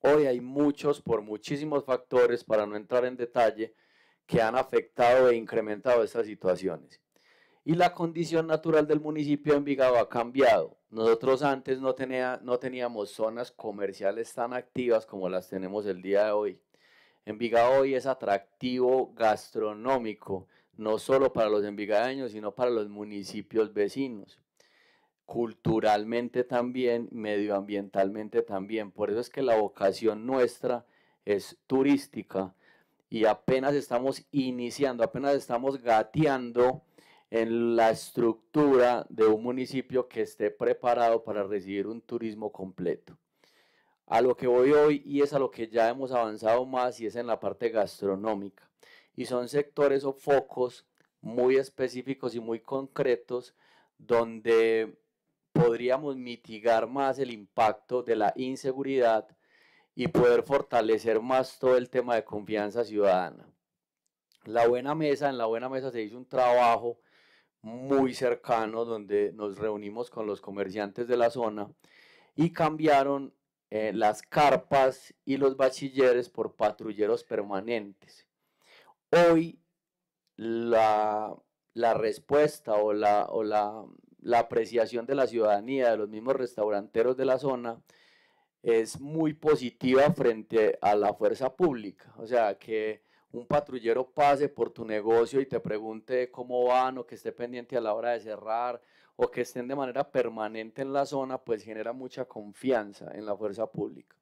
Hoy hay muchos, por muchísimos factores, para no entrar en detalle, que han afectado e incrementado estas situaciones. Y la condición natural del municipio de Envigado ha cambiado. Nosotros antes no, tenía, no teníamos zonas comerciales tan activas como las tenemos el día de hoy. Envigado hoy es atractivo gastronómico, no solo para los envigadeños, sino para los municipios vecinos. Culturalmente también, medioambientalmente también. Por eso es que la vocación nuestra es turística y apenas estamos iniciando, apenas estamos gateando en la estructura de un municipio que esté preparado para recibir un turismo completo. A lo que voy hoy y es a lo que ya hemos avanzado más y es en la parte gastronómica. Y son sectores o focos muy específicos y muy concretos donde podríamos mitigar más el impacto de la inseguridad y poder fortalecer más todo el tema de confianza ciudadana. La buena mesa, en la buena mesa se hizo un trabajo muy cercano donde nos reunimos con los comerciantes de la zona y cambiaron eh, las carpas y los bachilleres por patrulleros permanentes. Hoy la, respuesta o, la, o la, la apreciación de la ciudadanía, de los mismos restauranteros de la zona, es muy positiva frente a la fuerza pública. O sea, que un patrullero pase por tu negocio y te pregunte cómo van o que esté pendiente a la hora de cerrar o que estén de manera permanente en la zona, pues genera mucha confianza en la fuerza pública.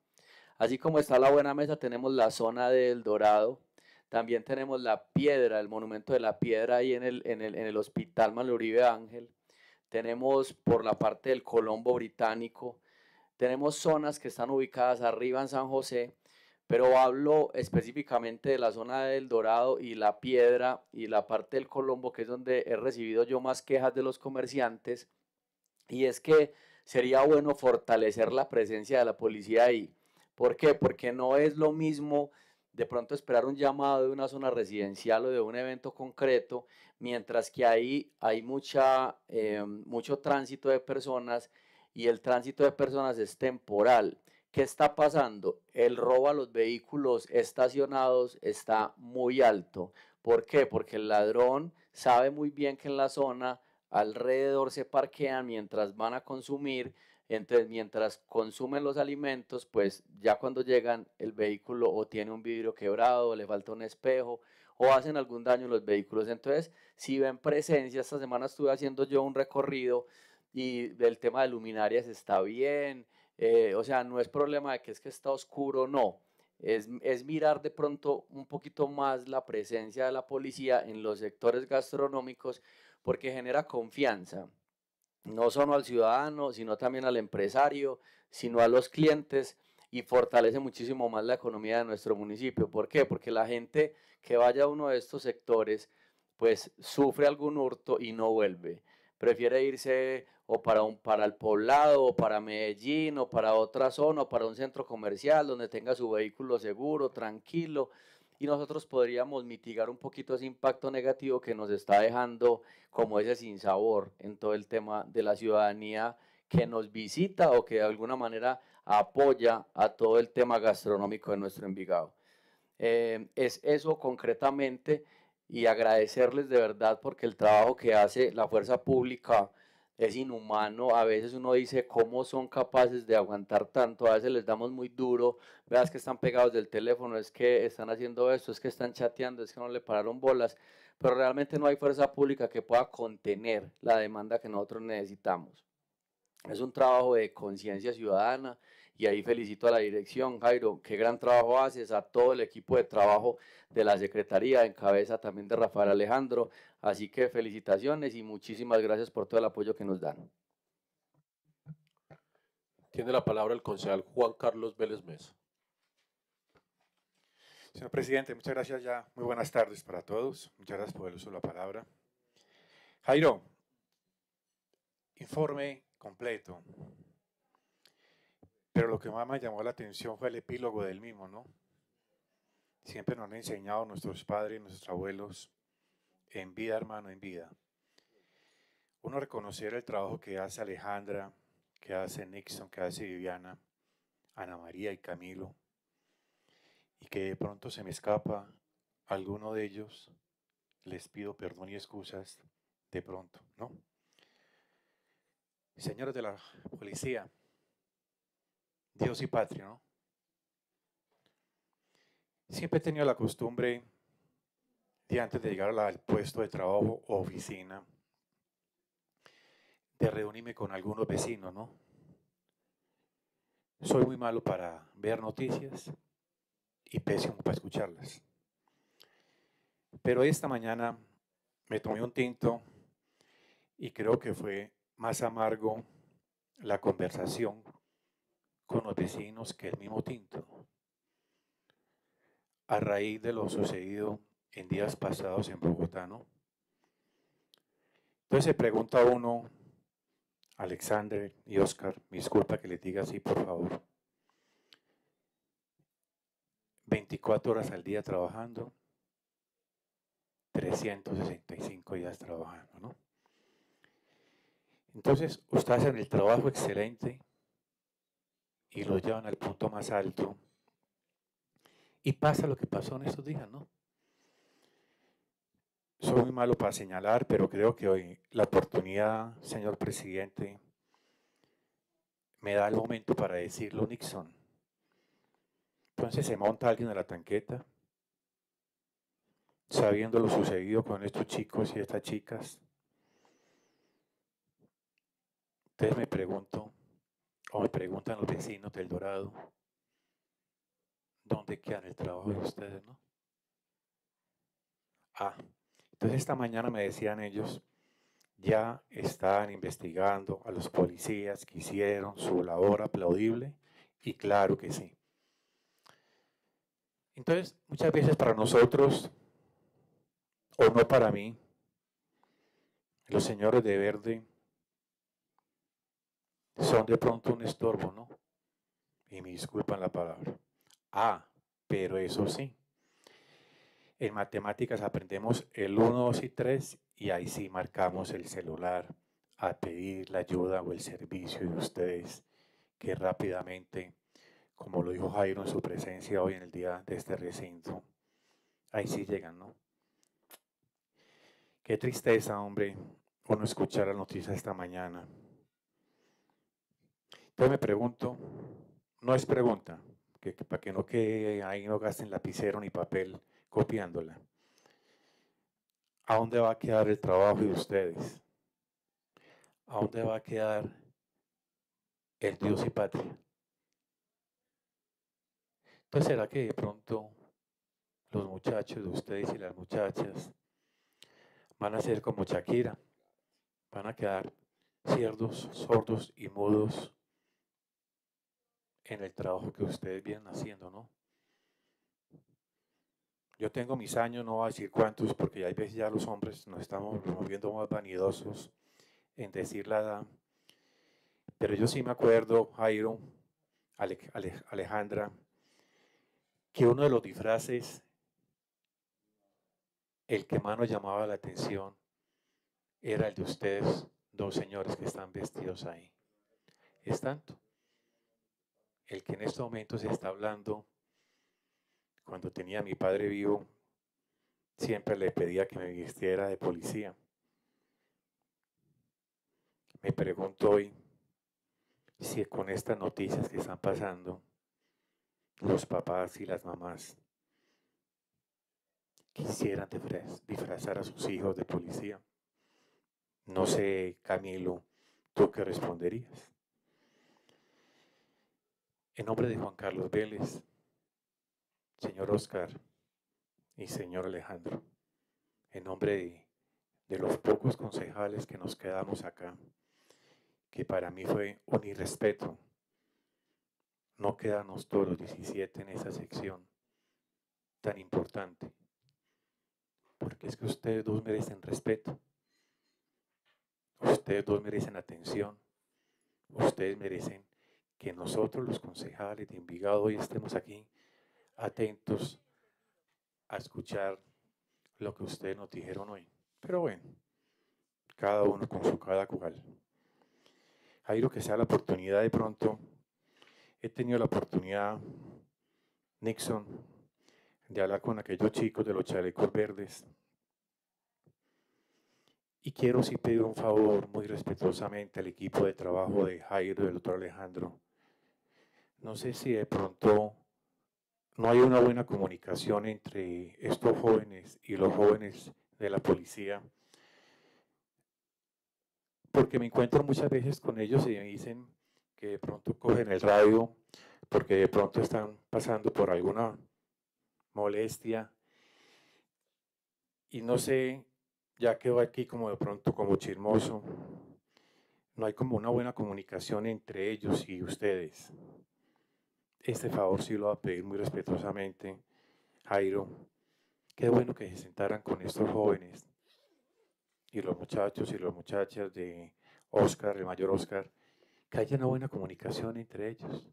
Así como está la buena mesa, tenemos la zona del Dorado, también tenemos la piedra, el monumento de la piedra ahí en el, en el, en el hospital Manuel Uribe Ángel. Tenemos por la parte del Colombo Británico, tenemos zonas que están ubicadas arriba en San José, pero hablo específicamente de la zona del Dorado y la Piedra y la parte del Colombo, que es donde he recibido yo más quejas de los comerciantes, y es que sería bueno fortalecer la presencia de la policía ahí. ¿Por qué? Porque no es lo mismo de pronto esperar un llamado de una zona residencial o de un evento concreto, mientras que ahí hay mucha, eh, mucho tránsito de personas y el tránsito de personas es temporal. ¿Qué está pasando? El robo a los vehículos estacionados está muy alto. ¿Por qué? Porque el ladrón sabe muy bien que en la zona alrededor se parquean mientras van a consumir. Entonces, mientras consumen los alimentos, pues ya cuando llegan el vehículo o tiene un vidrio quebrado, o le falta un espejo o hacen algún daño en los vehículos. Entonces, si ven presencia, esta semana estuve haciendo yo un recorrido y el tema de luminarias está bien, eh, o sea, no es problema de que es que está oscuro, no. Es, es, mirar de pronto un poquito más la presencia de la policía en los sectores gastronómicos porque genera confianza, no solo al ciudadano, sino también al empresario, sino a los clientes y fortalece muchísimo más la economía de nuestro municipio. ¿Por qué? Porque la gente que vaya a uno de estos sectores, pues sufre algún hurto y no vuelve. Prefiere irse o para, un, para el poblado, o para Medellín, o para otra zona, o para un centro comercial donde tenga su vehículo seguro, tranquilo, y nosotros podríamos mitigar un poquito ese impacto negativo que nos está dejando como ese sinsabor en todo el tema de la ciudadanía que nos visita o que de alguna manera apoya a todo el tema gastronómico de nuestro Envigado. Eh, es eso concretamente y agradecerles de verdad porque el trabajo que hace la fuerza pública es inhumano. A veces uno dice cómo son capaces de aguantar tanto. A veces les damos muy duro. Veas que están pegados del teléfono, es que están haciendo esto, es que están chateando, es que no le pararon bolas. Pero realmente no hay fuerza pública que pueda contener la demanda que nosotros necesitamos. Es un trabajo de conciencia ciudadana y ahí felicito a la dirección, Jairo, qué gran trabajo haces, a todo el equipo de trabajo de la Secretaría, en cabeza también de Rafael Alejandro, así que felicitaciones y muchísimas gracias por todo el apoyo que nos dan. Tiene la palabra el concejal Juan Carlos Vélez Mesa. Señor presidente, muchas gracias ya. Muy buenas tardes para todos. Muchas gracias por el uso de la palabra. Jairo, informe completo. Pero lo que más me llamó la atención fue el epílogo del mismo, ¿no? Siempre nos han enseñado nuestros padres, nuestros abuelos, en vida, hermano, en vida. Uno reconocer el trabajo que hace Alejandra, que hace Nixon, que hace Viviana, Ana María y Camilo, y que de pronto se me escapa alguno de ellos, les pido perdón y excusas de pronto, ¿no? Señores de la policía, Dios y patria, ¿no? Siempre he tenido la costumbre de antes de llegar al puesto de trabajo o oficina, de reunirme con algunos vecinos, ¿no? Soy muy malo para ver noticias y pésimo para escucharlas. Pero esta mañana me tomé un tinto y creo que fue más amargo la conversación con los vecinos que el mismo tinto. A raíz de lo sucedido en días pasados en Bogotá, ¿no? Entonces se pregunta uno, Alexander y Oscar, disculpa que les diga así, por favor. 24 horas al día trabajando, 365 días trabajando, ¿no? Entonces, ustedes hacen el trabajo excelente, y lo llevan al punto más alto. Y pasa lo que pasó en estos días, ¿no? Soy muy malo para señalar, pero creo que hoy la oportunidad, señor presidente, me da el momento para decirlo, Nixon. Entonces se monta alguien a la tanqueta, sabiendo lo sucedido con estos chicos y estas chicas. Entonces me pregunto, o me preguntan los vecinos del Dorado, ¿dónde queda el trabajo de ustedes, no? Ah, entonces esta mañana me decían ellos, ya están investigando a los policías que hicieron su labor aplaudible y claro que sí. Entonces, muchas veces para nosotros, o no para mí, los señores de verde son de pronto un estorbo, ¿no? Y me disculpan la palabra. Ah, pero eso sí. En matemáticas aprendemos el 1, 2 y 3 y ahí sí marcamos el celular a pedir la ayuda o el servicio de ustedes que rápidamente, como lo dijo Jairo en su presencia hoy en el día de este recinto, ahí sí llegan, ¿no? Qué tristeza, hombre, uno escuchar la noticia esta mañana entonces me pregunto, no es pregunta, que, para que no que ahí no gasten lapicero ni papel copiándola. ¿A dónde va a quedar el trabajo de ustedes? ¿A dónde va a quedar el Dios y patria? Entonces, ¿será que de pronto los muchachos de ustedes y las muchachas van a ser como Shakira? Van a quedar cierdos, sordos y mudos en el trabajo que ustedes vienen haciendo, ¿no? Yo tengo mis años, no voy a decir cuántos, porque hay veces ya los hombres nos estamos volviendo más vanidosos en decir la edad. Pero yo sí me acuerdo, Jairo, Alejandra, que uno de los disfraces, el que más nos llamaba la atención, era el de ustedes, dos señores que están vestidos ahí. Es tanto el que en este momento se está hablando, cuando tenía a mi padre vivo, siempre le pedía que me vistiera de policía. me pregunto hoy si con estas noticias que están pasando, los papás y las mamás quisieran disfrazar a sus hijos de policía. No sé, Camilo, ¿tú qué responderías? En nombre de Juan Carlos Vélez, señor Oscar y señor Alejandro, en nombre de, los pocos concejales que nos quedamos acá, que para mí fue un irrespeto no quedarnos todos los 17 en esa sección tan importante, porque es que ustedes dos merecen respeto, ustedes dos merecen atención, ustedes merecen que nosotros los concejales de Envigado hoy estemos aquí atentos a escuchar lo que ustedes nos dijeron hoy. Pero bueno, cada uno con su cada cual. lo que sea la oportunidad de pronto, he tenido la oportunidad, Nixon, de hablar con aquellos chicos de los chalecos verdes. Y quiero sí pedir un favor muy respetuosamente al equipo de trabajo de Jairo y del doctor Alejandro. No sé si de pronto no hay una buena comunicación entre estos jóvenes y los jóvenes de la policía, porque me encuentro muchas veces con ellos y me dicen que de pronto cogen el radio porque de pronto están pasando por alguna molestia. Y no sé, ya quedo aquí como de pronto como chismoso, no hay como una buena comunicación entre ellos y ustedes este favor sí lo va a pedir muy respetuosamente, Jairo. Qué bueno que se sentaran con estos jóvenes y los muchachos y las muchachas de Oscar, el mayor Oscar, que haya una buena comunicación entre ellos.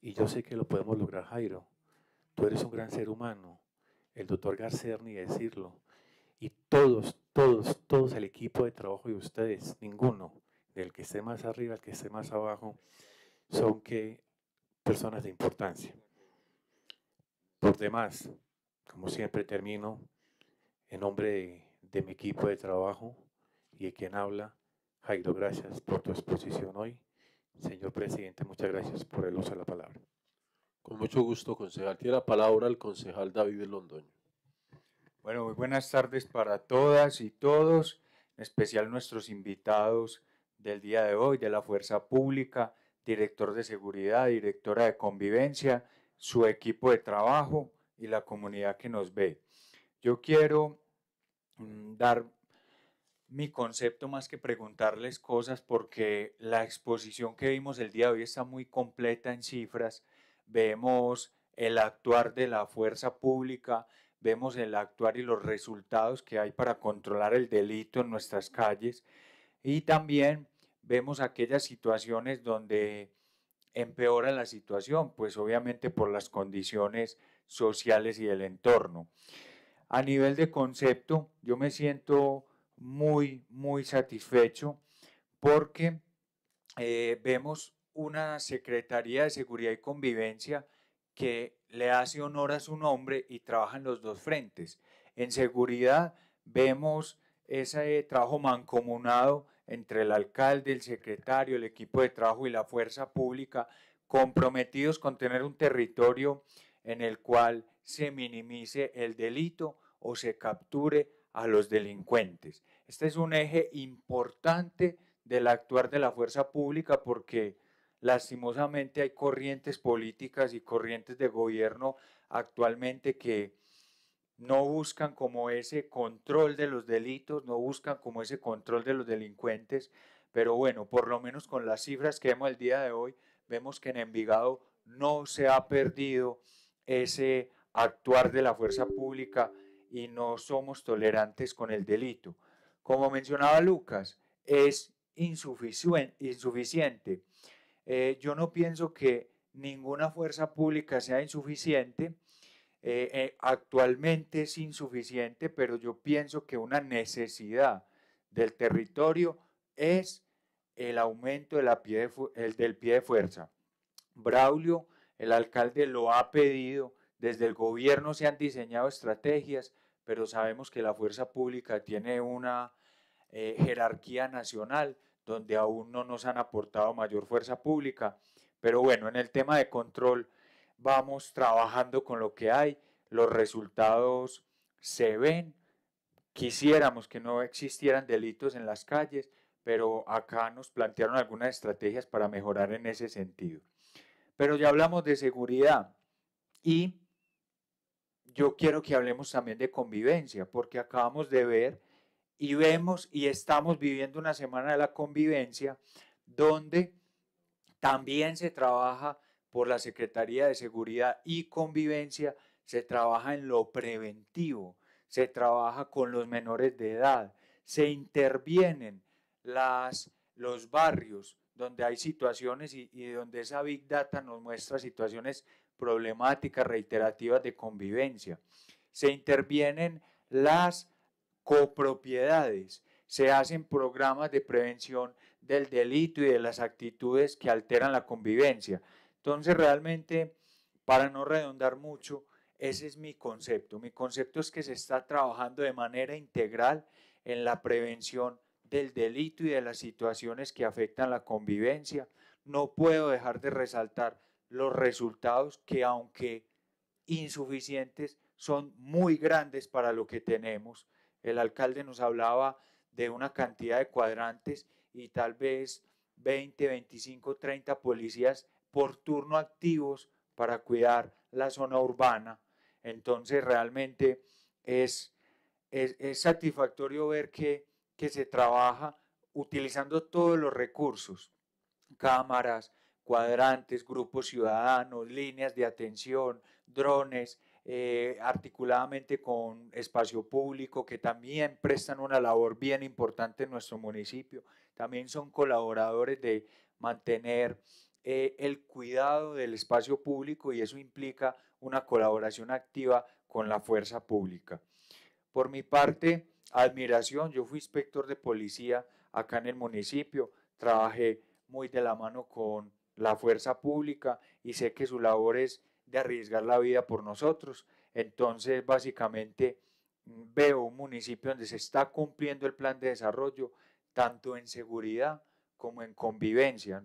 Y yo sé que lo podemos lograr, Jairo. Tú eres un gran ser humano, el doctor Garcerni decirlo. Y todos, todos, todos el equipo de trabajo de ustedes, ninguno, del que esté más arriba, el que esté más abajo, son que personas de importancia. Por demás, como siempre termino, en nombre de, mi equipo de trabajo y de quien habla, Jairo, gracias por tu exposición hoy. Señor presidente, muchas gracias por el uso de la palabra. Con mucho gusto, concejal. Tiene la palabra el concejal David Londoño. Bueno, muy buenas tardes para todas y todos, en especial nuestros invitados del día de hoy de la Fuerza Pública, director de seguridad, directora de convivencia, su equipo de trabajo y la comunidad que nos ve. Yo quiero mm, dar mi concepto más que preguntarles cosas porque la exposición que vimos el día de hoy está muy completa en cifras. Vemos el actuar de la fuerza pública, vemos el actuar y los resultados que hay para controlar el delito en nuestras calles y también vemos aquellas situaciones donde empeora la situación, pues obviamente por las condiciones sociales y del entorno. A nivel de concepto, yo me siento muy, muy satisfecho porque eh, vemos una Secretaría de Seguridad y Convivencia que le hace honor a su nombre y trabaja en los dos frentes. En seguridad vemos ese trabajo mancomunado entre el alcalde, el secretario, el equipo de trabajo y la fuerza pública, comprometidos con tener un territorio en el cual se minimice el delito o se capture a los delincuentes. Este es un eje importante del actuar de la fuerza pública porque lastimosamente hay corrientes políticas y corrientes de gobierno actualmente que no buscan como ese control de los delitos, no buscan como ese control de los delincuentes, pero bueno, por lo menos con las cifras que vemos el día de hoy, vemos que en Envigado no se ha perdido ese actuar de la fuerza pública y no somos tolerantes con el delito. Como mencionaba Lucas, es insuficiente. Eh, yo no pienso que ninguna fuerza pública sea insuficiente, eh, eh, actualmente es insuficiente, pero yo pienso que una necesidad del territorio es el aumento de pie el, del pie de fuerza. Braulio, el alcalde, lo ha pedido, desde el gobierno se han diseñado estrategias, pero sabemos que la fuerza pública tiene una eh, jerarquía nacional donde aún no nos han aportado mayor fuerza pública. Pero bueno, en el tema de control vamos trabajando con lo que hay, los resultados se ven, quisiéramos que no existieran delitos en las calles, pero acá nos plantearon algunas estrategias para mejorar en ese sentido. Pero ya hablamos de seguridad y yo quiero que hablemos también de convivencia, porque acabamos de ver y vemos y estamos viviendo una semana de la convivencia donde también se trabaja por la Secretaría de Seguridad y Convivencia, se trabaja en lo preventivo, se trabaja con los menores de edad, se intervienen los barrios donde hay situaciones y donde esa Big Data nos muestra situaciones problemáticas reiterativas de convivencia. Se intervienen las copropiedades, se hacen programas de prevención del delito y de las actitudes que alteran la convivencia. Entonces, realmente, para no redondar mucho, ese es mi concepto. Mi concepto es que se está trabajando de manera integral en la prevención del delito y de las situaciones que afectan la convivencia. No puedo dejar de resaltar los resultados que, aunque insuficientes, son muy grandes para lo que tenemos. El alcalde nos hablaba de una cantidad de cuadrantes y tal vez 20, 25, 30 policías por turno activos para cuidar la zona urbana. Entonces realmente es, es, satisfactorio ver que, que se trabaja utilizando todos los recursos, cámaras, cuadrantes, grupos ciudadanos, líneas de atención, drones, eh, articuladamente con espacio público, que también prestan una labor bien importante en nuestro municipio. También son colaboradores de mantener eh, el cuidado del espacio público y eso implica una colaboración activa con la fuerza pública. Por mi parte, admiración, yo fui inspector de policía acá en el municipio, trabajé muy de la mano con la fuerza pública y sé que su labor es de arriesgar la vida por nosotros. Entonces, básicamente, mm, veo un municipio donde se está cumpliendo el plan de desarrollo, tanto en seguridad como en convivencia.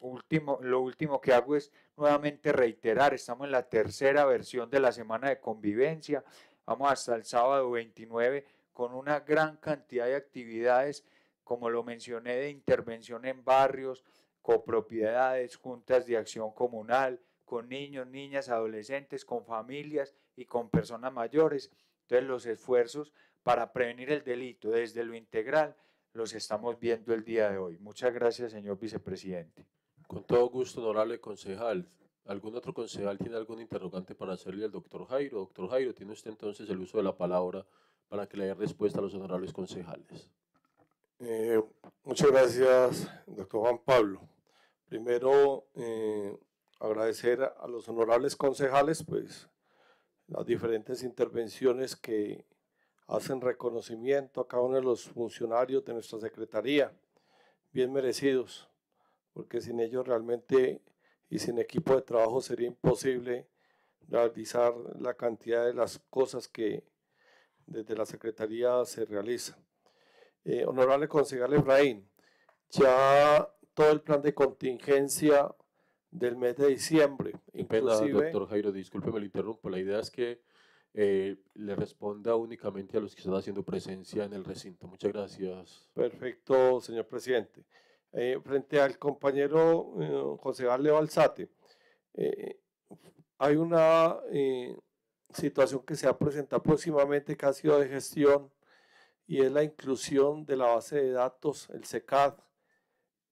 Último, lo último que hago es nuevamente reiterar, estamos en la tercera versión de la semana de convivencia, vamos hasta el sábado 29 con una gran cantidad de actividades, como lo mencioné, de intervención en barrios, copropiedades, juntas de acción comunal, con niños, niñas, adolescentes, con familias y con personas mayores. Entonces los esfuerzos para prevenir el delito desde lo integral los estamos viendo el día de hoy. Muchas gracias, señor vicepresidente. Con todo gusto, honorable concejal. ¿Algún otro concejal tiene algún interrogante para hacerle al doctor Jairo? Doctor Jairo, tiene usted entonces el uso de la palabra para que le dé respuesta a los honorables concejales. Eh, muchas gracias, doctor Juan Pablo. Primero, eh, agradecer a los honorables concejales, pues, las diferentes intervenciones que hacen reconocimiento a cada uno de los funcionarios de nuestra Secretaría, bien merecidos, porque sin ellos realmente y sin equipo de trabajo sería imposible realizar la cantidad de las cosas que desde la Secretaría se realizan. Eh, honorable concejal Efraín, ya todo el plan de contingencia del mes de diciembre. Inclusive, doctor Jairo, discúlpeme, lo interrumpo. La idea es que eh, le responda únicamente a los que están haciendo presencia en el recinto. Muchas gracias. Perfecto, señor presidente. Eh, frente al compañero eh, José Leo Alzate, hay una situación que se ha presentado próximamente que ha sido de gestión y es la inclusión de la base de datos, el SECAD,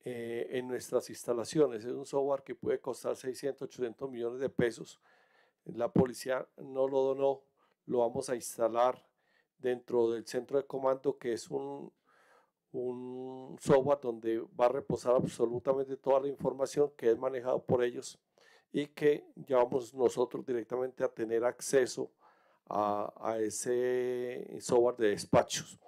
eh, en nuestras instalaciones. Es un software que puede costar 600, 800 millones de pesos. La policía no lo donó, lo vamos a instalar dentro del centro de comando, que es un, un software donde va a reposar absolutamente toda la información que es manejado por ellos y que ya vamos nosotros directamente a tener acceso a, a ese software de despachos.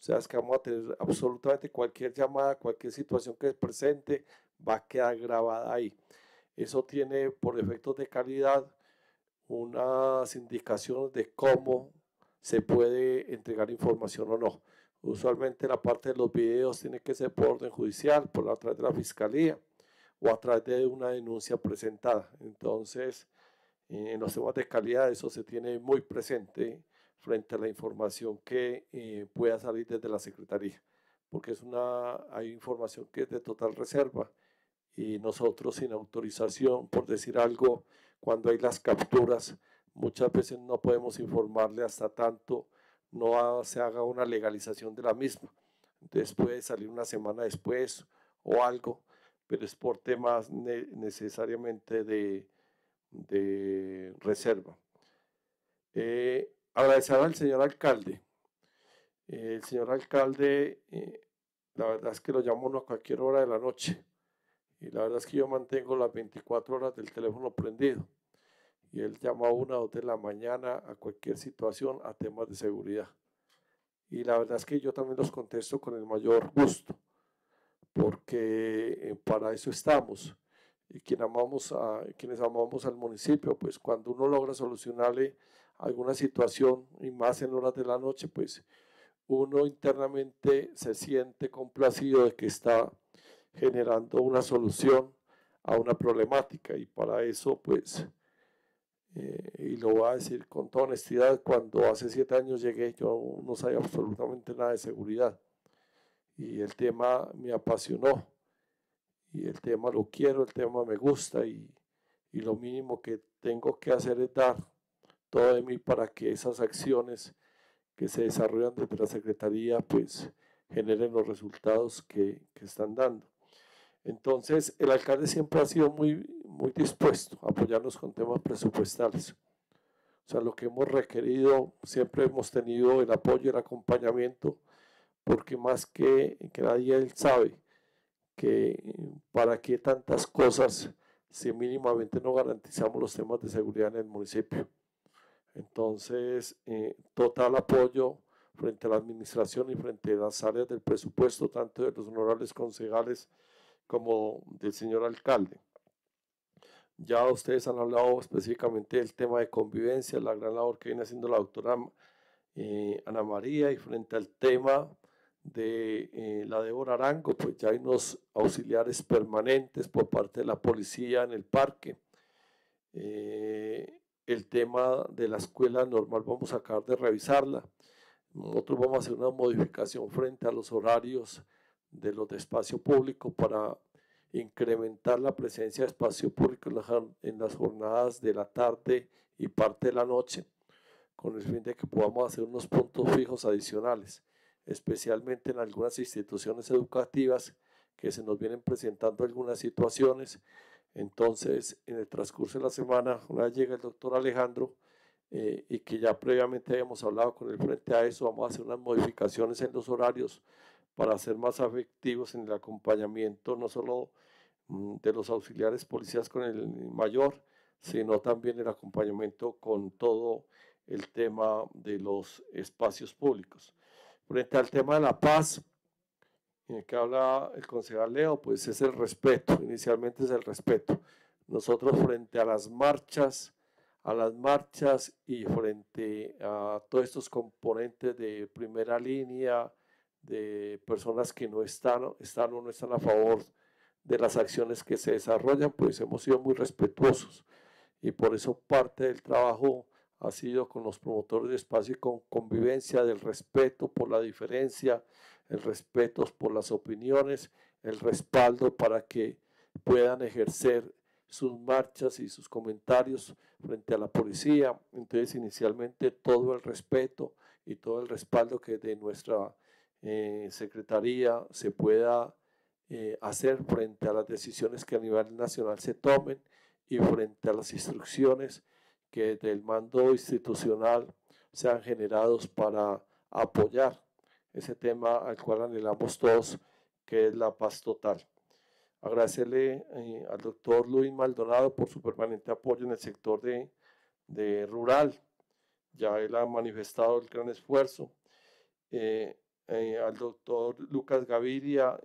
O sea, es que vamos a tener absolutamente cualquier llamada, cualquier situación que se presente, va a quedar grabada ahí. Eso tiene por efectos de calidad unas indicaciones de cómo se puede entregar información o no. Usualmente la parte de los videos tiene que ser por orden judicial, por a través de la fiscalía o a través de una denuncia presentada. Entonces, en los temas de calidad eso se tiene muy presente frente a la información que eh, pueda salir desde la Secretaría, porque es una, hay información que es de total reserva y nosotros sin autorización, por decir algo, cuando hay las capturas, muchas veces no podemos informarle hasta tanto no se haga una legalización de la misma. Entonces puede salir una semana después o algo, pero es por temas necesariamente de, de reserva. Eh, agradecer al señor alcalde. el señor alcalde, eh, la verdad es que lo llamo a cualquier hora de la noche. Y la verdad es que yo mantengo las 24 horas del teléfono prendido. Y él llama a una o dos de la mañana a cualquier situación a temas de seguridad. Y la verdad es que yo también los contesto con el mayor gusto, porque eh, para eso estamos. Y quien amamos quienes amamos al municipio, pues cuando uno logra solucionarle alguna situación y más en horas de la noche, pues uno internamente se siente complacido de que está generando una solución a una problemática. Y para eso pues eh, y lo voy a decir con toda honestidad cuando hace siete años llegué yo no sabía absolutamente nada de seguridad. Y el tema me apasionó. Y el tema lo quiero el tema me gusta. Y, y lo mínimo que tengo que hacer es dar todo de mí para que esas acciones que se desarrollan desde la Secretaría pues generen los resultados que, que están dando. Entonces, el alcalde siempre ha sido muy, muy dispuesto a apoyarnos con temas presupuestales. O sea, lo que hemos requerido, siempre hemos tenido el apoyo el acompañamiento, porque más que, que nadie él sabe que para qué tantas cosas si mínimamente no garantizamos los temas de seguridad en el municipio. Entonces, eh, total apoyo frente a la administración y frente a las áreas del presupuesto, tanto de los honorables concejales como del señor alcalde. Ya ustedes han hablado específicamente del tema de convivencia, la gran labor que viene haciendo la doctora eh, Ana María y frente al tema de eh, la Débora Arango, pues ya hay unos auxiliares permanentes por parte de la policía en el parque. Eh, el tema de la escuela normal vamos a acabar de revisarla. Nosotros vamos a hacer una modificación frente a los horarios de los de espacio público para incrementar la presencia de espacio público en las jornadas de la tarde y parte de la noche, con el fin de que podamos hacer unos puntos fijos adicionales, especialmente en algunas instituciones educativas que se nos vienen presentando algunas situaciones. Entonces, en el transcurso de la semana, una vez llega el doctor Alejandro eh, y que ya previamente habíamos hablado con él frente a eso, vamos a hacer unas modificaciones en los horarios para ser más efectivos en el acompañamiento, no solo mm, de los auxiliares policías con el mayor, sino también el acompañamiento con todo el tema de los espacios públicos. Frente al tema de la paz, que habla el concejal Leo, pues es el respeto, inicialmente es el respeto. Nosotros frente a las marchas, a las marchas y frente a todos estos componentes de primera línea, de personas que no están, están o no están a favor de las acciones que se desarrollan, pues hemos sido muy respetuosos y por eso parte del trabajo ha sido con los promotores de espacio y con convivencia, del respeto por la diferencia, el respeto por las opiniones, el respaldo para que puedan ejercer sus marchas y sus comentarios frente a la policía. Entonces, inicialmente todo el respeto y todo el respaldo que de nuestra eh, Secretaría se pueda eh, hacer frente a las decisiones que a nivel nacional se tomen y frente a las instrucciones que del mando institucional sean generados para apoyar ese tema al cual anhelamos todos, que es la paz total. Agradecerle eh, al doctor Luis Maldonado por su permanente apoyo en el sector de, de rural. Ya él ha manifestado el gran esfuerzo. Eh, eh, al doctor Lucas Gaviria,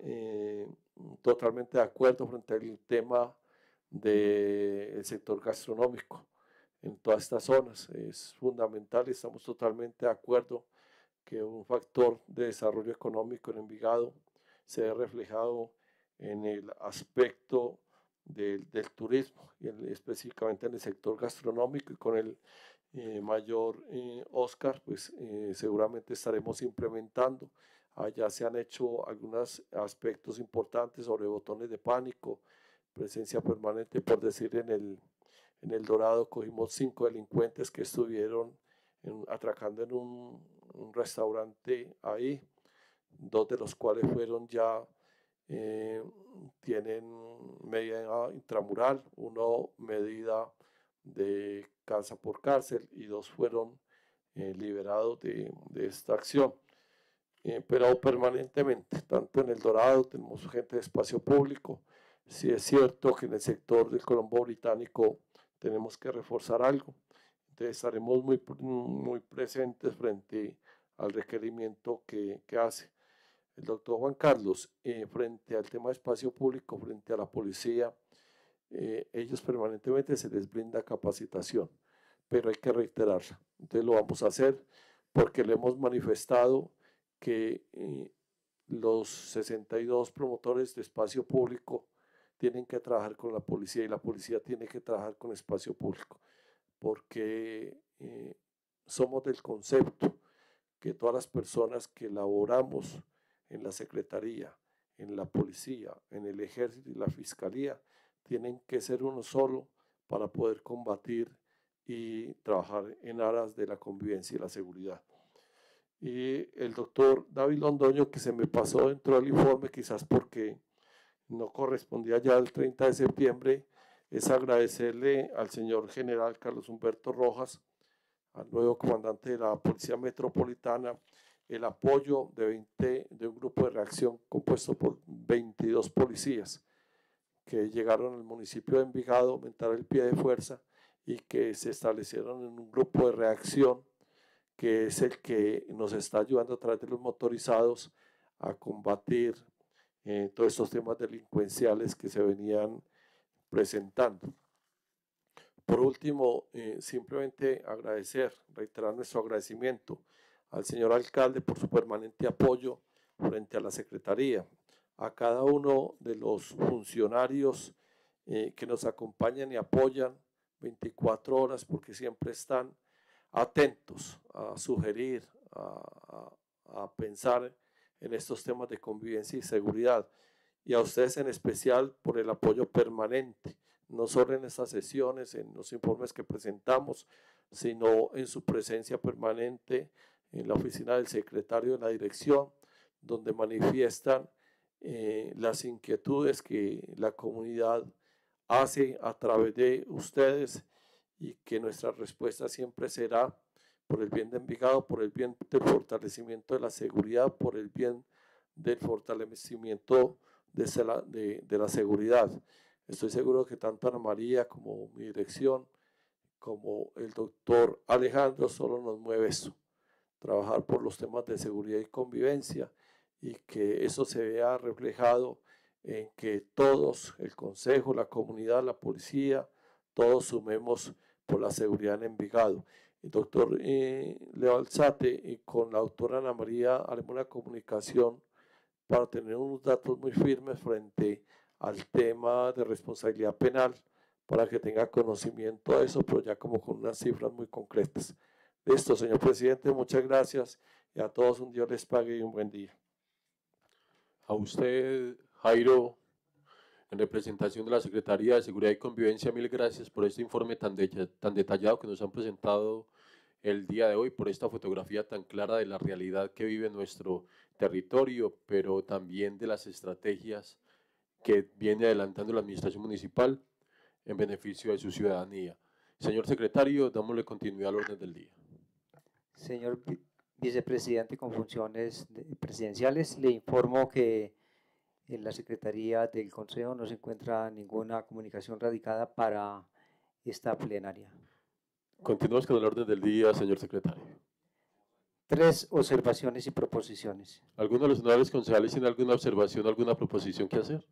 totalmente de acuerdo frente al tema del sector gastronómico en todas estas zonas. Es fundamental, estamos totalmente de acuerdo que un factor de desarrollo económico en Envigado se ve reflejado en el aspecto del, del turismo, y específicamente en el sector gastronómico y con el eh, mayor eh, Oscar, pues eh, seguramente estaremos implementando. Allá se han hecho algunos aspectos importantes sobre botones de pánico, presencia permanente, por decir, en el, en el Dorado cogimos cinco delincuentes que estuvieron atracando en un, un, restaurante ahí, dos de los cuales fueron ya, tienen medida intramural, uno medida de casa por cárcel y dos fueron eh, liberados de, de, esta acción. Eh, pero permanentemente, tanto en El Dorado tenemos gente de espacio público, si es cierto que en el sector del Colombo Británico tenemos que reforzar algo, entonces estaremos muy, muy presentes frente al requerimiento que, que hace. El doctor Juan Carlos, eh, frente al tema de espacio público, frente a la policía, eh, ellos permanentemente se les brinda capacitación, pero hay que reiterarla. Entonces lo vamos a hacer porque le hemos manifestado que eh, los 62 promotores de espacio público tienen que trabajar con la policía y la policía tiene que trabajar con espacio público, porque eh, somos del concepto que todas las personas que laboramos en la Secretaría, en la policía, en el ejército y la fiscalía, tienen que ser uno solo para poder combatir y trabajar en aras de la convivencia y la seguridad. Y el doctor David Londoño, que se me pasó dentro del informe, quizás porque no correspondía ya al 30 de septiembre, es agradecerle al señor general Carlos Humberto Rojas, al nuevo comandante de la Policía Metropolitana, el apoyo de, 20, de un grupo de reacción compuesto por 22 policías que llegaron al municipio de Envigado, aumentar el pie de fuerza y que se establecieron en un grupo de reacción que es el que nos está ayudando a través de los motorizados a combatir eh, todos estos temas delincuenciales que se venían presentando. Por último, eh, simplemente agradecer, reiterar nuestro agradecimiento al señor alcalde por su permanente apoyo frente a la Secretaría, a cada uno de los funcionarios eh, que nos acompañan y apoyan 24 horas porque siempre están atentos a sugerir, a, a, pensar en estos temas de convivencia y seguridad. Y a ustedes en especial por el apoyo permanente, no solo en estas sesiones, en los informes que presentamos, sino en su presencia permanente en la oficina del secretario de la dirección, donde manifiestan eh, las inquietudes que la comunidad hace a través de ustedes y que nuestra respuesta siempre será por el bien de Envigado, por el bien del fortalecimiento de la seguridad, por el bien del fortalecimiento de de, de la seguridad. Estoy seguro que tanto Ana María como mi dirección, como el doctor Alejandro, solo nos mueve eso, trabajar por los temas de seguridad y convivencia y que eso se vea reflejado en que todos, el Consejo, la comunidad, la policía, todos sumemos por la seguridad en Envigado. El doctor eh, Leo Alzate y con la doctora Ana María haremos una comunicación para tener unos datos muy firmes frente al tema de responsabilidad penal para que tenga conocimiento de eso, pero ya como con unas cifras muy concretas. Listo, señor presidente, muchas gracias y a todos un Dios les pague y un buen día. A usted, Jairo, en representación de la Secretaría de Seguridad y Convivencia, mil gracias por este informe tan, tan detallado que nos han presentado el día de hoy, por esta fotografía tan clara de la realidad que vive nuestro territorio, pero también de las estrategias que viene adelantando la Administración Municipal en beneficio de su ciudadanía. Señor secretario, dámosle continuidad al orden del día. Señor vicepresidente con funciones presidenciales, le informo que en la Secretaría del Consejo no se encuentra ninguna comunicación radicada para esta plenaria. Continuamos con el orden del día, señor secretario. Tres observaciones y proposiciones. ¿Alguno de los honorables concejales tiene alguna observación, alguna proposición que hacer?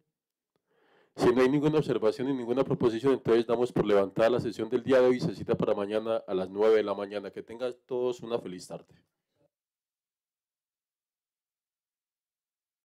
Si no hay ninguna observación y ninguna proposición, entonces damos por levantada la sesión del día de hoy. Se cita para mañana a las 9 de la mañana. Que tengan todos una feliz tarde.